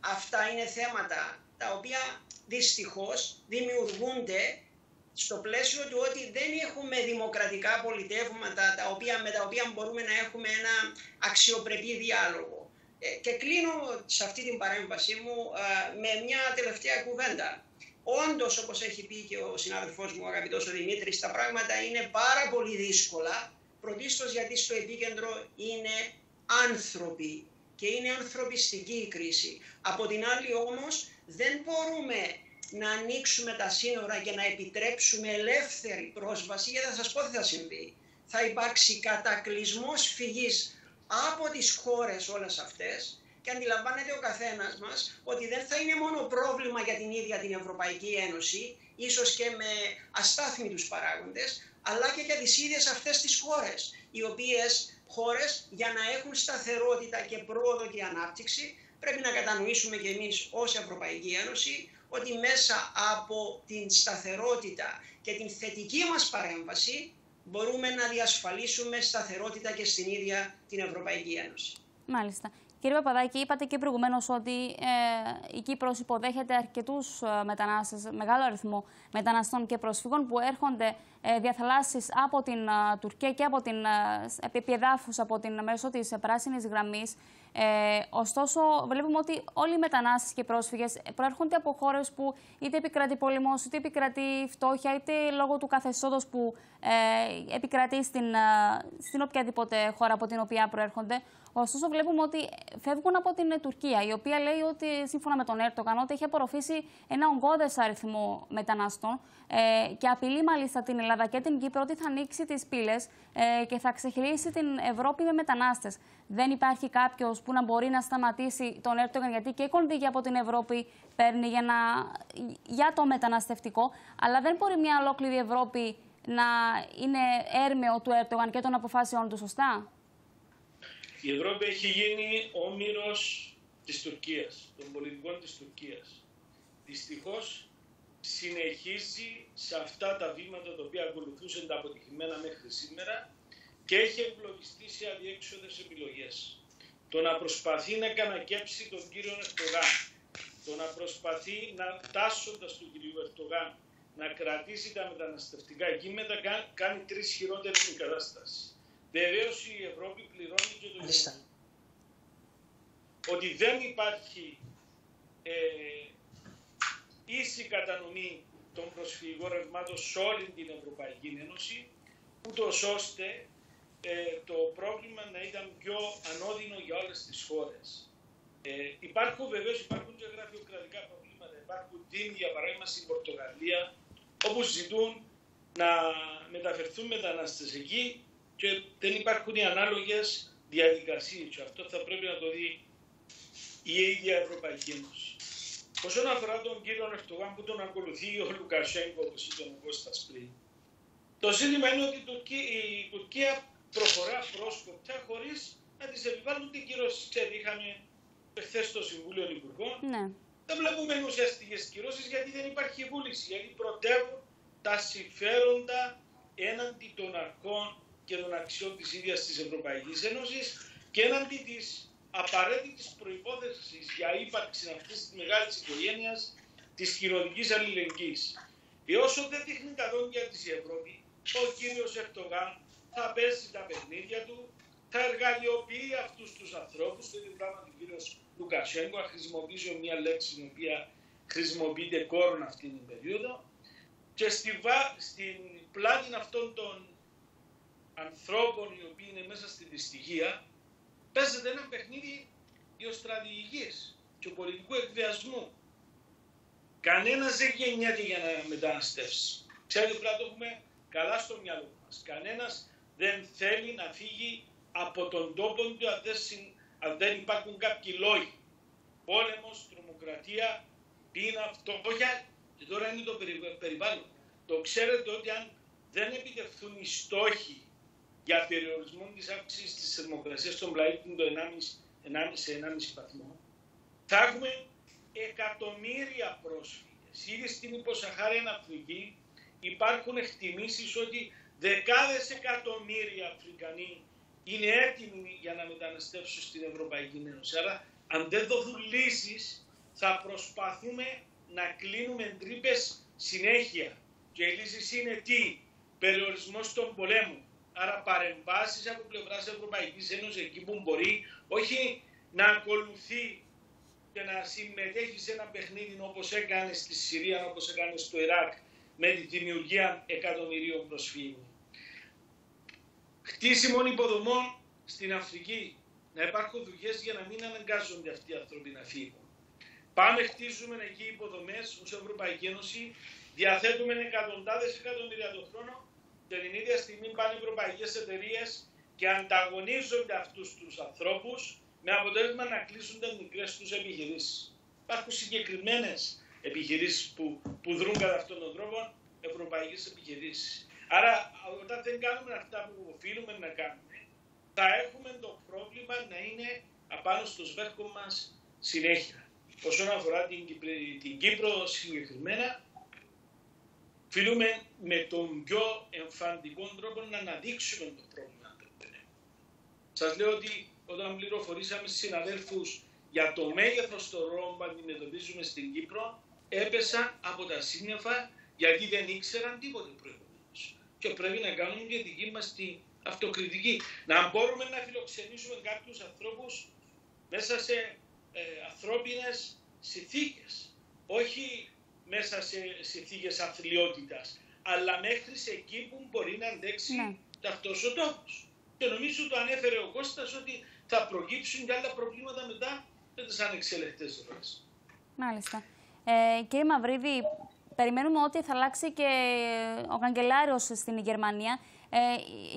Speaker 17: Αυτά είναι θέματα τα οποία δυστυχώς δημιουργούνται στο πλαίσιο του ότι δεν έχουμε δημοκρατικά πολιτεύματα τα οποία, με τα οποία μπορούμε να έχουμε ένα αξιοπρεπή διάλογο. Ε, και κλείνω σε αυτή την παρέμβασή μου με μια τελευταία κουβέντα. Όντως, όπως έχει πει και ο συνάδελφός μου, ο αγαπητός ο Δημήτρης, τα πράγματα είναι πάρα πολύ δύσκολα πρωτίστως γιατί στο επίκεντρο είναι άνθρωποι και είναι ανθρωπιστική η κρίση. Από την άλλη όμως δεν μπορούμε να ανοίξουμε τα σύνορα και να επιτρέψουμε ελεύθερη πρόσβαση γιατί θα σας πω τι θα συμβεί. Θα υπάρξει κατακλυσμός φυγής από τις χώρες όλες αυτές και αντιλαμβάνεται ο καθένας μας ότι δεν θα είναι μόνο πρόβλημα για την ίδια την Ευρωπαϊκή Ένωση, ίσως και με αστάθμιτους παράγοντες, αλλά και για τις ίδιες αυτές τις χώρες, οι οποίες χώρες για να έχουν σταθερότητα και πρόοδο και ανάπτυξη πρέπει να κατανοήσουμε και εμείς ως Ευρωπαϊκή Ένωση ότι μέσα από την σταθερότητα και την θετική μας παρέμβαση μπορούμε να διασφαλίσουμε σταθερότητα και στην ίδια την Ευρωπαϊκή Ένωση.
Speaker 1: Μάλιστα. Κύριε Παπαδάκη, είπατε και προηγουμένως ότι ε, η Κύπρος υποδέχεται αρκετούς ε, μετανάστες, μεγάλο αριθμό μεταναστών και προσφύγων που έρχονται ε, διαθαλάσσει από την ε, Τουρκία και από την ε, από την μέσω της πράσινης γραμμής. Ε, ωστόσο, βλέπουμε ότι όλοι οι μετανάστες και πρόσφυγες προέρχονται από χώρες που είτε επικρατεί πόλεμος, είτε επικρατεί φτώχεια, είτε λόγω του καθεστώτος που ε, επικρατεί στην, στην οποιαδήποτε χώρα από την οποία προέρχονται. Ωστόσο, βλέπουμε ότι φεύγουν από την Τουρκία, η οποία λέει ότι σύμφωνα με τον Έρτογαν ότι έχει απορροφήσει ένα ογκώδες αριθμό μεταναστών ε, και απειλεί μάλιστα την Ελλάδα και την Κύπρο ότι θα ανοίξει τις πύλες ε, και θα ξεχυλήσει την Ευρώπη με μετανάστες. Δεν υπάρχει κάποιος που να μπορεί να σταματήσει τον Έρτογαν, γιατί και κονδύλια από την Ευρώπη παίρνει για, να, για το μεταναστευτικό, αλλά δεν μπορεί μια ολόκληρη Ευρώπη να είναι έρμεο του Έρτογαν και των αποφάσεών του, σωστά;
Speaker 18: Η Ευρώπη έχει γίνει όμοιρος της Τουρκίας, των πολιτικών της Τουρκίας. Δυστυχώς συνεχίζει σε αυτά τα βήματα τα οποία ακολουθούσαν τα αποτυχημένα μέχρι σήμερα και έχει εμπλοκιστεί σε αδιέξοδες επιλογές. Το να προσπαθεί να κανακέψει τον κύριο Ερτογάν, το να προσπαθεί να τάσσοντας τον κύριο Ερτογάν να κρατήσει τα μεταναστευτικά κείμενα κάνει τρεις χειρότερη την κατάσταση. Βεβαίως η Ευρώπη πληρώνει και το γεγονό ότι δεν υπάρχει ε, ίση κατανομή των προσφυγικών ρευμάτων σε όλη την Ευρωπαϊκή Ένωση, ούτως ώστε ε, το πρόβλημα να ήταν πιο ανώδυνο για όλες τις χώρες. Ε, υπάρχουν βεβαίως υπάρχουν και γραφειοκρατικά προβλήματα. Υπάρχουν δήμοι, για παράδειγμα, στην Πορτογαλία, όπου ζητούν να μεταφερθούν μετανάστες εκεί και δεν υπάρχουν οι ανάλογες διαδικασίες. Και αυτό θα πρέπει να το δει η ίδια Ευρωπαϊκή Ένωση. Όσον αφορά τον κύριο Ερτογάν που τον ακολουθεί ο Λουκασέγκο, όπως είπε ο Κώστας πριν, το ζήτημα είναι ότι η Τουρκία προχωρά πρόσκοπτα χωρίς να της επιβάλλουν την κύρωση. Ξέρετε, είχαμε χθε στο Συμβούλιο Υπουργών.
Speaker 1: Ναι.
Speaker 18: Δεν βλέπουμε ουσιαστικές κυρώσεις γιατί δεν υπάρχει βούληση. Γιατί πρωτεύουν τα συμφέροντα έναντι των αρχών και των αξιών της ίδιας της Ευρωπαϊκής Ένωσης και έναντι της απαραίτητης προπόθεση για ύπαρξη αυτή τη μεγάλη οικογένεια της κοινωνικής αλληλεγγύης. Και όσο δεν δείχνει τα δόντια της η Ευρώπη, ο κύριος Ερτογάν θα πέσει τα παιχνίδια του, θα εργαλειοποιεί αυτούς τους ανθρώπους. Το ίδιο πράγμα ο κύριο Λουκασέγκο, θα χρησιμοποιήσω μια λέξη την οποία χρησιμοποιείται κόρον αυτή την περίοδο. Και στη στην πλάτη αυτών των ανθρώπων οι οποίοι είναι μέσα στη δυστυχία, παίζεται ένα παιχνίδι γεωστρατηγικής και πολιτικού εκβιασμού. Κανένας δεν γεννιέται για να μεταναστεύσει. Ξέρετε, πρέπει να το έχουμε καλά στο μυαλό μας. Κανένας δεν θέλει να φύγει από τον τόπο του αν δεν, αν δεν υπάρχουν κάποιοι λόγοι. Πόλεμος, τρομοκρατία, πείνα, φτώχεια και τώρα είναι το περιβάλλον. Το ξέρετε ότι αν δεν επιτευχθούν οι στόχοι για περιορισμό της αύξησης της θερμοκρασίας των πλανήτη το 1,5 σε 1,5 βαθμό, θα έχουμε εκατομμύρια πρόσφυγες. Ήδη στην υποσαχάρια Αφρική υπάρχουν εκτιμήσεις ότι δεκάδες εκατομμύρια Αφρικανοί είναι έτοιμοι για να μεταναστεύσουν στην Ευρωπαϊκή Ένωση. Άρα, αν δεν δοθούν λύσεις, θα προσπαθούμε να κλείνουμε τρύπε συνέχεια. Και η λύση είναι τι, περιορισμός των πολέμων Άρα παρεμβάσεις από πλευράς Ευρωπαϊκής Ένωσης εκεί που μπορεί, όχι να ακολουθεί και να συμμετέχει σε ένα παιχνίδι όπως έκανες στη Συρία, όπως έκανες στο Ιράκ, με τη δημιουργία εκατομμυρίων προσφύγων. Χτίσιμο υποδομών στην Αφρική. Να υπάρχουν δουλειές για να μην αναγκάζονται αυτοί οι άνθρωποι να φύγουν. Πάμε, χτίζουμε εκεί υποδομές ως Ευρωπαϊκή Ένωση, διαθέτουμε εκατοντάδες εκατομμύρια το χρόνο και την ίδια στιγμή πάνε οι ευρωπαϊκές εταιρείες και ανταγωνίζονται αυτούς τους ανθρώπους με αποτέλεσμα να κλείσουν τις μικρές τους επιχειρήσεις. Υπάρχουν συγκεκριμένες επιχειρήσεις που, που δρούν κατά αυτόν τον τρόπο, ευρωπαϊκές επιχειρήσεις. Άρα όταν δεν κάνουμε αυτά που οφείλουμε να κάνουμε, θα έχουμε το πρόβλημα να είναι απάνω στο σβέρκο μας συνέχεια. Όσον αφορά την, την Κύπρο συγκεκριμένα, Οφείλουμε με τον πιο εμφαντικό τρόπο να αναδείξουμε το πρόβλημα που Σας λέω ότι όταν πληροφορήσαμε συναδέλφους για το μέγεθος των ρόλων που αντιμετωπίζουμε στην Κύπρο, έπεσαν από τα σύννεφα γιατί δεν ήξεραν τίποτε προηγουμένως. Και πρέπει να κάνουμε και δική μας την αυτοκριτική. Να μπορούμε να φιλοξενήσουμε κάποιους ανθρώπους μέσα σε ε, ανθρώπινες συνθήκες. Όχι μέσα σε συνθήκες αθλειότητας, αλλά μέχρι σε εκεί που μπορεί να αντέξει ναι. αυτό ο τόπος. Και νομίζω το ανέφερε ο Κώστας ότι θα προκύψουν και άλλα προβλήματα μετά με τις ανεξελεκτέ ροές.
Speaker 1: Μάλιστα. Ε, κύριε Μαυρίδη, περιμένουμε ότι θα αλλάξει και ο καγκελάριος στην Γερμανία ε,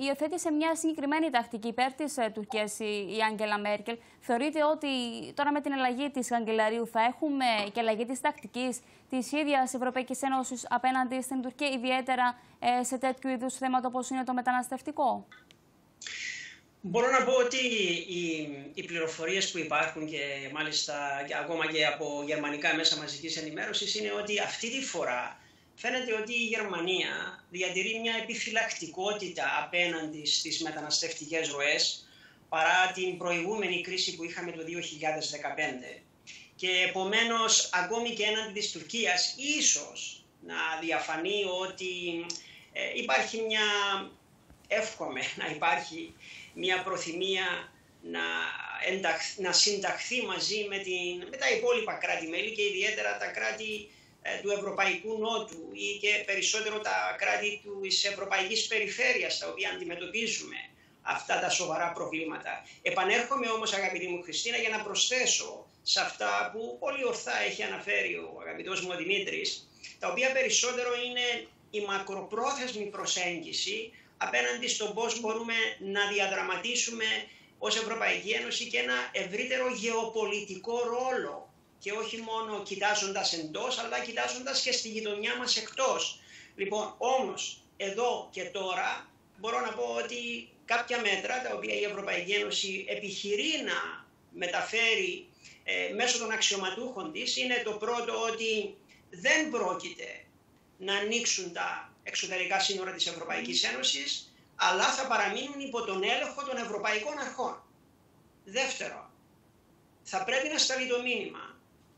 Speaker 1: υιοθέτησε μια συγκεκριμένη τακτική υπέρ της ε, Τουρκίας η, η Άγγελα Μέρκελ. Θεωρείτε ότι τώρα με την αλλαγή της Καγκελαρίου θα έχουμε και αλλαγή της τακτικής της ίδιας Ευρωπαϊκής Ένωσης απέναντι στην Τουρκία, ιδιαίτερα ε, σε τέτοιου είδους θέματα όπως είναι το μεταναστευτικό;
Speaker 17: Μπορώ να πω ότι οι, οι πληροφορίες που υπάρχουν και μάλιστα και ακόμα και από γερμανικά μέσα μαζικής ενημέρωσης είναι ότι αυτή τη φορά φαίνεται ότι η Γερμανία διατηρεί μια επιφυλακτικότητα απέναντι στις μεταναστευτικές ροές παρά την προηγούμενη κρίση που είχαμε το 2015. Και επομένως, ακόμη και έναντι της Τουρκίας, ίσως να διαφανεί ότι υπάρχει μια, εύχομαι να υπάρχει μια προθυμία να, να συνταχθεί μαζί με, την, με τα υπόλοιπα κράτη-μέλη και ιδιαίτερα τα κράτη ε, του Ευρωπαϊκού Νότου ή και περισσότερο τα κράτη της Ευρωπαϊκής Περιφέρειας τα οποία αντιμετωπίζουμε αυτά τα σοβαρά προβλήματα. Επανέρχομαι όμως αγαπητή μου Χριστίνα για να προσθέσω σε αυτά που πολύ ορθά έχει αναφέρει ο αγαπητός μου ο Δημήτρης, τα οποία περισσότερο είναι η μακροπρόθεσμη προσέγγιση απέναντι στον πώς μπορούμε να διαδραματίσουμε ως Ευρωπαϊκή Ένωση και ένα ευρύτερο γεωπολιτικό ρόλο και όχι μόνο κοιτάζοντας εντός, αλλά κοιτάζοντας και στη γειτονιά μας εκτός. Λοιπόν, όμως, εδώ και τώρα μπορώ να πω ότι κάποια μέτρα τα οποία η Ευρωπαϊκή Ένωση επιχειρεί να μεταφέρει ε, μέσω των αξιωματούχων της είναι το πρώτο ότι δεν πρόκειται να ανοίξουν τα εξωτερικά σύνορα της Ευρωπαϊκής Ένωσης, αλλά θα παραμείνουν υπό τον έλεγχο των ευρωπαϊκών αρχών. Δεύτερο, θα πρέπει να σταλεί το μήνυμα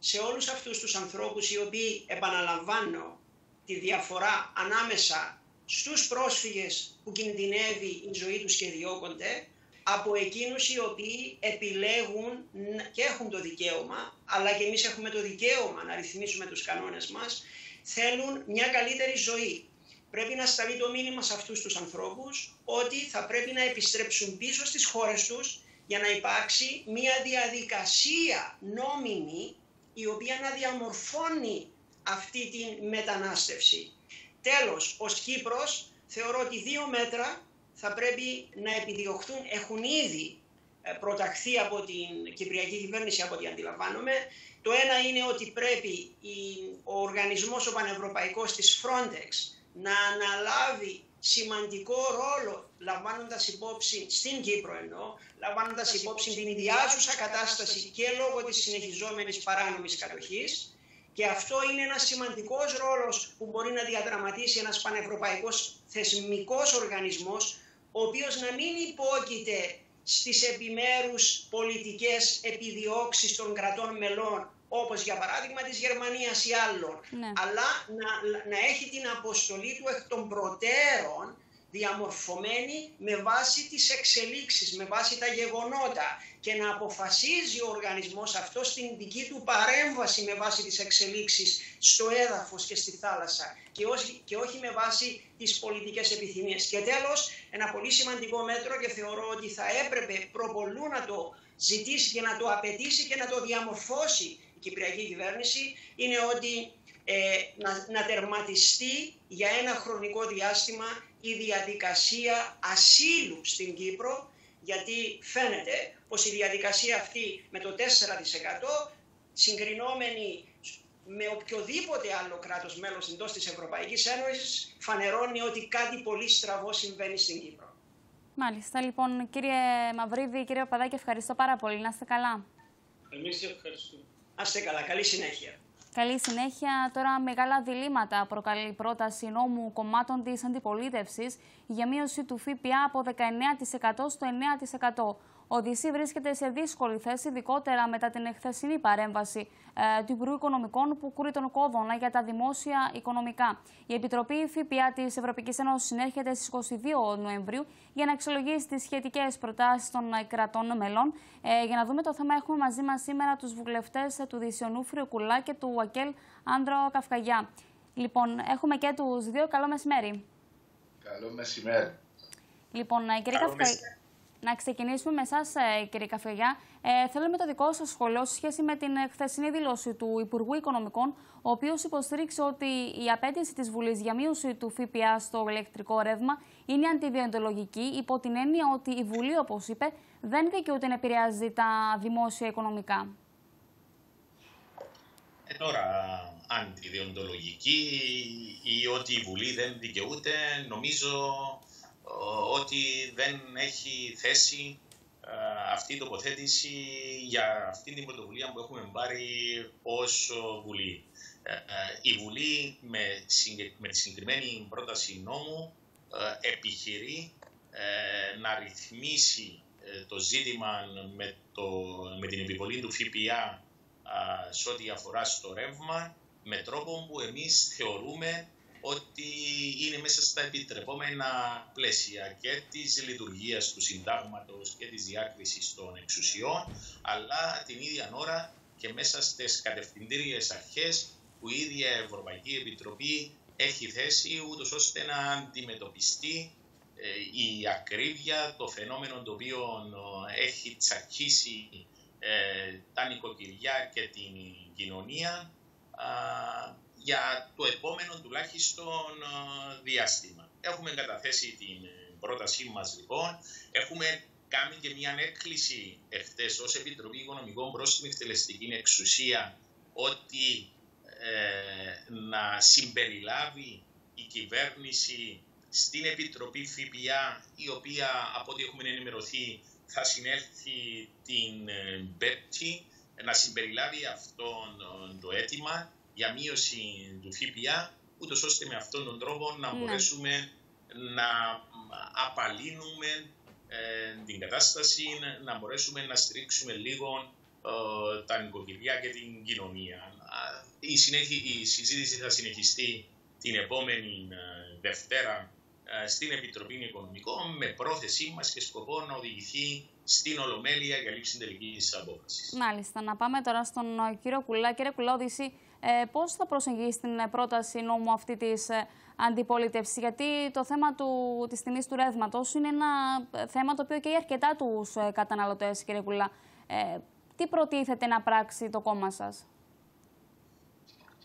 Speaker 17: σε όλους αυτούς τους ανθρώπους οι οποίοι, επαναλαμβάνω, τη διαφορά ανάμεσα στους πρόσφυγες που κινδυνεύει η ζωή τους και διώκονται, από εκείνους οι οποίοι επιλέγουν και έχουν το δικαίωμα, αλλά και εμείς έχουμε το δικαίωμα να ρυθμίσουμε τους κανόνες μας, θέλουν μια καλύτερη ζωή. Πρέπει να σταλεί το μήνυμα σε αυτούς τους ανθρώπους ότι θα πρέπει να επιστρέψουν πίσω στις χώρες τους για να υπάρξει μια διαδικασία νόμιμη η οποία να διαμορφώνει αυτή την μετανάστευση. Τέλος, ως Κύπρος θεωρώ ότι δύο μέτρα θα πρέπει να επιδιωχθούν, έχουν ήδη ε, προταχθεί από την Κυπριακή Κυβέρνηση από ό,τι αντιλαμβάνομαι. Το ένα είναι ότι πρέπει ο οργανισμός ο πανευρωπαϊκός της Frontex να αναλάβει σημαντικό ρόλο λαμβάνοντας υπόψη, στην Κύπρο εννοώ, λαμβάνοντας υπόψη την ιδιάζουσα κατάσταση και λόγω της συνεχιζόμενης παράνομης κατοχής και αυτό είναι ένας σημαντικός ρόλος που μπορεί να διαδραματίσει ένας πανευρωπαϊκός θεσμικός οργανισμός ο οποίος να μην υπόκειται στις επιμέρους πολιτικές επιδιώξεις των κρατών μελών όπως για παράδειγμα της Γερμανίας ή άλλων, ναι. αλλά να, να έχει την αποστολή του εκ των προτέρων διαμορφωμένη με βάση τις εξελίξεις, με βάση τα γεγονότα και να αποφασίζει ο οργανισμός αυτό στην δική του παρέμβαση με βάση τις εξελίξεις στο έδαφος και στη θάλασσα και όχι, και όχι με βάση τις πολιτικές επιθυμίες. Και τέλος, ένα πολύ σημαντικό μέτρο και θεωρώ ότι θα έπρεπε προπολού να το ζητήσει και να το απαιτήσει και να το διαμορφώσει η Κυπριακή Κυβέρνηση είναι ότι ε, να, να τερματιστεί για ένα χρονικό διάστημα η διαδικασία ασύλου στην Κύπρο γιατί φαίνεται πως η διαδικασία αυτή με το 4% συγκρινόμενη με οποιοδήποτε άλλο κράτος μέλος εντός της Ευρωπαϊκής Ένωσης φανερώνει ότι κάτι πολύ στραβό συμβαίνει στην Κύπρο.
Speaker 1: Μάλιστα. Λοιπόν, κύριε Μαυρίδη, κύριε Παπαδάκη, ευχαριστώ πάρα πολύ. Να είστε καλά.
Speaker 18: Εμείς ευχαριστούμε.
Speaker 17: Να είστε καλά. Καλή συνέχεια.
Speaker 1: Καλή συνέχεια. Τώρα μεγάλα διλήμματα προκαλεί η πρόταση νόμου κομμάτων της αντιπολίτευσης για μείωση του ΦΠΑ από 19% στο 9%. Ο DC βρίσκεται σε δύσκολη θέση, ειδικότερα μετά την εχθεσινή παρέμβαση ε, του Υπουργού Οικονομικών που κούρει τον κόδωνα για τα δημόσια οικονομικά. Η Επιτροπή ΦΠΑ της Ευρωπαϊκής Ένωσης συνέρχεται στις 22 Νοεμβρίου για να αξιολογήσει τις σχετικές προτάσεις των κρατών μελών. Ε, για να δούμε το θέμα, έχουμε μαζί μας σήμερα τους βουλευτές του Δησιονούφριου Κουλά και του Ακέλ Άντρο Καυκαγιά. Λοιπόν, έχουμε και τους δύο. Καλό μεσημέρι.
Speaker 19: Καλό μεσημέρι.
Speaker 1: Λοιπόν, ε, κύριε Καυκαγιά. Να ξεκινήσουμε με εσάς, ε, κύριε Καφεγιά. Ε, θέλω με το δικό σας σχολείο σε σχέση με την χθεσινή δήλωση του Υπουργού Οικονομικών, ο οποίος υποστήριξε ότι η απέτηση της Βουλής για μείωση του ΦΠΑ στο ηλεκτρικό ρεύμα είναι αντιδιοντολογική, υπό την έννοια ότι η Βουλή, όπως είπε, δεν δικαιούται να επηρεάζει τα δημόσια οικονομικά.
Speaker 19: Ε, τώρα, αντιδιοντολογική ή ότι η Βουλή δεν δικαιούται, νομίζω ότι δεν έχει θέση αυτή η τοποθέτηση για αυτή την πρωτοβουλία που έχουμε πάρει ως Βουλή. Ε, ε, η Βουλή με, με τη συγκεκριμένη πρόταση νόμου ε, επιχειρεί να ρυθμίσει το ζήτημα με, το, με την επιβολή του ΦΠΑ σε ό,τι αφορά στο ρεύμα
Speaker 7: με τρόπο που εμείς θεωρούμε ότι είναι μέσα στα επιτρεπόμενα πλαίσια και της λειτουργίας του συντάγματος και της διάκρισης των εξουσιών, αλλά την ίδια ώρα και μέσα στις κατευθυντήριες αρχές που η ίδια Ευρωπαϊκή Επιτροπή έχει θέσει ούτως ώστε να αντιμετωπιστεί ε, η ακρίβεια, το φαινόμενο το οποίο ε, έχει τσακίσει ε, τα νοικοκυριά και την κοινωνία για το επόμενο τουλάχιστον διάστημα. Έχουμε καταθέσει την πρότασή μας λοιπόν, έχουμε κάνει και μια έκκληση εχθές ως Επιτροπή Οικονομικών προς την εκτελεστική εξουσία ότι ε, να συμπεριλάβει η κυβέρνηση στην Επιτροπή ΦΠΑ, η οποία από ό,τι έχουμε ενημερωθεί θα συνέλθει την ε, Πέμπτη, να συμπεριλάβει αυτό το αίτημα για μείωση του ΦΠΑ, ούτως ώστε με αυτόν τον τρόπο να ναι. μπορέσουμε να απαλύνουμε ε, την κατάσταση, να μπορέσουμε να στηρίξουμε λίγο ε, τα νοικοκυριά και την κοινωνία. Η, η συζήτηση θα συνεχιστεί την επόμενη ε, Δευτέρα ε, στην Επιτροπή Οικονομικών με πρόθεσή μας και σκοπό να οδηγηθεί στην Ολομέλεια για λήψη τελικής απόφασης.
Speaker 1: Μάλιστα. Να πάμε τώρα στον κύριο Κουλά. Κύριε Κουλά, Οδύση, ε, πώς θα προσεγγίσεις την πρόταση νόμου αυτή της ε, αντιπολίτευσης, γιατί το θέμα του, της τιμής του ρεύματος είναι ένα θέμα το οποίο καίει αρκετά τους καταναλωτές, κύριε Κουλά. Ε, τι προτίθεται να πράξει το κόμμα σας;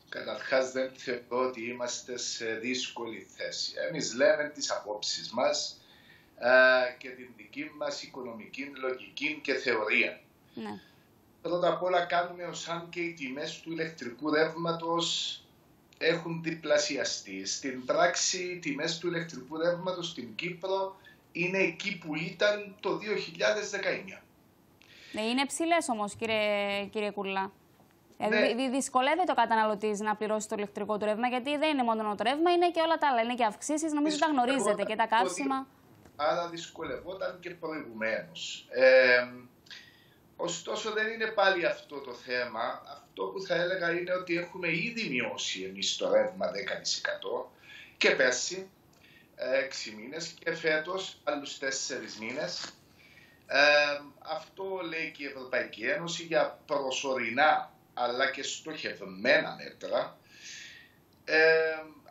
Speaker 20: Καταρχάς δεν θεωρώ ότι είμαστε σε δύσκολη θέση. Εμείς λέμε τις απόψεις μας και την δική μας οικονομική λογική και θεωρία. Ναι. Πρώτα απ' όλα κάνουμε ως αν και οι τιμές του ηλεκτρικού ρεύματος έχουν διπλασιαστεί. Στην πράξη οι τιμές του ηλεκτρικού ρεύματος στην Κύπρο είναι εκεί που ήταν το 2019.
Speaker 1: Ναι, είναι ψηλές όμως, κύριε, κύριε Κουρλά. Δηλαδή, ναι. δυσκολεύεται ο καταναλωτής να πληρώσει το ηλεκτρικό του ρεύμα, γιατί δεν είναι μόνο το ρεύμα, είναι και όλα τα άλλα. Είναι και αυξήσεις, νομίζω τα γνωρίζετε και τα καύσιμα.
Speaker 20: Άρα δυσκολευόταν και προηγουμένως. Ε, ωστόσο, δεν είναι πάλι αυτό το θέμα. Αυτό που θα έλεγα είναι ότι έχουμε ήδη μειώσει εμείς το ρεύμα 10% και πέρσι 6 μήνες και φέτος άλλους 4 μήνες αυτό λέει και η Ευρωπαϊκή Ένωση για προσωρινά αλλά και στοχευμένα μέτρα.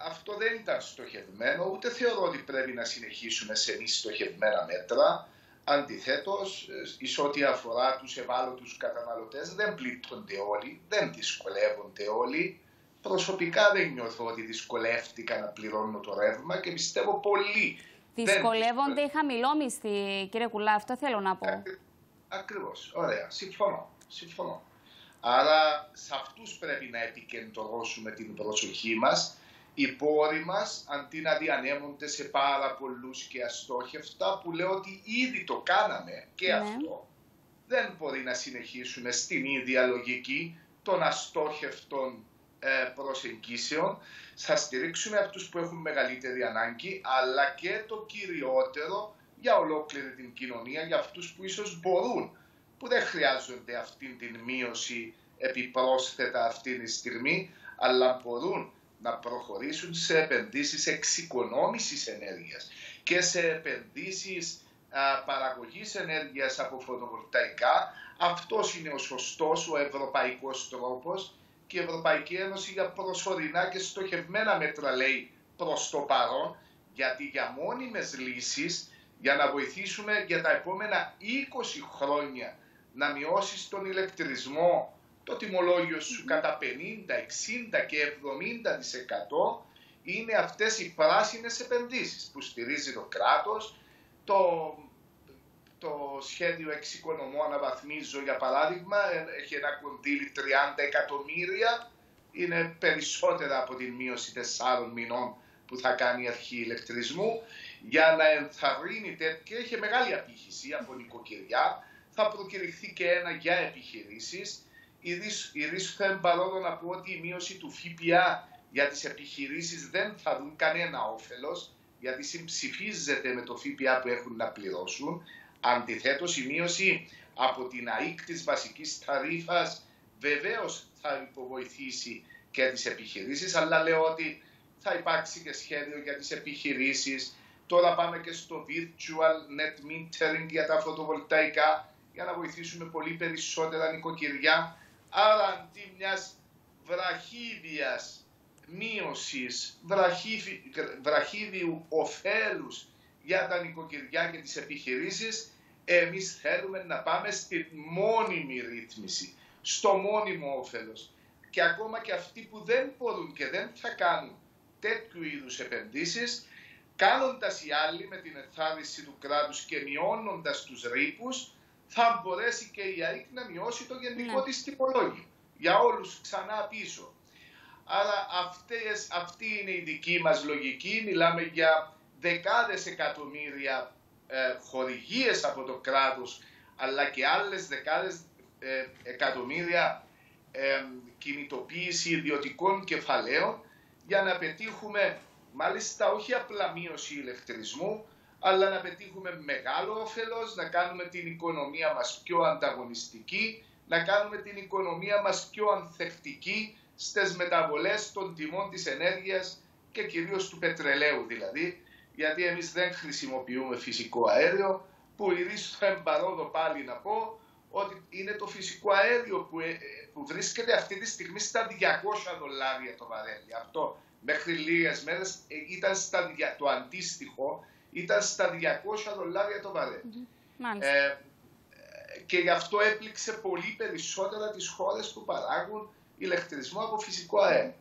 Speaker 20: αυτό δεν ήταν στοχευμένο, ούτε θεωρώ ότι πρέπει να συνεχίσουμε σε μη στοχευμένα μέτρα. Αντιθέτως, εις ό,τι αφορά τους ευάλωτους καταναλωτές, δεν πλήττονται όλοι, δεν δυσκολεύονται όλοι. Προσωπικά δεν νιώθω ότι δυσκολεύτηκα να πληρώνω το ρεύμα και πιστεύω πολύ
Speaker 1: Δυσκολεύονται οι χαμηλόμισθοι, κύριε Κουλά, αυτό θέλω να πω.
Speaker 20: Ακριβώς. Ωραία. Συμφωνώ. Συμφωνώ. Άρα σε αυτούς πρέπει να επικεντρώσουμε την προσοχή μας. Οι πόροι μας, αντί να διανέμονται σε πάρα πολλούς και αστόχευτα, που λέω ότι ήδη το κάναμε και ναι. αυτό, δεν μπορεί να συνεχίσουμε στην ίδια λογική των αστόχευτων ε, προσεγγίσεων. Θα στηρίξουμε αυτούς που έχουν μεγαλύτερη ανάγκη, αλλά και το κυριότερο για ολόκληρη την κοινωνία, για αυτούς που ίσως μπορούν, που δεν χρειάζονται αυτή την μείωση επιπρόσθετα αυτή τη στιγμή, αλλά μπορούν να προχωρήσουν σε επενδύσεις εξοικονόμησης ενέργειας και σε επενδύσεις α, παραγωγής ενέργειας από φωτοβολταϊκά. Αυτός είναι ο σωστός, ο ευρωπαϊκός τρόπος και η Ευρωπαϊκή Ένωση για προσωρινά και στοχευμένα μέτρα λέει προς το παρόν, γιατί για μόνιμες λύσεις, για να βοηθήσουμε για τα επόμενα 20 χρόνια να μειώσεις τον ηλεκτρισμό, το τιμολόγιο σου κατά 50, 60 και 70% είναι αυτές οι πράσινες επενδύσεις που στηρίζει το κράτος, το το σχέδιο εξοικονομώ αναβαθμίζω για παράδειγμα έχει ένα κονδύλι 30 εκατομμύρια. Είναι περισσότερα από την μείωση 4 μηνών που θα κάνει η αρχή ηλεκτρισμού. Για να ενθαρρύνει και έχει μεγάλη απήχηση από νοικοκυριά θα προκηρυχθεί και ένα για επιχειρήσεις η παρόλο να πω ότι η μείωση του ΦΠΑ για τις επιχειρήσεις δεν θα δουν κανένα όφελος γιατί συμψηφίζεται με το ΦΠΑ που έχουν να πληρώσουν Αντιθέτως, η μείωση από την ΑΕΚ της βασικής ταρίφας βεβαίως θα υποβοηθήσει και τις επιχειρήσεις, αλλά λέω ότι θα υπάρξει και σχέδιο για τις επιχειρήσεις. Τώρα πάμε και στο virtual net metering για τα φωτοβολταϊκά για να βοηθήσουμε πολύ περισσότερα νοικοκυριά. Άρα αντί μιας βραχίδιας μείωσης, βραχίδιου ωφέλους για τα νοικοκυριά και τις επιχειρήσεις, εμείς θέλουμε να πάμε στη μόνιμη ρύθμιση, στο μόνιμο όφελος. Και ακόμα και αυτοί που δεν μπορούν και δεν θα κάνουν τέτοιου είδους επενδύσεις, κάνοντας οι άλλοι με την ενθάρρυνση του κράτους και μειώνοντας τους ρήπους, θα μπορέσει και η ΑΕΚ να μειώσει το γενικό ναι. της τυπολόγιο. Για όλους ξανά πίσω. Άρα αυτές, αυτή είναι η δική μας λογική. Μιλάμε για δεκάδες εκατομμύρια ε, χορηγίες από το κράτος, αλλά και άλλες δεκάδες ε, εκατομμύρια ε, κινητοποίηση ιδιωτικών κεφαλαίων για να πετύχουμε μάλιστα όχι απλά μείωση ηλεκτρισμού, αλλά να πετύχουμε μεγάλο όφελος, να κάνουμε την οικονομία μας πιο ανταγωνιστική, να κάνουμε την οικονομία μας πιο ανθεκτική στις μεταβολές των τιμών της ενέργειας και κυρίως του πετρελαίου δηλαδή, γιατί εμείς δεν χρησιμοποιούμε φυσικό αέριο, που ηρίστο εμπαρόδο πάλι να πω ότι είναι το φυσικό αέριο που, ε, που βρίσκεται αυτή τη στιγμή στα 200 δολάρια το βαρέλι. Αυτό μέχρι λίγες μέρες ε, ήταν στα, το αντίστοιχο ήταν στα 200 δολάρια το βαρέλι. Ε, και γι' αυτό έπληξε πολύ περισσότερα τις χώρες που παράγουν ηλεκτρισμό από φυσικό αέριο.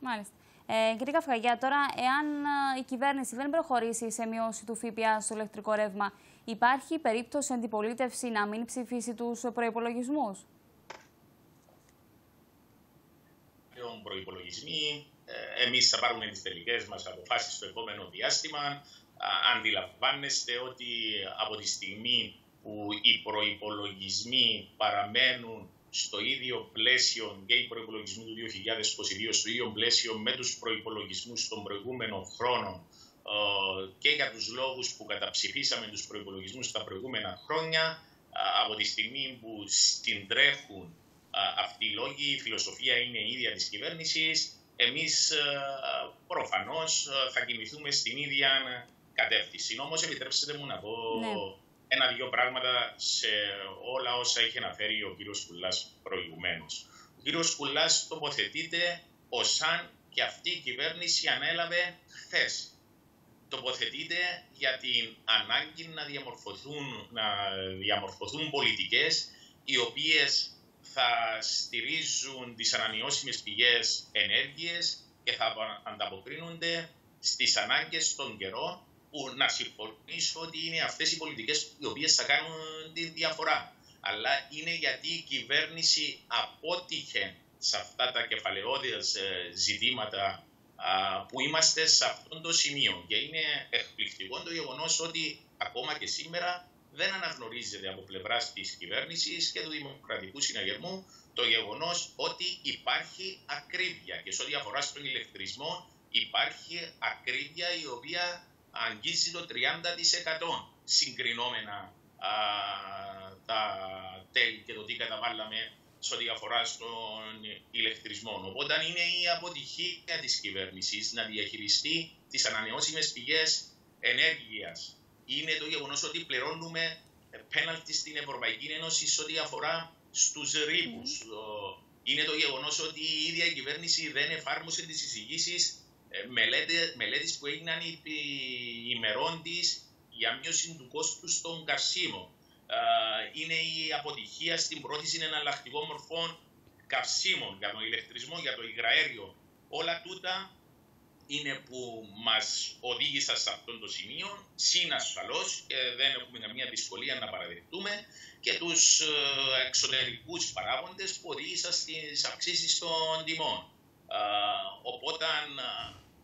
Speaker 1: Μάλιστα. Ε, κύριε Καφκαγιά, τώρα, εάν ε, η κυβέρνηση δεν προχωρήσει σε μείωση του ΦΠΑ στο ηλεκτρικό ρεύμα, υπάρχει περίπτωση αντιπολίτευση να μην ψηφίσει τους προπολογισμού.
Speaker 7: Οι προπολογισμοί, ε, εμείς θα πάρουμε τις τελικές μας αποφάσεις στο επόμενο διάστημα. Αντιλαμβάνεστε ότι από τη στιγμή που οι προϋπολογισμοί παραμένουν στο ίδιο πλαίσιο και οι προϋπολογισμοί του 2022 στο ίδιο πλαίσιο με τους προϋπολογισμούς των προηγούμενων χρόνων ε, και για τους λόγους που καταψηφίσαμε τους προϋπολογισμούς τα προηγούμενα χρόνια από τη στιγμή που συντρέχουν αυτοί οι λόγοι, η φιλοσοφία είναι η ίδια της κυβέρνησης, εμείς ε, προφανώς ε, θα κινηθούμε στην ίδια κατεύθυνση. Όμως επιτρέψτε μου να πω ναι ένα-δυο πράγματα σε όλα όσα είχε αναφέρει ο κύριος Κουλάς προηγουμένως. Ο κύριος Κουλάς τοποθετείται ως αν και αυτή η κυβέρνηση ανέλαβε χθες. Τοποθετείται για την ανάγκη να διαμορφωθούν, να διαμορφωθούν πολιτικές οι οποίες θα στηρίζουν τις ανανεώσιμες πηγές ενέργειες και θα ανταποκρίνονται στις ανάγκες των καιρών που να συμφωνήσω ότι είναι αυτές οι πολιτικές οι οποίες θα κάνουν τη διαφορά. Αλλά είναι γιατί η κυβέρνηση απότυχε σε αυτά τα κεφαλαιώδες ε, ζητήματα που είμαστε σε αυτό το σημείο. Και είναι εκπληκτικό το γεγονός ότι ακόμα και σήμερα δεν αναγνωρίζεται από πλευράς της κυβέρνησης και του Δημοκρατικού Συναγερμού το γεγονός ότι υπάρχει ακρίβεια. Και σε ό,τι αφορά στον ηλεκτρισμό, υπάρχει ακρίβεια η οποία αγγίζει το 30% συγκρινόμενα α, τα τέλη και το τι καταβάλαμε σε ό,τι αφορά στον ηλεκτρισμό. Οπότε είναι η αποτυχία της κυβέρνησης να διαχειριστεί τις ανανεώσιμες πηγές ενέργειας. Είναι το γεγονός ότι πληρώνουμε πέναλτι στην Ευρωπαϊκή Ένωση σε ό,τι αφορά στους ρήπους. Είναι το γεγονός ότι η ίδια η κυβέρνηση δεν εφάρμοσε τις εισηγήσεις ε, μελέτε, μελέτες που έγιναν ημερών τη για μείωση του κόστου των καυσίμων. Είναι η αποτυχία στην πρόθεση εναλλακτικών μορφών καυσίμων για τον ηλεκτρισμό, για το υγραέριο. Όλα τούτα είναι που μας οδήγησαν σε αυτό το σημείο, συνασφαλώς και δεν έχουμε καμία δυσκολία να παραδεχτούμε και τους ε, εξωτερικούς παράγοντες που οδήγησαν στις αυξήσεις των τιμών. Οπότε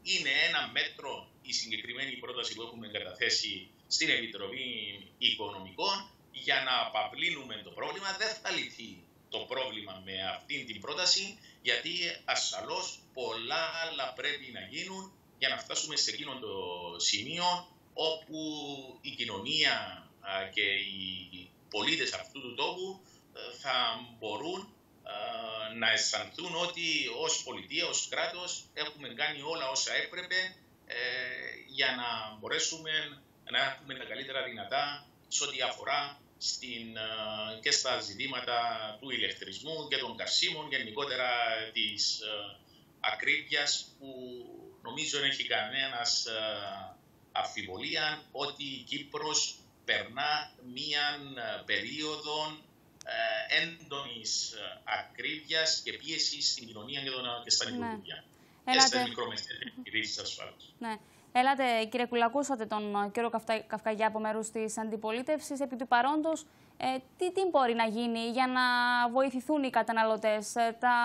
Speaker 7: είναι ένα μέτρο η συγκεκριμένη πρόταση που έχουμε καταθέσει στην Επιτροπή Οικονομικών για να απαυλύνουμε το πρόβλημα. Δεν θα λυθεί το πρόβλημα με αυτή την πρόταση γιατί ασφαλώς πολλά άλλα πρέπει να γίνουν για να φτάσουμε σε εκείνο το σημείο όπου η κοινωνία και οι πολίτες αυτού του τόπου ε, θα μπορούν
Speaker 19: να αισθανθούν ότι ως πολιτεία, ως κράτος έχουμε κάνει όλα όσα έπρεπε ε, για να μπορέσουμε να έχουμε τα καλύτερα δυνατά σε ό,τι αφορά στην, και στα ζητήματα του ηλεκτρισμού και των καυσίμων, γενικότερα της ακρίβειας που νομίζω δεν έχει κανένας αφιβολία ότι η Κύπρος περνά μία περίοδο ε, έντονης ακρίβειας και πίεσης στην κοινωνία και στα λειτουργία. Ναι. Και στις μικρομεσαίες επιχειρήσεις ασφάλειας.
Speaker 1: Ναι. Έλατε, κύριε Κουλακούσατε τον κύριο Καυκαγιά από μέρους της αντιπολίτευσης. Επί του παρόντος, ε, τι, τι μπορεί να γίνει για να βοηθηθούν οι καταναλωτές, ε, τα,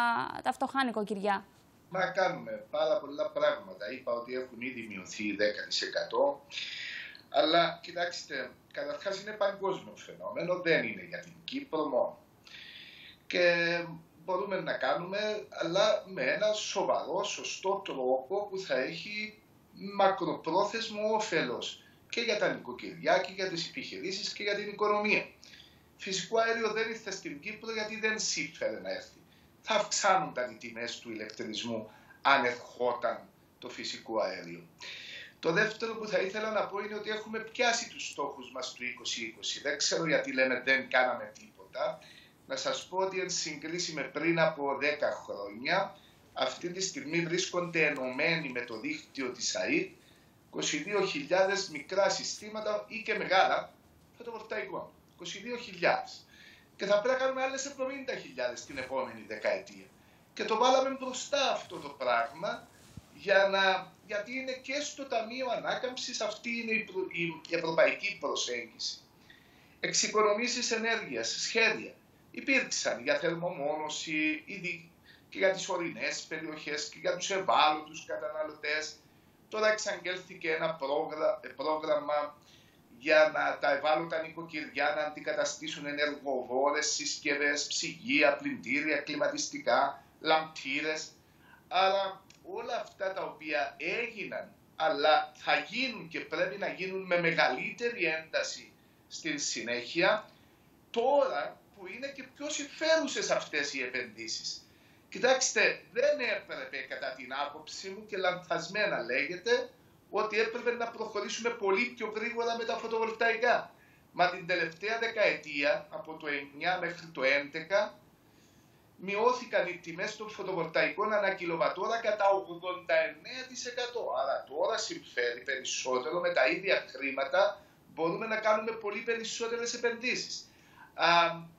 Speaker 1: τα φτωχά νοικοκυριά;
Speaker 20: Να κάνουμε πάρα πολλά πράγματα. Είπα ότι έχουν ήδη μειωθεί 10%. Αλλά κοιτάξτε, καταρχάς είναι παγκόσμιο φαινόμενο, δεν είναι για την Κύπρο μόνο. Και μπορούμε να κάνουμε, αλλά με ένα σοβαρό, σωστό τρόπο που θα έχει μακροπρόθεσμο όφελος και για τα νοικοκυριά και για τις επιχειρήσεις και για την οικονομία. Φυσικό αέριο δεν ήρθε στην Κύπρο γιατί δεν σύμφερε να έρθει. Θα αυξάνονταν οι τιμές του ηλεκτρισμού αν ερχόταν το φυσικό αέριο. Το δεύτερο που θα ήθελα να πω είναι ότι έχουμε πιάσει τους στόχους μας του 2020. Δεν ξέρω γιατί λέμε δεν κάναμε τίποτα. Να σας πω ότι εν συγκρίση με πριν από 10 χρόνια αυτή τη στιγμή βρίσκονται ενωμένοι με το δίκτυο της ΑΕΤ 22.000 μικρά συστήματα ή και μεγάλα φωτοβολταϊκών. 22.000. Και θα πρέπει να κάνουμε άλλες 70.000 την επόμενη δεκαετία. Και το βάλαμε μπροστά αυτό το πράγμα για να, γιατί είναι και στο Ταμείο Ανάκαμψης αυτή είναι η, η ευρωπαϊκή προσέγγιση. Εξοικονομήσεις ενέργειας, σχέδια υπήρξαν για θερμομόνωση, και για τις ορεινές περιοχές και για τους ευάλωτους καταναλωτές. Τώρα εξαγγέλθηκε ένα πρόγραμμα για να τα ευάλωτα νοικοκυριά να αντικαταστήσουν ενεργοβόρες συσκευές, ψυγεία, πλυντήρια, κλιματιστικά, λαμπτήρες. Αλλά όλα αυτά τα οποία έγιναν, αλλά θα γίνουν και πρέπει να γίνουν με μεγαλύτερη ένταση στην συνέχεια, τώρα που είναι και πιο συμφέρουσες αυτές οι επενδύσεις. Κοιτάξτε, δεν έπρεπε κατά την άποψή μου και λανθασμένα λέγεται ότι έπρεπε να προχωρήσουμε πολύ πιο γρήγορα με τα φωτοβολταϊκά. Μα την τελευταία δεκαετία, από το 9 μέχρι το 11, μειώθηκαν οι τιμές των φωτοβολταϊκών ανά κιλοβατόρα κατά 89%. Άρα τώρα συμφέρει περισσότερο με τα ίδια χρήματα μπορούμε να κάνουμε πολύ περισσότερες επενδύσεις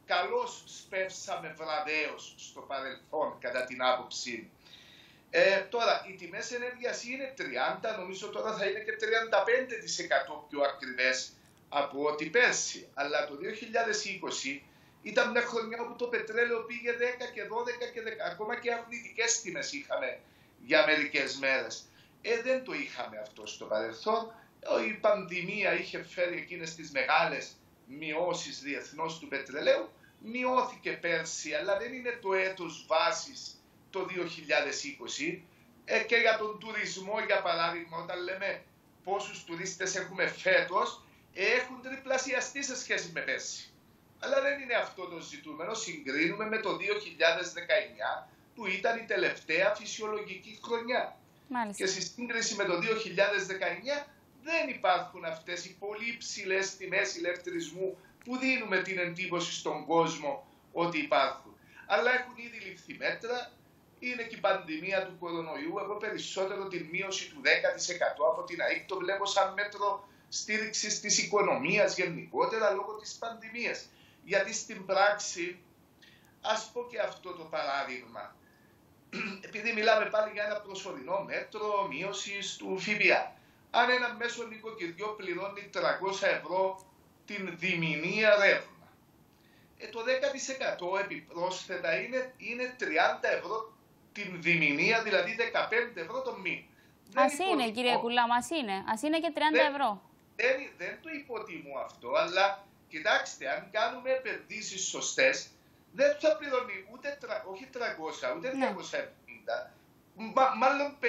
Speaker 20: καλώς σπεύσαμε βραδέως στο παρελθόν κατά την άποψή μου. Ε, τώρα, οι τιμές ενέργειας είναι 30, νομίζω τώρα θα είναι και 35% πιο ακριβές από ό,τι πέρσι. Αλλά το 2020 ήταν μια χρονιά όπου το πετρέλαιο πήγε 10 και 12 και 10, ακόμα και αρνητικές τιμές είχαμε για μερικές μέρες. Ε, δεν το είχαμε αυτό στο παρελθόν. Η πανδημία είχε φέρει εκείνες τις μεγάλες μειώσεις διεθνώς του πετρελαίου μειώθηκε πέρσι, αλλά δεν είναι το έτος βάσης το 2020. Ε, και για τον τουρισμό, για παράδειγμα, όταν λέμε πόσους τουρίστες έχουμε φέτος, έχουν τριπλασιαστεί σε σχέση με πέρσι. Αλλά δεν είναι αυτό το ζητούμενο. Συγκρίνουμε με το 2019, που ήταν η τελευταία φυσιολογική χρονιά.
Speaker 1: Μάλιστα.
Speaker 20: Και στη σύγκριση με το 2019 δεν υπάρχουν αυτές οι πολύ ψηλέ τιμές ηλεκτρισμού που δίνουμε την εντύπωση στον κόσμο ότι υπάρχουν. Αλλά έχουν ήδη ληφθεί μέτρα, είναι και η πανδημία του κορονοϊού. Εγώ περισσότερο την μείωση του 10% από την ΑΕΚ το βλέπω σαν μέτρο στήριξης της οικονομίας γενικότερα λόγω της πανδημίας. Γιατί στην πράξη, ας πω και αυτό το παράδειγμα, επειδή μιλάμε πάλι για ένα προσωρινό μέτρο μείωσης του ΦΠΑ αν ένα μέσο νοικοκυριό πληρώνει 300 ευρώ την διμηνία ρεύμα. Ε, το 10% επιπρόσθετα είναι, είναι 30 ευρώ την διμηνία, δηλαδή 15 ευρώ το μήνα.
Speaker 1: Α είναι, κύριε Κουλά, μας είναι. Α είναι και 30 ευρώ.
Speaker 20: Δεν, δεν το υποτιμώ αυτό, αλλά κοιτάξτε, αν κάνουμε επενδύσεις σωστές, δεν θα πληρώνει ούτε όχι 300, ούτε 250, ναι. μάλλον 50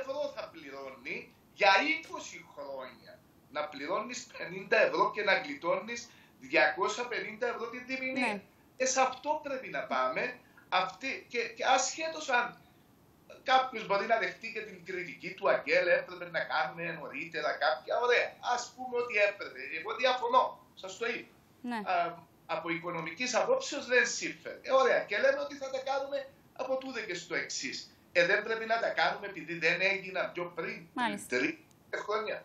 Speaker 20: ευρώ θα πληρώνει για 20 χρόνια να πληρώνεις 50 ευρώ και να γλιτώνεις 250 ευρώ την διμηνία. Ναι. Ε, σε αυτό πρέπει να πάμε, αυτή, και, και ασχέτως αν κάποιος μπορεί να δεχτεί και την κριτική του Αγγέλ, έπρεπε να κάνουμε νωρίτερα κάποια. Ωραία. Α πούμε ότι έπρεπε. Εγώ διαφωνώ. Σας το είπα.
Speaker 1: Ναι.
Speaker 20: Α, από οικονομικής απόψεως δεν σύμφερε. Ε, ωραία. Και λέμε ότι θα τα κάνουμε από τούδε και στο εξής. Ε, δεν πρέπει να τα κάνουμε επειδή δεν έγιναν πιο πριν. Τρία χρόνια.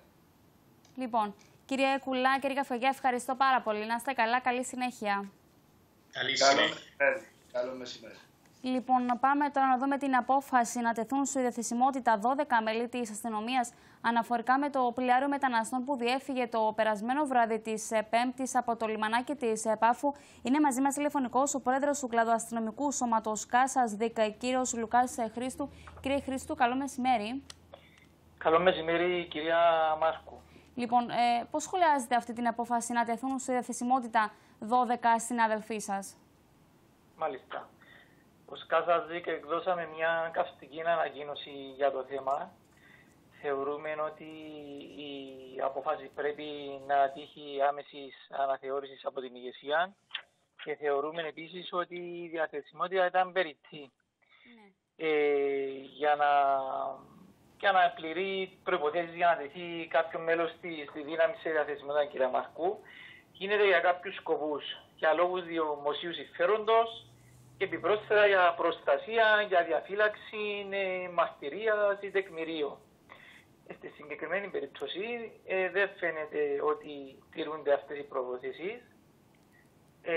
Speaker 1: Λοιπόν, κύριε Κουλά, κύριε Καφεγιά, ευχαριστώ πάρα πολύ. Να είστε καλά, καλή συνέχεια.
Speaker 20: Καλή συνέχεια. Καλό μεσημέρι.
Speaker 1: Λοιπόν, να πάμε τώρα να δούμε την απόφαση να τεθούν στη διαθεσιμότητα 12 μέλη της αστυνομίας αναφορικά με το πλοιάριο μεταναστών που διέφυγε το περασμένο βράδυ της Πέμπτης από το λιμανάκι της Πάφου. Είναι μαζί μας τηλεφωνικός ο πρόεδρος του κλαδοαστυνομικού σώματος Κάσας ΔΙΚ, κύριος Λουκάς Χρήστου. Κύριε Χρήστου, καλό μεσημέρι.
Speaker 21: Καλό μεσημέρι, κυρία Μάρκου.
Speaker 1: Λοιπόν, ε, πώς σχολιάζετε αυτή την απόφαση να τεθούν στη διαθεσιμότητα 12 συνάδελφοί σας,
Speaker 21: Μάλιστα. Ως και εκδώσαμε μια καυστική ανακοίνωση για το θέμα. Θεωρούμε ότι η απόφαση πρέπει να τύχει άμεσης αναθεώρησης από την ηγεσία και θεωρούμε επίσης ότι η διαθεσιμότητα ήταν περιττή. Ναι. Ε, για να για να πληρεί προποθέσει για να τεθεί κάποιο μέλος στη, στη δύναμη σε διαθεσιμότητα, κύριε Μαρκού, γίνεται για κάποιους σκοπούς. Για λόγους δημοσίου συμφέροντος, και επιπρόσθετα για προστασία, για διαφύλαξη, μαρτυρία ή τεκμηρίο. Στη συγκεκριμένη περίπτωση ε, δεν φαίνεται ότι τηρούνται αυτές οι προποθέσει.
Speaker 1: Ε,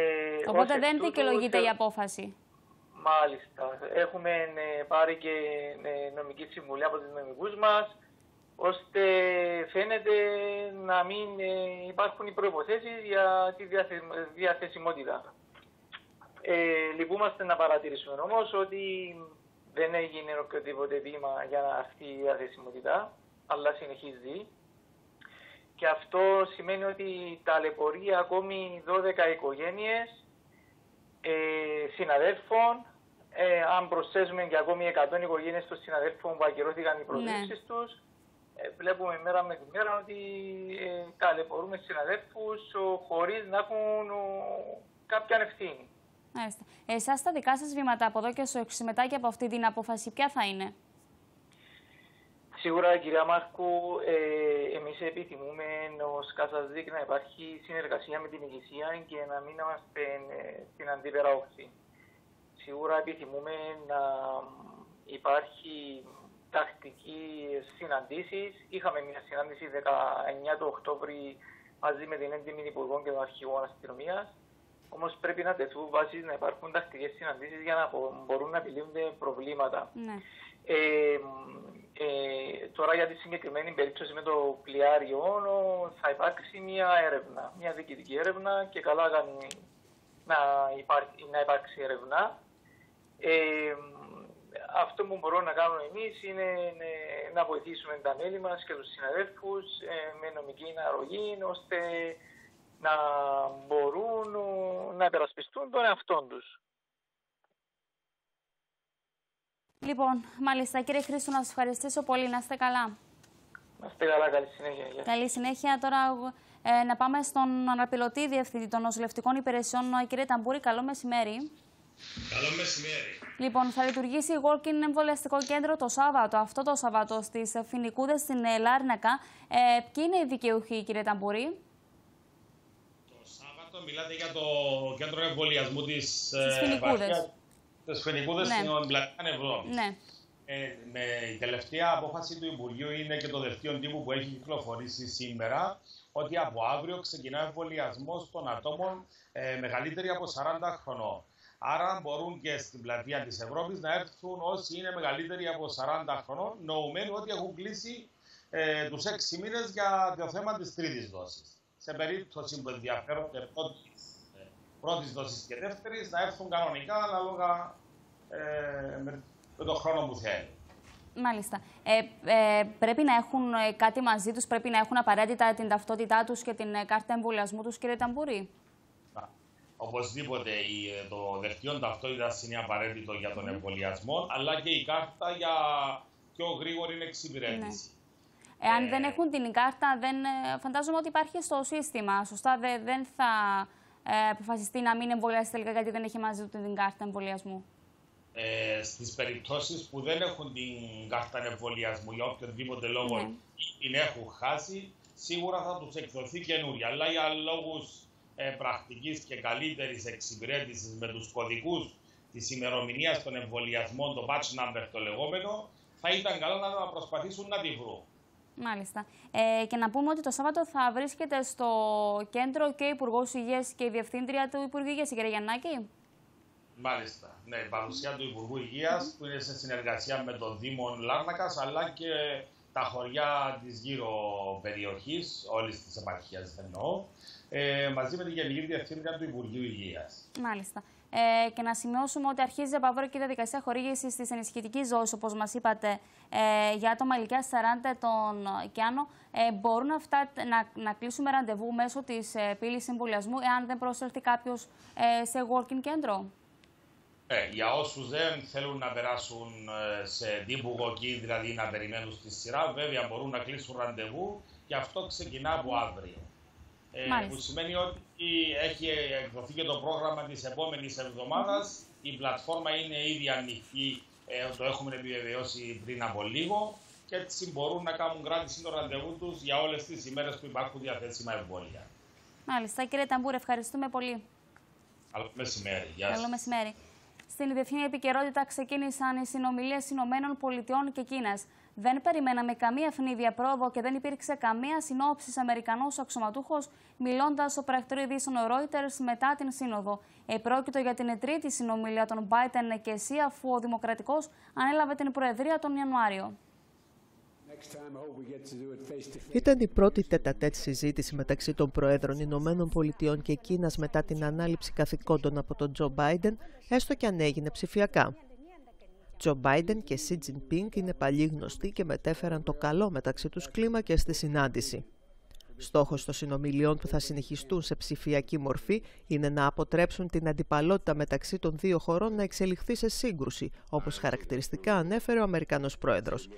Speaker 1: Οπότε δεν δικαιολογείται η απόφαση.
Speaker 21: Μάλιστα. Έχουμε ε, πάρει και ε, νομική συμβουλή από τους νομικούς μας, ώστε φαίνεται να μην ε, υπάρχουν οι προϋποθέσεις για τη διαθεσιμότητα. Ε, λυπούμαστε να παρατηρήσουμε όμως ότι δεν έγινε οποιοδήποτε βήμα για αυτή η διαθεσιμότητα, αλλά συνεχίζει. Και αυτό σημαίνει ότι ταλαιπωρεί ακόμη 12 οικογένειες ε, συναδέλφων. Ε, αν προσθέσουμε και ακόμη 100 οικογένειες των συναδέλφων που ακυρώθηκαν οι προσλήψεις ναι. τους, ε, βλέπουμε μέρα με τη μέρα ότι ε, ταλαιπωρούμε συναδέλφους χωρίς να έχουν κάποια ευθύνη.
Speaker 1: Μάλιστα. Εσάς τα δικά σας βήματα από εδώ και στο εξή μετά και από αυτή την απόφαση, ποια θα είναι;
Speaker 21: Σίγουρα, κυρία Μάρκου, ε, εμείς επιθυμούμε ω Κασαζίκ να υπάρχει συνεργασία με την ηγεσία και να μην είμαστε ε, στην αντίπερα όχθη. Σίγουρα επιθυμούμε να υπάρχει τακτική συναντήσεις. Είχαμε μια συνάντηση 19 του Οκτώβρη μαζί με την έντιμη Υπουργό και τον Αρχηγό Αστυνομίας Όμως πρέπει να τεθούν βάσεις να υπάρχουν τακτικές συναντήσεις για να μπορούν να επιλύονται προβλήματα.
Speaker 1: Ναι.
Speaker 21: Ε, ε, τώρα για τη συγκεκριμένη περίπτωση με το πλοιάριο θα υπάρξει μια έρευνα, μια διοικητική έρευνα και καλά κάνει να, υπάρχει, να υπάρξει έρευνα. Ε, αυτό που μπορούμε να κάνουμε εμείς είναι να βοηθήσουμε τα μέλη μας και τους συναδέλφους ε, με νομική αρρωγή ώστε να μπορούν να υπερασπιστούν τον εαυτό τους.
Speaker 1: Λοιπόν, μάλιστα κύριε Χρήστο, να σας ευχαριστήσω πολύ. Να είστε καλά.
Speaker 21: Να είστε καλά, καλή συνέχεια.
Speaker 1: Καλή συνέχεια. Τώρα ε, να πάμε στον αναπληρωτή διευθυντή των νοσηλευτικών υπηρεσιών, κύριε Ταμπούρη. Καλό μεσημέρι.
Speaker 22: Καλό μεσημέρι.
Speaker 1: Λοιπόν, θα λειτουργήσει η Walking Εμβολιαστικό Κέντρο το Σάββατο, αυτό το Σάββατο, στις Φινικούδες στην Λάρνακα. Ε, ποιοι είναι οι δικαιούχοι, κύριε Ταμπούρη;
Speaker 22: Μιλάτε για το κέντρο εμβολιασμού της
Speaker 1: Φενικούδε
Speaker 22: ναι. στην Πλατεία Ευρώπη.
Speaker 1: Ναι.
Speaker 22: Ε, με η τελευταία απόφαση του Υπουργείου είναι και το δελτίο τύπου που έχει κυκλοφορήσει σήμερα ότι από αύριο ξεκινά εμβολιασμός των ατόμων ε, μεγαλύτεροι από 40 χρονών. Άρα μπορούν και στην πλατεία της Ευρώπης να έρθουν όσοι είναι μεγαλύτεροι από 40 χρονών, νοουμένου ότι έχουν κλείσει ε, τους 6 μήνες για το θέμα της τρίτης δόσης σε περίπτωση που ενδιαφέρονται πρώτη ε, δόσης και δεύτερης να έρθουν κανονικά ανάλογα ε, με, τον χρόνο που θέλει.
Speaker 1: Μάλιστα. Ε, ε, πρέπει να έχουν ε, κάτι μαζί τους, πρέπει να έχουν απαραίτητα την ταυτότητά τους και την κάρτα εμβολιασμού τους, κύριε Ταμπούρη;
Speaker 22: Οπωσδήποτε το δελτίο ταυτότητας είναι απαραίτητο για τον εμβολιασμό, αλλά και η κάρτα για πιο γρήγορη εξυπηρέτηση. Ναι.
Speaker 1: Εάν δεν έχουν την κάρτα, δεν, ε, φαντάζομαι ότι υπάρχει στο σύστημα. Σωστά, δεν θα ε, αποφασιστεί να μην εμβολιάσει τελικά γιατί δεν έχει μαζί του την κάρτα εμβολιασμού.
Speaker 7: ε, στις περιπτώσεις που δεν έχουν την κάρτα εμβολιασμού για οποιοδήποτε λόγο
Speaker 1: Ναι.
Speaker 7: την έχουν χάσει, σίγουρα θα τους εκδοθεί καινούρια. Αλλά για λόγους ε, πρακτικής και καλύτερης εξυπηρέτησης με τους κωδικούς της ημερομηνίας των εμβολιασμών, το batch number το λεγόμενο, θα ήταν καλό να προσπαθήσουν να τη βρουν.
Speaker 1: Μάλιστα. Ε, και να πούμε ότι το Σάββατο θα βρίσκεται στο κέντρο και ο Υπουργός Υγείας και η Διευθύντρια του Υπουργείου Υγείας, η κυρία Γιαννάκη.
Speaker 7: Μάλιστα. Ναι, η παρουσία του Υπουργού Υγείας που είναι σε συνεργασία με τον Δήμο Λάρνακας αλλά και τα χωριά της γύρω περιοχής, όλης της επαρχίας εννοώ, ε, μαζί με τη Γενική Διευθύντρια του Υπουργείου Υγείας.
Speaker 1: Μάλιστα. Ε, και να σημειώσουμε ότι αρχίζει η απαγόρευτη διαδικασία χορήγηση τη ενισχυτική δόση, όπως μας είπατε, ε, για άτομα ηλικίας 40 ετών και άνω. Ε, μπορούν αυτά να, να κλείσουμε ραντεβού μέσω της ε, πύλης εμβολιασμού, εάν δεν προσέλθει κάποιος ε, σε working κέντρο;
Speaker 7: Ε, για όσους δεν θέλουν να περάσουν ε, σε τύπου walk-in, δηλαδή να περιμένουν στη σειρά, βέβαια μπορούν να κλείσουν ραντεβού και αυτό ξεκινά από αύριο. Ε,
Speaker 1: Μάλιστα.
Speaker 7: που σημαίνει ότι έχει εκδοθεί και το πρόγραμμα της επόμενης εβδομάδας. Η πλατφόρμα είναι ήδη ανοιχτή, ε, το έχουμε επιβεβαιώσει πριν από λίγο και έτσι μπορούν να κάνουν κράτηση το ραντεβού τους για όλες τις ημέρες που υπάρχουν διαθέσιμα εμβόλια.
Speaker 1: Μάλιστα. Κύριε Ταμπούρ, ευχαριστούμε πολύ.
Speaker 7: Καλό μεσημέρι. Γεια σας.
Speaker 1: Καλό μεσημέρι. Στην διεθνή επικαιρότητα ξεκίνησαν οι συνομιλίες Ηνωμένων Πολιτειών και Κίνας. Δεν περιμέναμε καμία ευνίδια πρόοδο και δεν υπήρξε καμία συνόψη Αμερικανό αξιωματούχος, μιλώντας στο πρακτορείο ειδήσεων Reuters μετά την σύνοδο. Επρόκειτο για την τρίτη συνομιλία των Biden και εσύ, αφού ο Δημοκρατικός ανέλαβε την Προεδρία τον Ιανουάριο.
Speaker 23: Ήταν η πρώτη τετατέτ συζήτηση μεταξύ των Προέδρων Ηνωμένων Πολιτειών και Κίνας μετά την ανάληψη καθηκόντων από τον Τζο Μπάιντεν, έστω και αν έγινε ψηφιακά. Τζο Μπάιντεν και Σι Τζινπίνγκ είναι παλιοί γνωστοί και μετέφεραν το καλό μεταξύ τους κλίμα και στη συνάντηση. Στόχος των συνομιλιών που θα συνεχιστούν σε ψηφιακή μορφή είναι να αποτρέψουν την αντιπαλότητα μεταξύ των δύο χωρών να εξελιχθεί σε σύγκρουση, όπως χαρακτηριστικά ανέφερε ο Αμερικανός Πρόεδρος.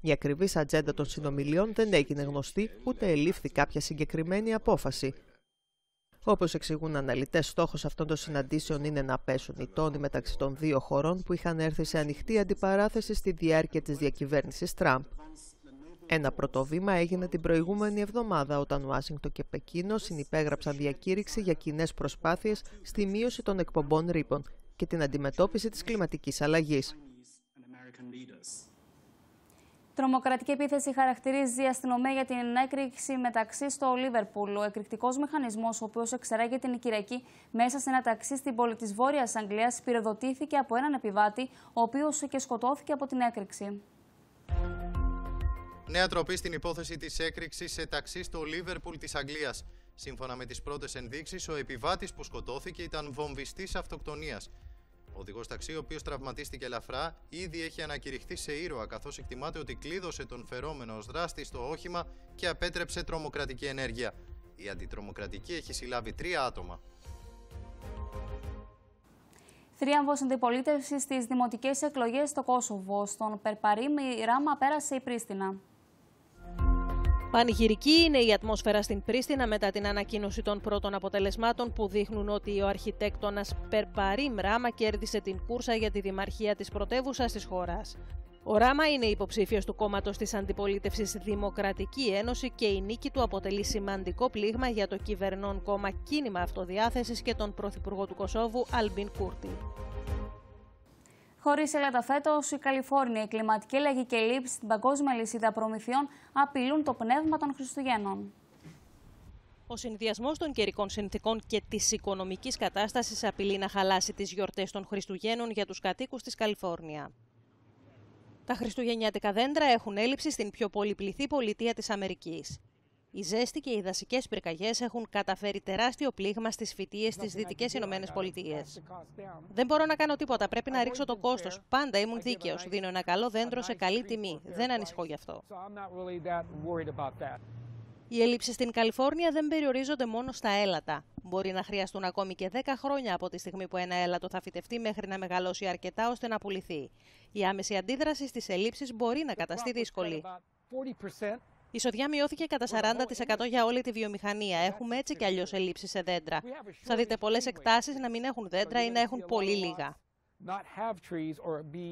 Speaker 23: Η ακριβής ατζέντα των συνομιλιών δεν έγινε γνωστή, ούτε ελήφθη κάποια συγκεκριμένη απόφαση. Όπως εξηγούν αναλυτές, στόχος αυτών των συναντήσεων είναι να πέσουν οι τόνοι μεταξύ των δύο χωρών που είχαν έρθει σε ανοιχτή αντιπαράθεση στη διάρκεια της διακυβέρνησης Τραμπ. Ένα πρώτο βήμα έγινε την προηγούμενη εβδομάδα όταν Ουάσιγκτον και Πεκίνο συνυπέγραψαν διακήρυξη για κοινές προσπάθειες στη μείωση των εκπομπών ρήπων και την αντιμετώπιση της κλιματικής αλλαγής.
Speaker 1: Τρομοκρατική επίθεση χαρακτηρίζει η αστυνομία για την έκρηξη μεταξύ στο Λίβερπουλ. Ο εκρηκτικός μηχανισμός, ο οποίος εξεράγει την Κυριακή μέσα σε ένα ταξί στην πόλη της Βόρειας Αγγλίας, πυροδοτήθηκε από έναν επιβάτη, ο οποίος και σκοτώθηκε από την έκρηξη.
Speaker 24: Νέα τροπή στην υπόθεση της έκρηξης σε ταξί στο Λίβερπουλ της Αγγλίας. Σύμφωνα με τις πρώτες ενδείξεις, ο επιβάτης που σκοτώθηκε ήταν βομβιστής αυτοκτονίας. Ο οδηγός ταξί, ο οποίος τραυματίστηκε ελαφρά, ήδη έχει ανακηρυχθεί σε ήρωα, καθώς εκτιμάται ότι κλείδωσε τον φερόμενο ως δράστη στο όχημα και απέτρεψε τρομοκρατική ενέργεια. Η αντιτρομοκρατική έχει συλλάβει τρία άτομα.
Speaker 1: Θρίαμβο αντιπολίτευση στις δημοτικές εκλογές στο Κόσοβο. Στον Περπαρίμ η ράμα πέρασε η Πρίστινα.
Speaker 25: Πανηγυρική είναι η ατμόσφαιρα στην Πρίστινα μετά την ανακοίνωση των πρώτων αποτελεσμάτων που δείχνουν ότι ο αρχιτέκτονας Περπαρίμ Ράμα κέρδισε την κούρσα για τη δημαρχία της πρωτεύουσας της χώρας. Ο Ράμα είναι υποψήφιος του κόμματος της αντιπολίτευσης Δημοκρατική Ένωση και η νίκη του αποτελεί σημαντικό πλήγμα για το κυβερνών κόμμα Κίνημα Αυτοδιάθεσης και τον πρωθυπουργό του Κωσόβου Αλμπίν Κούρτι.
Speaker 1: Χωρίς έλατα φέτος, η Καλιφόρνια, η κλιματική αλλαγή και η λήψη στην παγκόσμια λυσίδα προμηθειών απειλούν το πνεύμα των Χριστουγέννων.
Speaker 25: Ο συνδυασμός των καιρικών συνθήκων και της οικονομικής κατάστασης απειλεί να χαλάσει τις γιορτές των Χριστουγέννων για τους κατοίκους της Καλιφόρνια. Τα χριστουγεννιάτικα δέντρα έχουν έλλειψη στην πιο πολυπληθή πολιτεία της Αμερικής. Η ζέστη και οι δασικές πυρκαγιές έχουν καταφέρει τεράστιο πλήγμα στις φοιτίε στι Δυτικές Ηνωμένες Πολιτείες. Δεν μπορώ να κάνω τίποτα. Πρέπει να ρίξω το κόστος. Πάντα ήμουν δίκαιος. Δίνω ένα καλό δέντρο σε καλή τιμή. Δεν ανησυχώ γι' αυτό. Οι ελλείψεις στην Καλιφόρνια δεν περιορίζονται μόνο στα έλατα. Μπορεί να χρειαστούν ακόμη και 10 χρόνια από τη στιγμή που ένα έλατο θα φυτευτεί μέχρι να μεγαλώσει αρκετά ώστε να πουληθεί. Η άμεση αντίδραση στις ελλείψεις μπορεί να καταστεί δύσκολη. Η σοδιά μειώθηκε κατά 40% για όλη τη βιομηχανία. Έχουμε έτσι κι αλλιώς ελλείψεις σε δέντρα. Θα δείτε πολλές εκτάσεις να μην έχουν δέντρα ή να έχουν πολύ λίγα.
Speaker 26: not have trees or be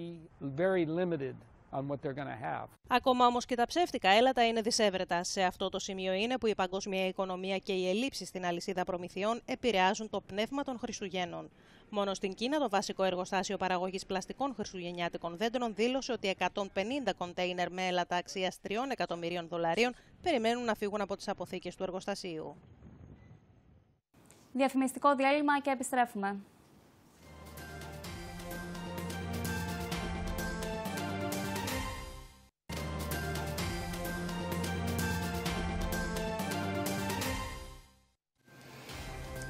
Speaker 26: very limited on what they're going to have.
Speaker 25: Ακόμα όμως και τα ψεύτικα έλατα είναι δυσέβρετα. Σε αυτό το σημείο είναι που η παγκόσμια οικονομία και οι ελλείψεις στην αλυσίδα προμηθειών επηρεάζουν το πνεύμα των Χριστουγέννων. Μόνο στην Κίνα, το βασικό εργοστάσιο παραγωγής πλαστικών χριστουγεννιάτικων δέντρων δήλωσε ότι 150 κοντέινερ με έλατα αξία 3 εκατομμυρίων δολαρίων περιμένουν να φύγουν από τις αποθήκες του εργοστασίου.
Speaker 1: Διαφημιστικό διάλειμμα και επιστρέφουμε.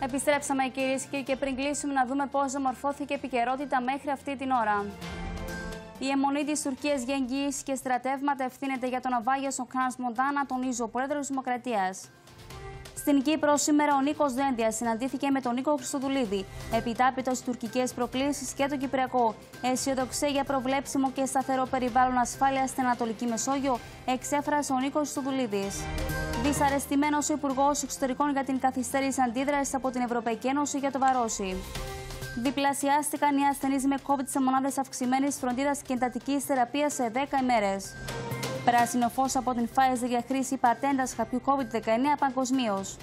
Speaker 1: Επιστρέψαμε κυρίες και κύριοι και πριν κλείσουμε να δούμε πώς zamorφώθηκε η επικαιρότητα μέχρι αυτή την ώρα. Η αιμονή της Τουρκίας για εγγύηση και στρατεύματα ευθύνεται για τον ναυάγιο ο Κραν Μοντάνα, τονίζει ο πρόεδρος της Δημοκρατίας. Στην Κύπρο, σήμερα ο Νίκος Δέντια συναντήθηκε με τον Νίκο Χριστοδουλίδη, επιτάπητος στις τουρκικές προκλήσεις και το Κυπριακό. Αισιοδοξία για προβλέψιμο και σταθερό περιβάλλον ασφάλεια στην Ανατολική Μεσόγειο, εξέφρασε ο Νίκος Χριστοδουλίδη. Δυσαρεστημένος ο Υπουργός Εξωτερικών για την καθυστέρηση αντίδρασης από την Ευρωπαϊκή Ένωση για το Βαρόσι. Διπλασιάστηκαν οι ασθενείς με COVID σε μονάδες αυξημένης φροντίδας και εντατικής θεραπείας σε 10 ημέρες. Πράσινο φως από την Pfizer για χρήση πατέντας χαπιού COVID-19 παγκοσμίως.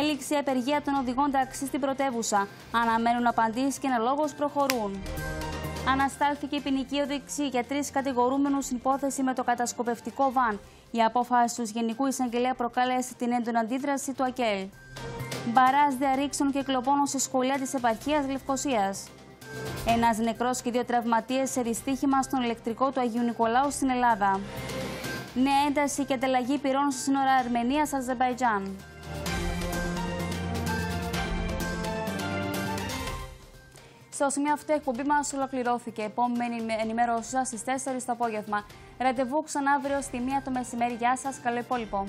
Speaker 1: Έληξε η απεργία των οδηγών ταξί στην πρωτεύουσα. Αναμένουν απαντήσεις και λόγος προχωρούν. Αναστάλθηκε η ποινική οδήξη για τρεις κατηγορούμενους στην υπόθεση με το κατασκοπευτικό βαν. Η απόφαση του Γενικού Εισαγγελέα προκάλεσε την έντονη αντίδραση του ΑΚΕΛ. Μπαρά διαρρήξεων και κλοπώνων σε σχολεία της επαρχίας Λευκοσία. Ένας νεκρός και δύο τραυματίες σε δυστύχημα στον ηλεκτρικό του Αγίου Νικολάου στην Ελλάδα. Νέα ένταση και ανταλλαγή πυρών στη σύνορα Αρμενία-Αζερβαϊτζάν. Στο σημείο αυτό η εκπομπή μας ολοκληρώθηκε. Επόμενη ενημέρωσή σας στις 4 το απόγευμα. Ραντεβού ξανά αύριο στη 1 το μεσημέρι. Γεια σας, καλό υπόλοιπο.